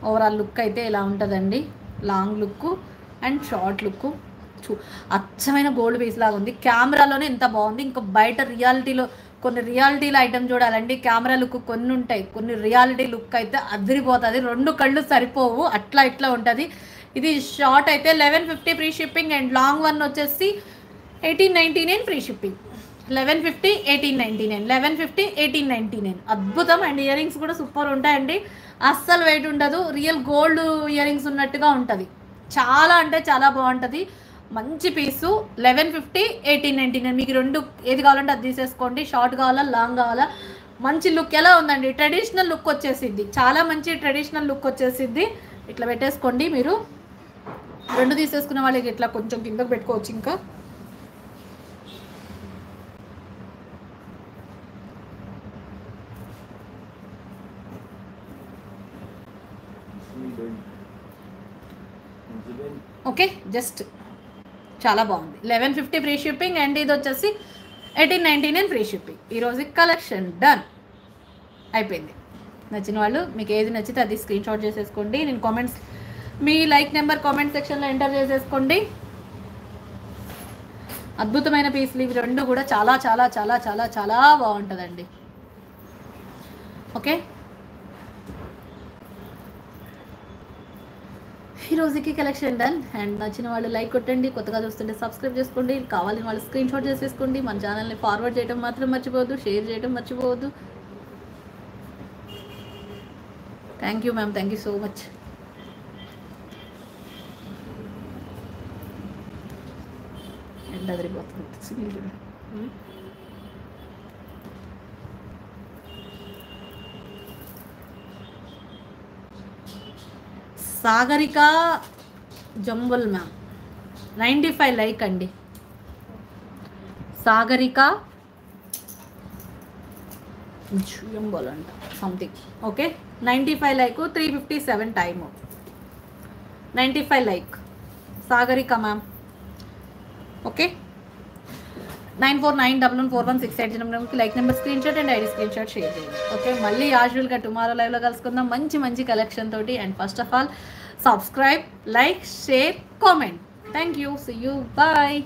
ఓవరాల్ లుక్ అయితే ఇలా ఉంటుందండి. Long look and short look చూ అచ్చమైన గోల్డ్ పీస్ లాగా ఉంది. కెమెరాలోనే ఎంత బాగుంది. ఇంకా బయట రియాలిటీలో కొన్ని రియాలిటీల ఐటమ్ చూడాలండి. కెమెరా లుక్ కొన్ని ఉంటాయి. కొన్ని రియాలిటీ లుక్ అయితే అదిరిపోతుంది. రెండు కళ్ళు సరిపోవు. అట్లా ఇట్లా ఉంటుంది. ఇది షార్ట్ అయితే eleven fifty free shipping and long one వచ్చేసి eighteen ninety nine free shipping eleven fifty eighteen ninety nine eleven fifty eighteen ninety nine అద్భుతం. అండ్ ఇయర్ రింగ్స్ కూడా సూపర్ ఉంటాయండి. అస్సలు వెయిట్ ఉండదు. రియల్ గోల్డ్ ఇయర్ రింగ్స్ ఉన్నట్టుగా ఉంటుంది. చాలా అంటే చాలా బాగుంటుంది. మంచి piece eleven fifty eighteen ninety nine మీకు రెండు ఏది కావాలంటే అది తీసేసుకోండి. షార్ట్ కావాలా లాంగ్ కావాలా? మంచి లుక్ ఎలా ఉందండి? ట్రెడిషనల్ లుక్ వచ్చేసింది చాలా మంచి ట్రెడిషనల్ లుక్ వచ్చేసింది ఇట్లా పెట్టేసుకోండి మీరు. రెండు తీసేసుకున్న వాళ్ళకి ఇట్లా కొంచెం కిందకు పెట్టుకోవచ్చు ఇంకా. ఓకే జస్ట్ చాలా బాగుంది. Eleven fifty free shipping and ఇది వచ్చేసి eighteen ninety nine free shipping ఈరోజు కలెక్షన్ డన్ అయిపోయింది. నచ్చిన వాళ్ళు మీకు ఏది నచ్చితే అది స్క్రీన్ షాట్ చేసేసుకోండి. నేను కామెంట్స్ మీ లైక్ నెంబర్ కామెంట్ సెక్షన్లో ఎంటర్ చేసేసుకోండి. అద్భుతమైన పీసులు. ఇవి రెండు కూడా చాలా చాలా చాలా చాలా చాలా బాగుంటుందండి. ఓకే? ఈ రోజుకి కలెక్షన్ డన్. అండ్ నచ్చిన వాళ్ళు లైక్ కొట్టండి కొత్తగా చూస్తుంటే సబ్స్క్రైబ్ చేసుకోండి. కావాలని వాళ్ళు స్క్రీన్ షాట్ చేసేసుకోండి మన ఛానల్ని ఫార్వర్డ్ చేయడం మాత్రం మర్చిపోవద్దు షేర్ చేయడం మర్చిపోవద్దు. Thank you ma'am thank you so much ఎండ అదిరిపోతుంది. Sagarika Jambul ma'am. Ninety five like అండి. సాగరిక జంబుల్ అంట something okay ninety five like three fifty seven time ninety five like. Sagarika ma'am. Okay nine four nine double one four one six eight నెంబర్కి like number screenshot and ID screenshot share చేయండి. Okay మళ్ళీ యాజువల్గా tomorrow లైవ్లో కలుసుకుందాం. మంచి మంచి collection తోటి and first of all subscribe like share comment thank you see you bye